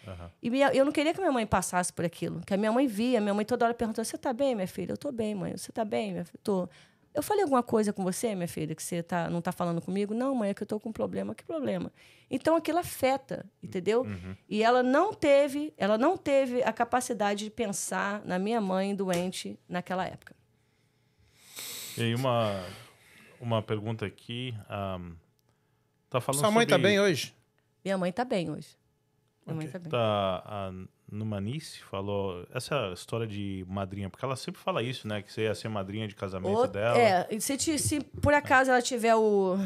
E minha- eu não queria que minha mãe passasse por aquilo. Que a minha mãe via, minha mãe toda hora perguntou, você tá bem, minha filha? Eu tô bem, mãe. Você tá bem, minha filha? Tô. Eu falei alguma coisa com você, minha filha, que você tá, não tá falando comigo? Não, mãe, é que eu tô com um problema. Que problema? Então aquilo afeta, entendeu? E ela não teve, ela não teve a capacidade de pensar na minha mãe doente naquela época. E aí uma, uma pergunta aqui. ahm, tá falando Sua mãe tá sobre- bem hoje? Minha mãe tá bem hoje. Minha mãe Ok. tá bem. Tá, a Numanice falou essa história de madrinha, porque ela sempre fala isso, né? Que você ia ser madrinha de casamento Ou- dela. É, se, te- se por acaso ela tiver o,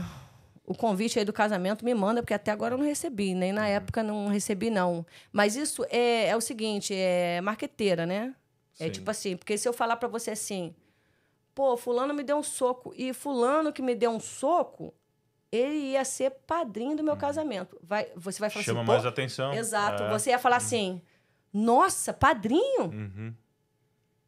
o convite aí do casamento, me manda, porque até agora eu não recebi, nem na época não recebi, não. Mas isso é, é o seguinte, é marqueteira, né? É Sim. tipo assim, porque se eu falar pra você assim, pô, fulano me deu um soco, e fulano que me deu um soco, ele ia ser padrinho do meu casamento. Vai, você vai falar Uhum. Chama assim, mais atenção. Exato. É. Você ia falar assim, nossa, padrinho? Uhum.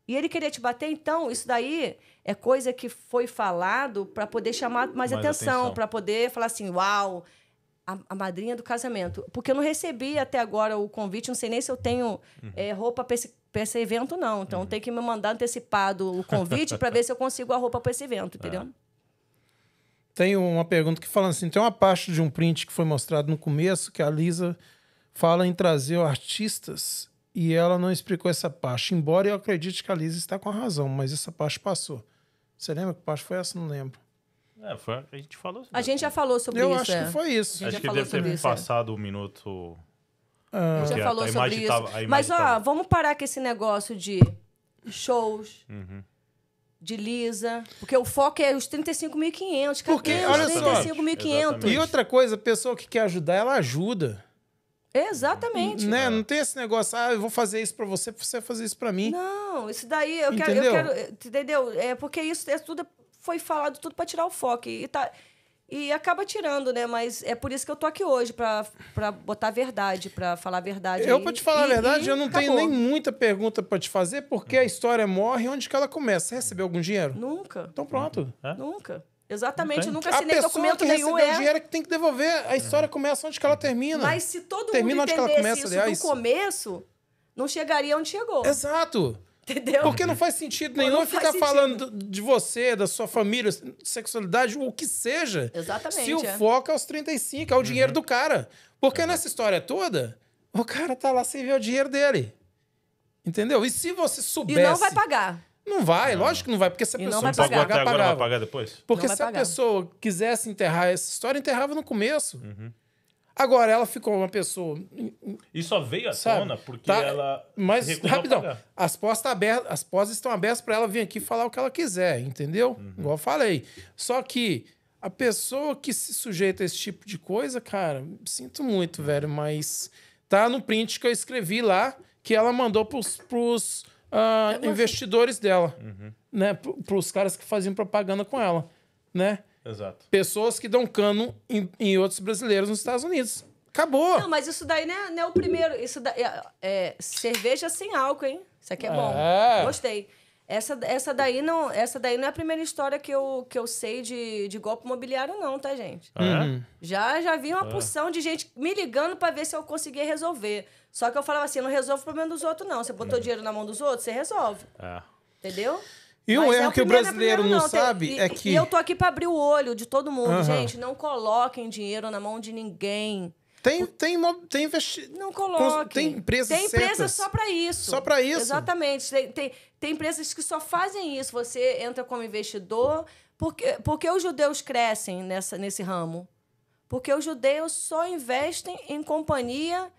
E ele queria te bater, então, isso daí é coisa que foi falado para poder chamar mais, Mais atenção, atenção. para poder falar assim, uau, a, a madrinha do casamento. Porque eu não recebi até agora o convite, não sei nem se eu tenho Uhum. eh, roupa para esse, pra esse evento, não. Então tem que me mandar antecipado o convite para ver se eu consigo a roupa para esse evento, entendeu? Tem uma pergunta que fala assim: tem uma parte de um print que foi mostrado no começo que a Lisa fala em trazer artistas e ela não explicou essa parte. Embora eu acredite que a Lisa está com a razão, mas essa parte passou. Você lembra que parte foi essa? Não lembro. É, foi, a gente falou sobre A gente já falou sobre eu isso. acho é. que foi isso. gente Acho já que falou deve ter sobre isso, é. passado o minuto. Ah, já falou a sobre isso. tava- Mas, ó, tava- vamos parar com esse negócio de shows, Uhum. De Lisa. Porque o foco é os 35.500. Cadê Porque, olha só. 35.500? E outra coisa, a pessoa que quer ajudar, ela ajuda. Exatamente. Né? Não tem esse negócio, ah, eu vou fazer isso pra você, você fazer isso pra mim. Não, isso daí eu quero, eu Entendeu? quero. Entendeu? É porque isso é tudo foi falado tudo para tirar o foco. E, tá, e acaba tirando, né? Mas é por isso que eu tô aqui hoje, pra pra botar a verdade, pra falar a verdade. Eu, aí. pra te falar a E- verdade, e eu não tenho acabou. nem muita pergunta pra te fazer, porque a história morre onde que ela começa. Você recebeu algum dinheiro? Nunca. Então pronto. Nunca. Exatamente, eu nunca A assinei pessoa documento que nenhum. recebeu o É. dinheiro é que tem que devolver. A história começa onde que ela termina. Mas se todo Termina mundo onde que ela entendesse começa, isso aliás. do começo, não chegaria onde chegou. Exato. Entendeu? Porque não faz sentido nenhum não ficar falando de você, da sua família, sexualidade, o que seja. Exatamente, Se o é. foco é os 35, é o dinheiro do cara. Porque nessa história toda, o cara tá lá sem ver o dinheiro dele. Entendeu? E se você E soubesse. não vai pagar. Não vai, lógico que não vai, porque se a E não pessoa vai Não pagou pagar. até agora, vai pagar depois? Porque Não vai se a pagar. pessoa quisesse enterrar essa história, enterrava no começo. Uhum. Agora, ela ficou uma pessoa. E só veio à Sabe? tona porque Tá, ela Mas, rapidão, as portas, tá abertas, as portas estão abertas para ela vir aqui falar o que ela quiser, entendeu? Uhum. Igual eu falei. Só que a pessoa que se sujeita a esse tipo de coisa, cara, sinto muito, velho, mas tá no print que eu escrevi lá que ela mandou pros, pros ah, investidores dela, Uhum. né? Pro- Pros caras que faziam propaganda com ela, né? Exato. Pessoas que dão cano em, em outros brasileiros nos Estados Unidos. Acabou. Não, mas isso daí não é, não é o primeiro. Isso daí, é, é cerveja sem álcool, hein? Isso aqui é bom. É. Gostei. Essa, essa, daí não, essa daí não é a primeira história que eu, que eu sei de, de golpe imobiliário, não, tá, gente? Ah, é? Uhum. Já, já vi uma porção de gente me ligando pra ver se eu conseguia resolver. Só que eu falava assim, eu não resolvo o problema dos outros, não. Você botou dinheiro na mão dos outros, você resolve. É. Entendeu? E um é erro que o primeiro- brasileiro não sabe e- é que. E eu tô aqui pra abrir o olho de todo mundo, Aham. gente. Não coloquem dinheiro na mão de ninguém. Tem, tem, tem investi... Não coloque. Tem empresas Tem empresa certas. só para isso. Só pra isso. Exatamente. Tem, tem, tem empresas que só fazem isso. Você entra como investidor. Porque, porque os judeus crescem nessa, nesse ramo? Porque os judeus só investem em companhia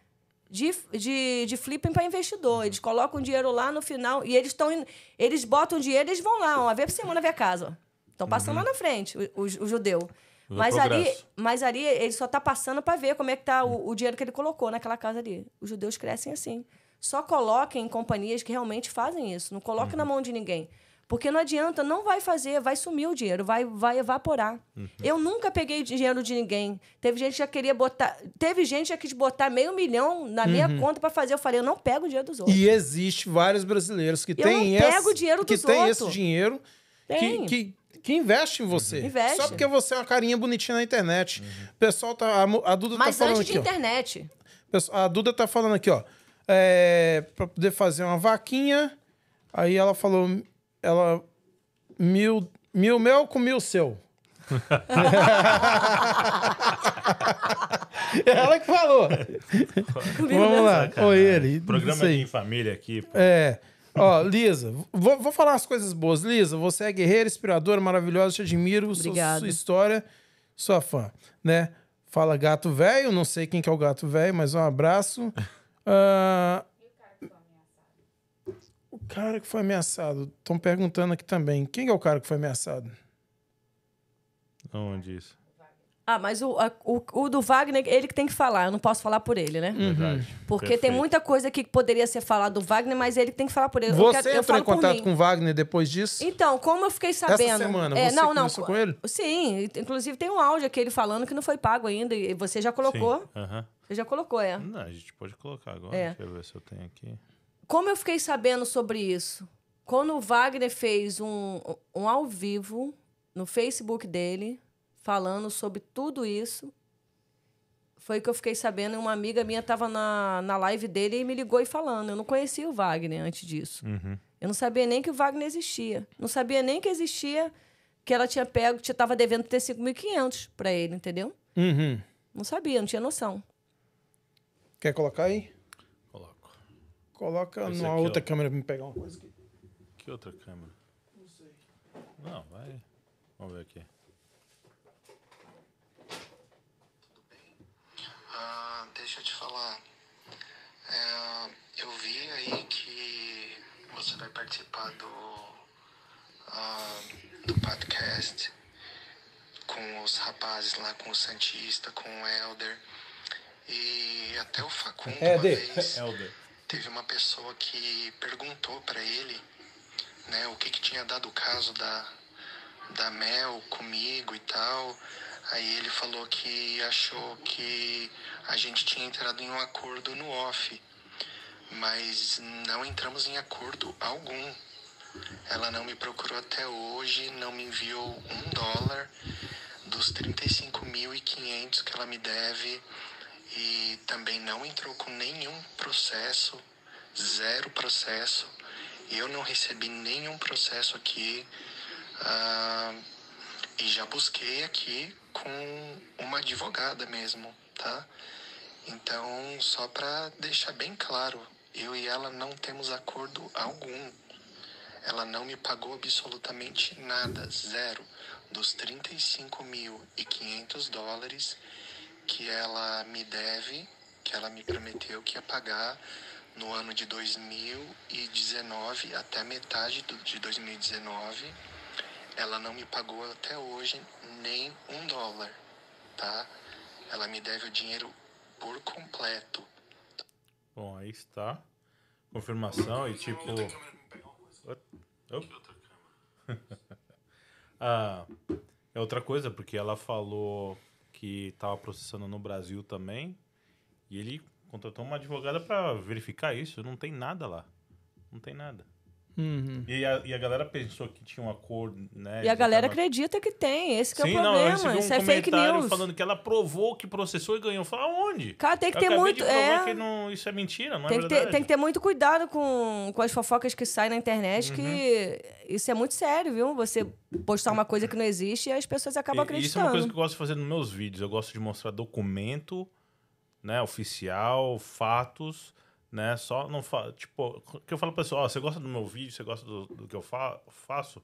de, de, de flipping para investidor. Eles colocam dinheiro lá no final e eles estão eles botam dinheiro eles vão lá, uma vez por semana ver a casa. Estão passando lá na frente, o, o, o judeu. Mas ali, mas ali ele só está passando para ver como é que tá o, o dinheiro que ele colocou naquela casa ali. Os judeus crescem assim. Só coloquem em companhias que realmente fazem isso. Não coloquem na mão de ninguém. Porque não adianta, não vai fazer, vai sumir o dinheiro, vai, vai evaporar. Eu nunca peguei dinheiro de ninguém. Teve gente que já queria botar. Teve gente que já quis botar meio milhão na minha conta para fazer. Eu falei, eu não pego o dinheiro dos outros. E existe vários brasileiros que Eu têm não pego esse, o dinheiro que dos tem outros. esse dinheiro que, Tem. que, que investe em você. Investe. Só porque você é uma carinha bonitinha na internet. O pessoal tá. A, Duda Mas tá falando antes de aqui, ó. internet. Pessoal, A Duda tá falando aqui, ó. É, pra poder fazer uma vaquinha. Aí ela falou. Ela. Mil, mil meu com mil seu. ela que falou. Vamos lá. Ou ele. Programa em família aqui. pô. É. Ó, Lisa, vou, vou falar as coisas boas. Lisa, você é guerreira, inspiradora, maravilhosa, te admiro, sua, sua história, sua fã, né? Fala gato velho, não sei quem que é o gato velho, mas um abraço. O cara que foi ameaçado. Estão perguntando aqui também. Quem é o cara que foi ameaçado? Onde isso? Ah, mas o, a- o, o do Wagner, ele que tem que falar. Eu não posso falar por ele, né? Verdade. Porque tem Perfeito. muita coisa aqui que poderia ser falado do Wagner, mas ele que tem que falar por ele. Eu Você quero- eu entrou falo em contato com o Wagner depois disso? Então, como eu fiquei sabendo. semana, é, você não, não. conversou com ele? Sim, inclusive tem um áudio aqui ele falando que não foi pago ainda. E você já colocou. Sim. Você já colocou, é. Não, a gente pode colocar agora. É. Deixa eu ver se eu tenho aqui. Como eu fiquei sabendo sobre isso? Quando o Wagner fez um, um ao vivo no Facebook dele, falando sobre tudo isso, foi que eu fiquei sabendo. e Uma amiga minha estava na, na live dele e me ligou e falando. Eu não conhecia o Wagner antes disso. Uhum. Eu não sabia nem que o Wagner existia. Não sabia nem que existia, que ela tinha pego, que estava devendo 35.500 para ele, entendeu? Uhum. Não sabia, não tinha noção. Quer colocar aí? Coloca Esse numa aqui, outra ó. câmera pra me pegar uma coisa aqui. Que outra câmera? Não sei. Não, vai. Vamos ver aqui. Ah, deixa eu te falar. É, eu vi aí que você vai participar do, ah, do podcast com os rapazes lá, com o Santista, com o Elder. E até o Facundo É, uma Dê. vez Elder. Teve uma pessoa que perguntou pra ele né, o que, que tinha dado o caso da, da Mel comigo e tal. Aí ele falou que achou que a gente tinha entrado em um acordo no off, mas não entramos em acordo algum. Ela não me procurou até hoje, não me enviou um dólar dos 35.500 que ela me deve e também não entrou com nenhum processo, zero processo. Eu não recebi nenhum processo aqui ah, e já busquei aqui com uma advogada mesmo, tá? Então, só para deixar bem claro, eu e ela não temos acordo algum. Ela não me pagou absolutamente nada, zero, dos 35.500 dólares que ela me deve, que ela me prometeu que ia pagar no ano de 2019 até metade de 2019. Ela não me pagou até hoje nem um dólar, tá? Ela me deve o dinheiro por completo. Bom, aí está. Confirmação e tipo. Ah, é outra coisa, porque ela falou que estava processando no Brasil também. E ele contratou uma advogada para verificar isso. Não tem nada lá. Não tem nada. Uhum. E a, e a galera pensou que tinha um acordo, né? E a galera tava- acredita que tem. Esse que Sim, é o não, eu problema. um Isso é fake news. falando que ela provou que processou e ganhou. Fala, aonde? Cara, tem que Eu ter muito. É, que não, isso é mentira, não tem, é que verdade. ter, tem que ter muito cuidado com, com as fofocas que saem na internet, que Uhum. isso é muito sério, viu? Você postar uma coisa que não existe e as pessoas acabam E- e Isso é uma acreditando. coisa que eu gosto de fazer nos meus vídeos. Eu gosto de mostrar documento, né, oficial, fatos, né? Só não fa tipo, que eu falo pra pessoa, ó, você gosta do meu vídeo, você gosta do, do que eu fa faço?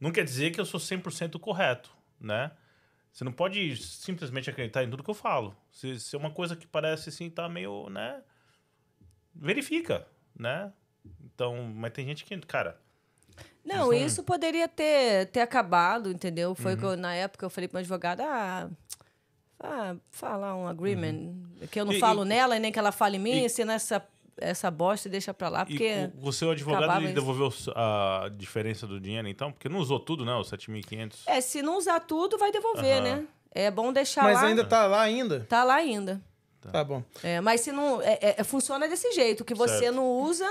Não quer dizer que eu sou 100% correto, né? Você não pode simplesmente acreditar em tudo que eu falo. Se, se é uma coisa que parece assim, tá meio, né? Verifica, né? Então, mas tem gente que, cara, Não, isso poderia ter, ter acabado, entendeu? Foi Uhum. que eu, na época eu falei para uma advogada, ah, ah, falar um agreement, que eu não Uhum. E- falo e- nela e nem que ela fale em mim, e- esse nessa essa bosta deixa pra lá, porque E o, o seu advogado ele devolveu a diferença do dinheiro, então? Porque não usou tudo, né? Os 7.500. é, se não usar tudo, vai devolver, Aham. né? É bom deixar Mas lá. ainda tá lá ainda? Tá lá ainda. Tá bom. É, mas se não. é- é- funciona desse jeito, que você Certo. não usa,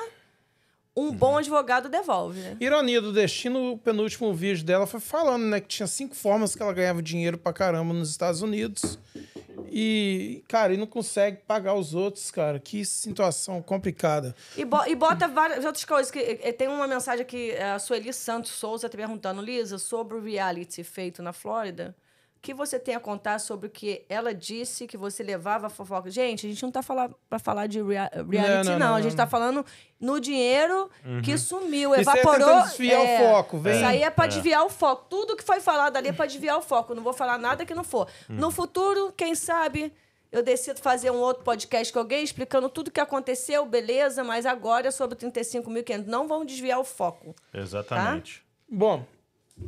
um Uhum. bom advogado devolve, né? Ironia do destino, o penúltimo vídeo dela foi falando, né, que tinha cinco formas que ela ganhava dinheiro pra caramba nos Estados Unidos. E, cara, e não consegue pagar os outros, cara. Que situação complicada. E, bo- e bota várias outras coisas. Que, eh, tem uma mensagem aqui, eh, a Sueli Santos Souza tá perguntando, Lisa, sobre o reality feito na Flórida. O que você tem a contar sobre o que ela disse que você levava a fofoca? Gente, a gente não tá falar, pra falar de rea- reality, não, não, não, A gente não. tá falando no dinheiro que sumiu, Isso aí é evaporou. tentando desviar o foco, vem. Isso aí é pra É. desviar o foco. Tudo que foi falado ali é pra desviar o foco. Não vou falar nada que não for. No futuro, quem sabe, eu decido fazer um outro podcast com alguém explicando tudo o que aconteceu, beleza, mas agora é sobre 35.500. Não vão desviar o foco. Exatamente. Bom,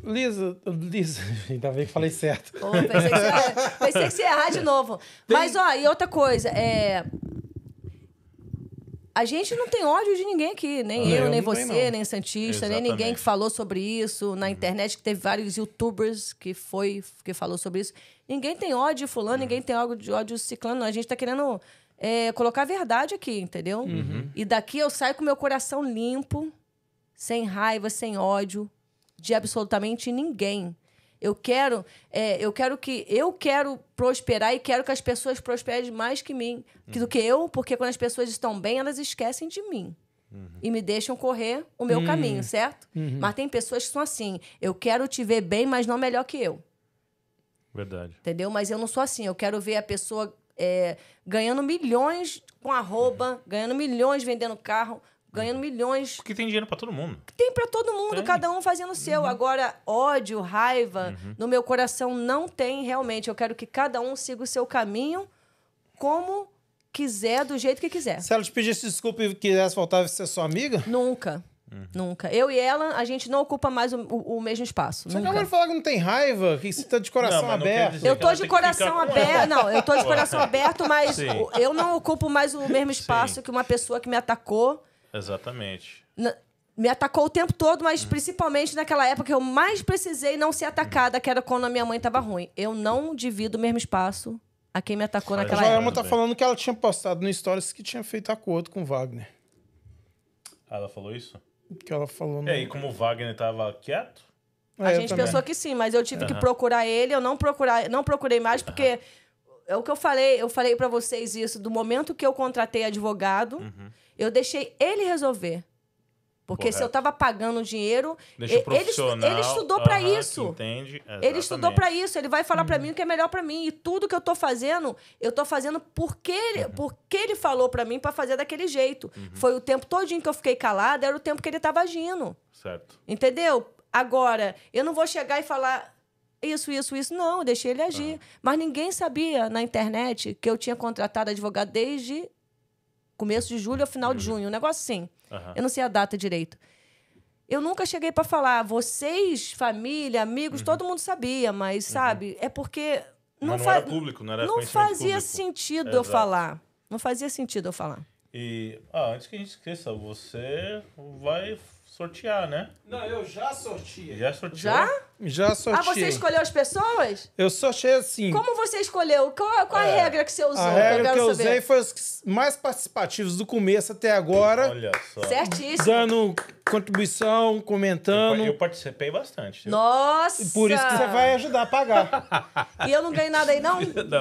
Lisa, Lisa, ainda bem que falei certo. Ô, pensei, que ia, pensei que você ia errar de novo. Mas, ó, e outra coisa, é. A gente não tem ódio de ninguém aqui, nem Ah, eu, eu nem você, nem Santista, nem ninguém Exatamente. que falou sobre isso na internet, que teve vários youtubers que foi que falou sobre isso. Ninguém tem ódio de fulano, ninguém tem ódio de ódio ciclano, não. A gente tá querendo é, colocar a verdade aqui, entendeu? E daqui eu saio com meu coração limpo, sem raiva, sem ódio de absolutamente ninguém. Eu quero, é, eu quero que eu quero prosperar e quero que as pessoas prosperem mais que mim, que do que eu, porque quando as pessoas estão bem, elas esquecem de mim. E me deixam correr o meu caminho, certo? Mas tem pessoas que são assim. Eu quero te ver bem, mas não melhor que eu. Verdade. Entendeu? Mas eu não sou assim. Eu quero ver a pessoa é, ganhando milhões com arroba, ganhando milhões vendendo carro, ganhando milhões Porque tem dinheiro pra todo mundo. tem pra todo mundo, Tem. cada um fazendo o seu. Agora, ódio, raiva, no meu coração não tem realmente. Eu quero que cada um siga o seu caminho como quiser, do jeito que quiser. Se ela te pedisse desculpa e quisesse voltar a ser sua amiga, Nunca. Nunca. Eu e ela, a gente não ocupa mais o, o- o mesmo espaço. você nunca. acabou de falar que não tem raiva, que você tá de coração Não, aberto. Eu tô de coração aberto. Não, eu tô de coração aberto, mas Sim. eu não ocupo mais o mesmo espaço Sim. que uma pessoa que me atacou. Exatamente. Na- me atacou o tempo todo, mas principalmente naquela época que eu mais precisei não ser atacada, que era quando a minha mãe estava ruim. Eu não divido o mesmo espaço a quem me atacou Faz naquela A Joelma época. Joelma tá bem. falando que ela tinha postado no Stories que tinha feito acordo com o Wagner. Ah, ela falou isso? Que ela falou no... E aí, como o Wagner tava quieto, A É, eu gente também. pensou que sim, mas eu tive que Aham. procurar ele, eu não procurar, não procurei mais porque é o que eu falei, eu falei para vocês isso do momento que eu contratei advogado, Uhum. Eu deixei ele resolver. Porque se eu Correto. tava pagando dinheiro, deixa ele, ele estudou para aham, que isso. entende. Ele estudou para isso, ele vai falar Uhum. para mim o que é melhor para mim e tudo que eu tô fazendo, eu tô fazendo porque ele, Uhum. porque ele falou para mim para fazer daquele jeito. Uhum. Foi o tempo todinho que eu fiquei calada, era o tempo que ele tava agindo. Certo. Entendeu? Agora, eu não vou chegar e falar isso, isso, isso. Não, eu deixei ele agir. Mas ninguém sabia na internet que eu tinha contratado advogado desde começo de julho ao final de junho. Um negócio assim. Aham. Eu não sei a data direito. Eu nunca cheguei para falar, vocês, família, amigos, todo mundo sabia, mas sabe? É porque não, Mas não fa- era público, não era não fazia público. sentido eu Exato. falar. Não fazia sentido eu falar. E, ah, antes que a gente esqueça, você vai sortear, né? Não, eu já sorteei. Já sorteou? Já? Já Ah, sorteei. você escolheu as pessoas? Eu sorteei assim. Como você escolheu? Qual, qual a É. regra que você usou? A eu regra que eu saber. usei foi os mais participativos do começo até agora. Olha só. Certíssimo. Dando contribuição, comentando. Eu participei bastante. Nossa! Por isso que você vai ajudar a pagar. E eu não ganhei nada aí, não?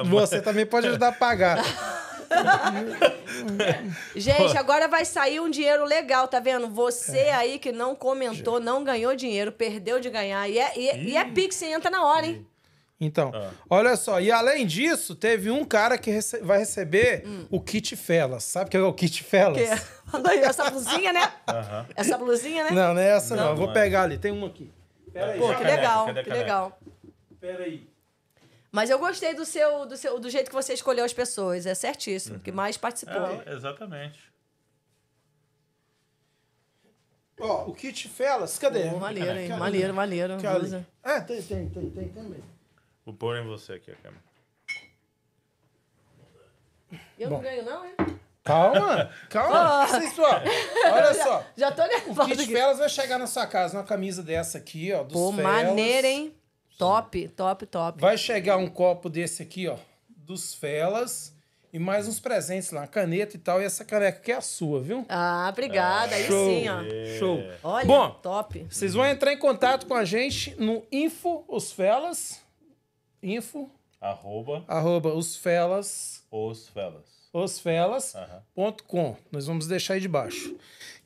Você também pode ajudar a pagar. Gente, agora vai sair um dinheiro legal, tá vendo? Você aí que não comentou, não ganhou dinheiro, perdeu de ganhar. E é, e é, e é Pix, você entra na hora, hein? Então, Ah. olha só. E além disso, teve um cara que rece- vai receber o kit Felas. Sabe o que é o kit Felas? Que- Falou aí, essa blusinha, né? Aham. Essa blusinha, né? Não, não é essa não. Não, vou não é. pegar ali. Tem uma aqui. Pera aí. Pô, que legal, que caneca? legal. Pera aí. Mas eu gostei do seu, do seu, do jeito que você escolheu as pessoas. É certíssimo. Que mais participou. É, exatamente. Ó, o kit Felas, cadê? Pô, maneiro, hein? Cadê? Maneiro, maneiro. Ah, tem, tem, tem, tem também. Vou pôr em você aqui a câmera. Eu Bom. não ganho, não, é? Calma, calma. Vocês, ó, olha só. Já tô O nervosa kit aqui. Felas vai chegar na sua casa, uma camisa dessa aqui, ó, dos Pô, Felas. maneiro, hein? Top, top, top. Vai chegar um copo desse aqui, ó, dos Felas. E mais uns presentes lá, caneta e tal. E essa caneca que é a sua, viu? Ah, obrigada. Aí Show. sim, ó. Show. Olha, Bom, top. vocês vão entrar em contato com a gente no info os felas, info, Arroba arroba os felas, os felas. osfelas.com. Aham. Nós vamos deixar aí de baixo.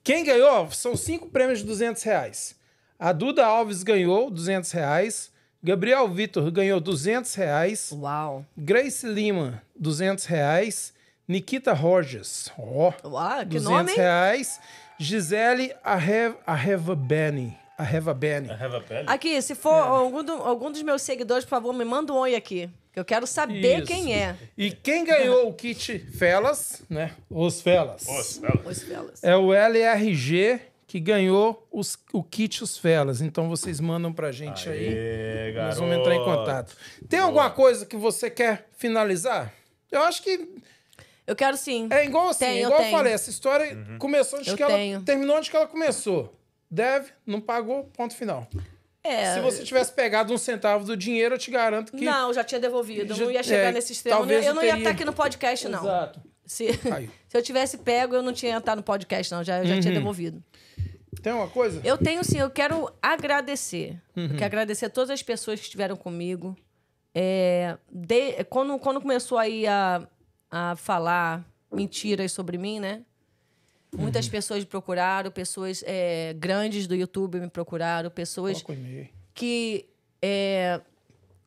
Quem ganhou são cinco prêmios de 200 reais. A Duda Alves ganhou 200 reais. Gabriel Vitor ganhou 200 reais. Uau. Grace Lima, 200 reais. Nikita Rogers, ó, Uau, que 200 nome, reais. Gisele Arre- Arrevabene. Arrevabene. A Have a Pele? Aqui, se for algum, do- algum dos meus seguidores, por favor, me manda um oi aqui. Eu quero saber Isso. quem é. E quem ganhou o kit Felas, né? Os Felas. Os felas. Os felas. É o LRG que ganhou os, o kit Os Felas. Então vocês mandam pra gente aí. Aê, Nós vamos entrar em garoto. contato. Tem alguma coisa que você quer finalizar? Eu acho que Eu quero sim. é igual assim, Tenho, eu igual eu tenho. falei, essa história começou antes Eu que ela tenho. terminou antes que ela começou. Deve, não pagou, ponto final. É. Se você tivesse pegado um centavo do dinheiro, eu te garanto que. Não, já tinha devolvido. Eu Já- não ia chegar é, nesse extremo. Eu não ia- talvez Eu não eu ia teria- estar aqui no podcast, não. Exato. Se, se eu tivesse pego, eu não tinha estar no podcast, não. Já, já Uhum. tinha devolvido. Tem uma coisa? Eu tenho sim, eu quero agradecer. Uhum. Eu quero agradecer a todas as pessoas que estiveram comigo. É, de- quando, quando começou aí a, a falar mentiras sobre mim, né? Muitas Uhum. pessoas me procuraram, pessoas é, grandes do YouTube me procuraram, pessoas que é,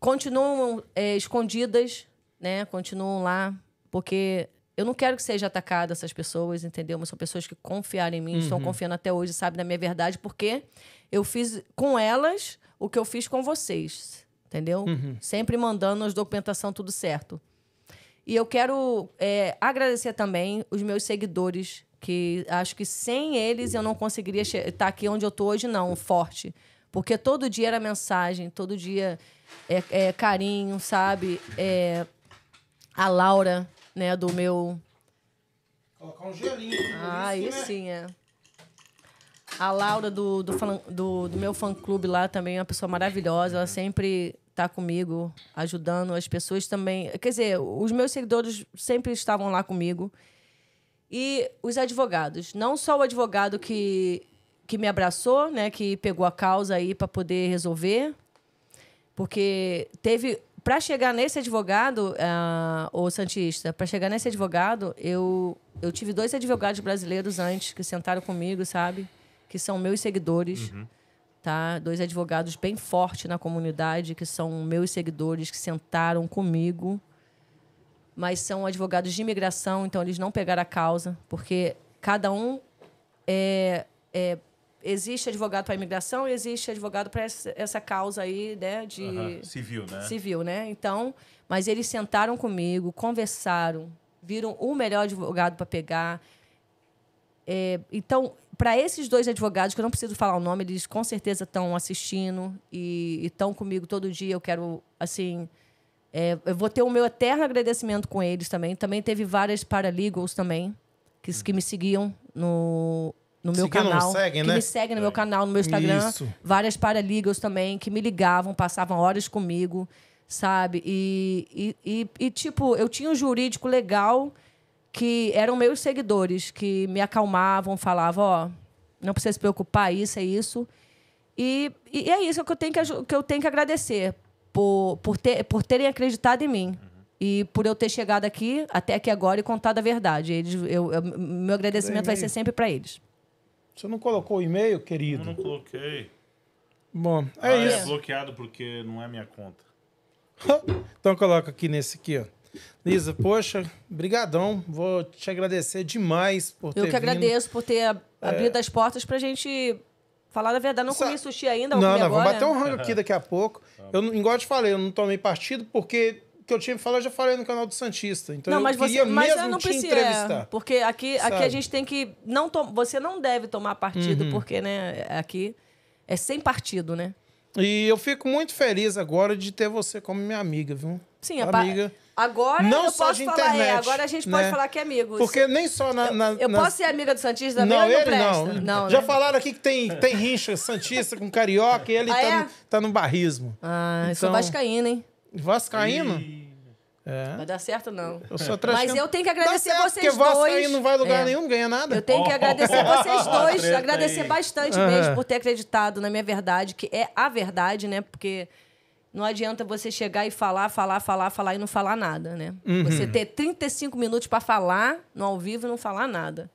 continuam é, escondidas, né? Continuam lá, porque eu não quero que seja atacada essas pessoas, entendeu? Mas são pessoas que confiaram em mim, estão confiando até hoje, sabem da minha verdade, porque eu fiz com elas o que eu fiz com vocês, entendeu? Sempre mandando as documentação tudo certo. E eu quero é, agradecer também os meus seguidores, que acho que sem eles eu não conseguiria estar aqui onde eu tô hoje, não, forte. Porque todo dia era mensagem, todo dia é, é carinho, sabe? É, a Laura, né, do meu. Colocar um gelinho. Ah, aí né? sim, é. A Laura do, do, do, do meu fã-clube lá também é uma pessoa maravilhosa. Ela sempre tá comigo, ajudando as pessoas também. Quer dizer, os meus seguidores sempre estavam lá comigo. E os advogados. Não só o advogado que, que me abraçou, né? Que pegou a causa aí para poder resolver. Porque teve... Para chegar nesse advogado, ah, o Santista, para chegar nesse advogado, eu, eu tive dois advogados brasileiros antes que sentaram comigo, sabe? Que são meus seguidores, tá? Dois advogados bem fortes na comunidade, que são meus seguidores, que sentaram comigo, mas são advogados de imigração, então eles não pegaram a causa, porque cada um é, é existe advogado para imigração e existe advogado para essa, essa causa aí, né, de. Civil, né? civil, né? Então, mas eles sentaram comigo, conversaram, viram o melhor advogado para pegar. É, então, para esses dois advogados, que eu não preciso falar o nome, eles com certeza estão assistindo e estão comigo todo dia. Eu quero, assim, é, eu vou ter o meu eterno agradecimento com eles também. Também teve várias paralegals também, que, que me seguiam no, no meu não canal. seguem, que né? me seguem no meu canal, no meu Instagram Isso. várias paralegals também que me ligavam, passavam horas comigo, sabe? E, e, e, e, tipo, eu tinha um jurídico legal que eram meus seguidores, que me acalmavam, falavam, ó, não precisa se preocupar, isso é isso. E, e é isso que eu tenho que, que, eu tenho que agradecer por, por, ter, por terem acreditado em mim. E por eu ter chegado aqui, até aqui agora, e contado a verdade. Eles, eu, eu- meu agradecimento vai ser sempre para eles. Você não colocou o e-mail, Eu querido? não coloquei. Bom, é ah, isso. é bloqueado porque não é minha conta. então coloca aqui nesse aqui, ó. Lisa, poxa, brigadão. Vou te agradecer demais por ter Eu que vindo. agradeço por ter ab- abrido as portas pra gente falar a verdade. Não Sa- comi sushi ainda, vou Não, comer não, vamos agora. bater um rango aqui daqui a pouco. Eu, não- igual eu te falei, eu não tomei partido porque que eu tinha que falar eu já falei no canal do Santista. Então Não, eu mas queria você, mas mesmo eu não te precisa, entrevistar. é, porque aqui, aqui a gente tem que não você não deve tomar partido, Uhum. porque né, aqui é sem partido, né? E eu fico muito feliz agora de ter você como minha amiga, viu? Sim, amiga. Agora Não eu só posso de falar, é, internet, agora a gente né? pode falar que é amigo. Porque nem só na. na- eu nas- posso ser amiga do Santista também, Não, não ele presta? não. Não, Já né? falaram aqui que tem, tem rincha Santista com Carioca e ele Ah, tá, é? no, tá no barrismo. Ah, eu sou Então- vascaína, hein? Vascaíno? Ih, É. Vai dar certo, não. Eu sou Mas eu tenho que agradecer certo, vocês porque Vascaíno dois. não vai lugar É. nenhum, não ganha nada. Eu tenho que Oh, agradecer vocês dois, agradecer aí. bastante Aham. mesmo por ter acreditado na minha verdade, que é a verdade, né? Porque não adianta você chegar e falar, falar, falar, falar e não falar nada, né? Uhum. Você ter 35 minutos para falar no ao vivo e não falar nada.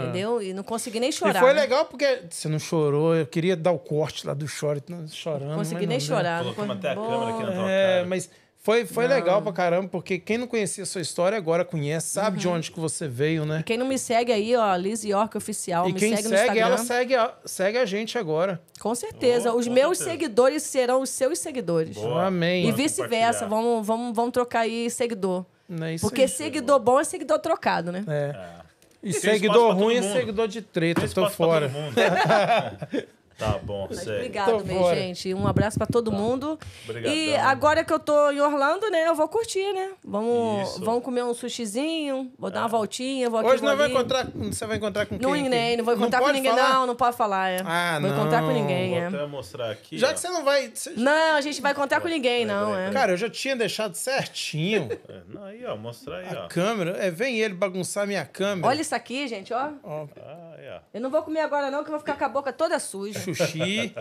É. Entendeu? E não conseguir nem E chorar. foi né? legal porque você não chorou, eu queria dar o corte lá do choro, não- chorando. Não consegui mas nem não chorar. não Colocamos até a câmera aqui na tua É, cara. mas foi, foi legal pra caramba, porque quem não conhecia a sua história agora conhece, sabe Uhum. de onde que você veio, né? Quem não me segue aí, ó, Liz York Oficial, E me quem segue no segue, Instagram. ela segue a, segue a gente agora. Com certeza. Oh, os com meus certeza. seguidores serão os seus seguidores. Boa. Amém. E vice-versa. Vamos, vamos, vamos trocar aí seguidor. É isso Porque aí. seguidor bom é seguidor trocado, né? É. E Tem seguidor ruim é seguidor de treta, tô fora. tá bom, Mas sério. obrigado, Tô minha fora. gente. Um abraço pra todo mundo. Obrigadão. E agora que eu tô em Orlando, né? Eu vou curtir, né? Vamos, Isso. vamos comer um sushizinho, vou dar uma voltinha, vou aqui, Hoje vou não vai encontrar, você vai encontrar com quem? Não, ninguém, não vou encontrar com ninguém, falar? não, não pode falar. É. Ah, vou encontrar com não. ninguém, Vou é. até mostrar aqui. Já ó. que você não vai... você- Não, a gente vai encontrar com ninguém, não, é. Cara, eu já tinha deixado certinho É, não, aí, ó, mostrar aí, a ó. câmera. É, vem ele bagunçar minha câmera. Olha isso aqui, gente, ó. Ó, Ah, ó. Eu não vou comer agora, não, que eu vou ficar com a boca toda suja. Xuxi.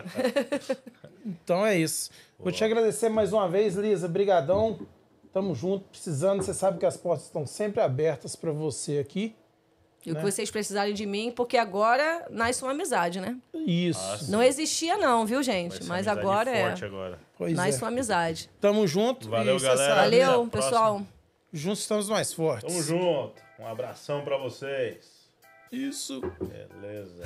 então é isso. Vou te agradecer mais uma vez, Lisa. Brigadão. Tamo junto. Precisando, você sabe que as portas estão sempre abertas para você aqui. E o que vocês precisarem de mim, porque agora nasce uma amizade, né? Isso. Não existia, não, viu, Vai gente? ser Mas agora é. agora. Pois Nasce é. uma amizade. Tamo junto. Valeu, galera. Valeu, pessoal. próxima. Juntos estamos mais fortes. Tamo junto. Um abração pra vocês. Isso. Beleza.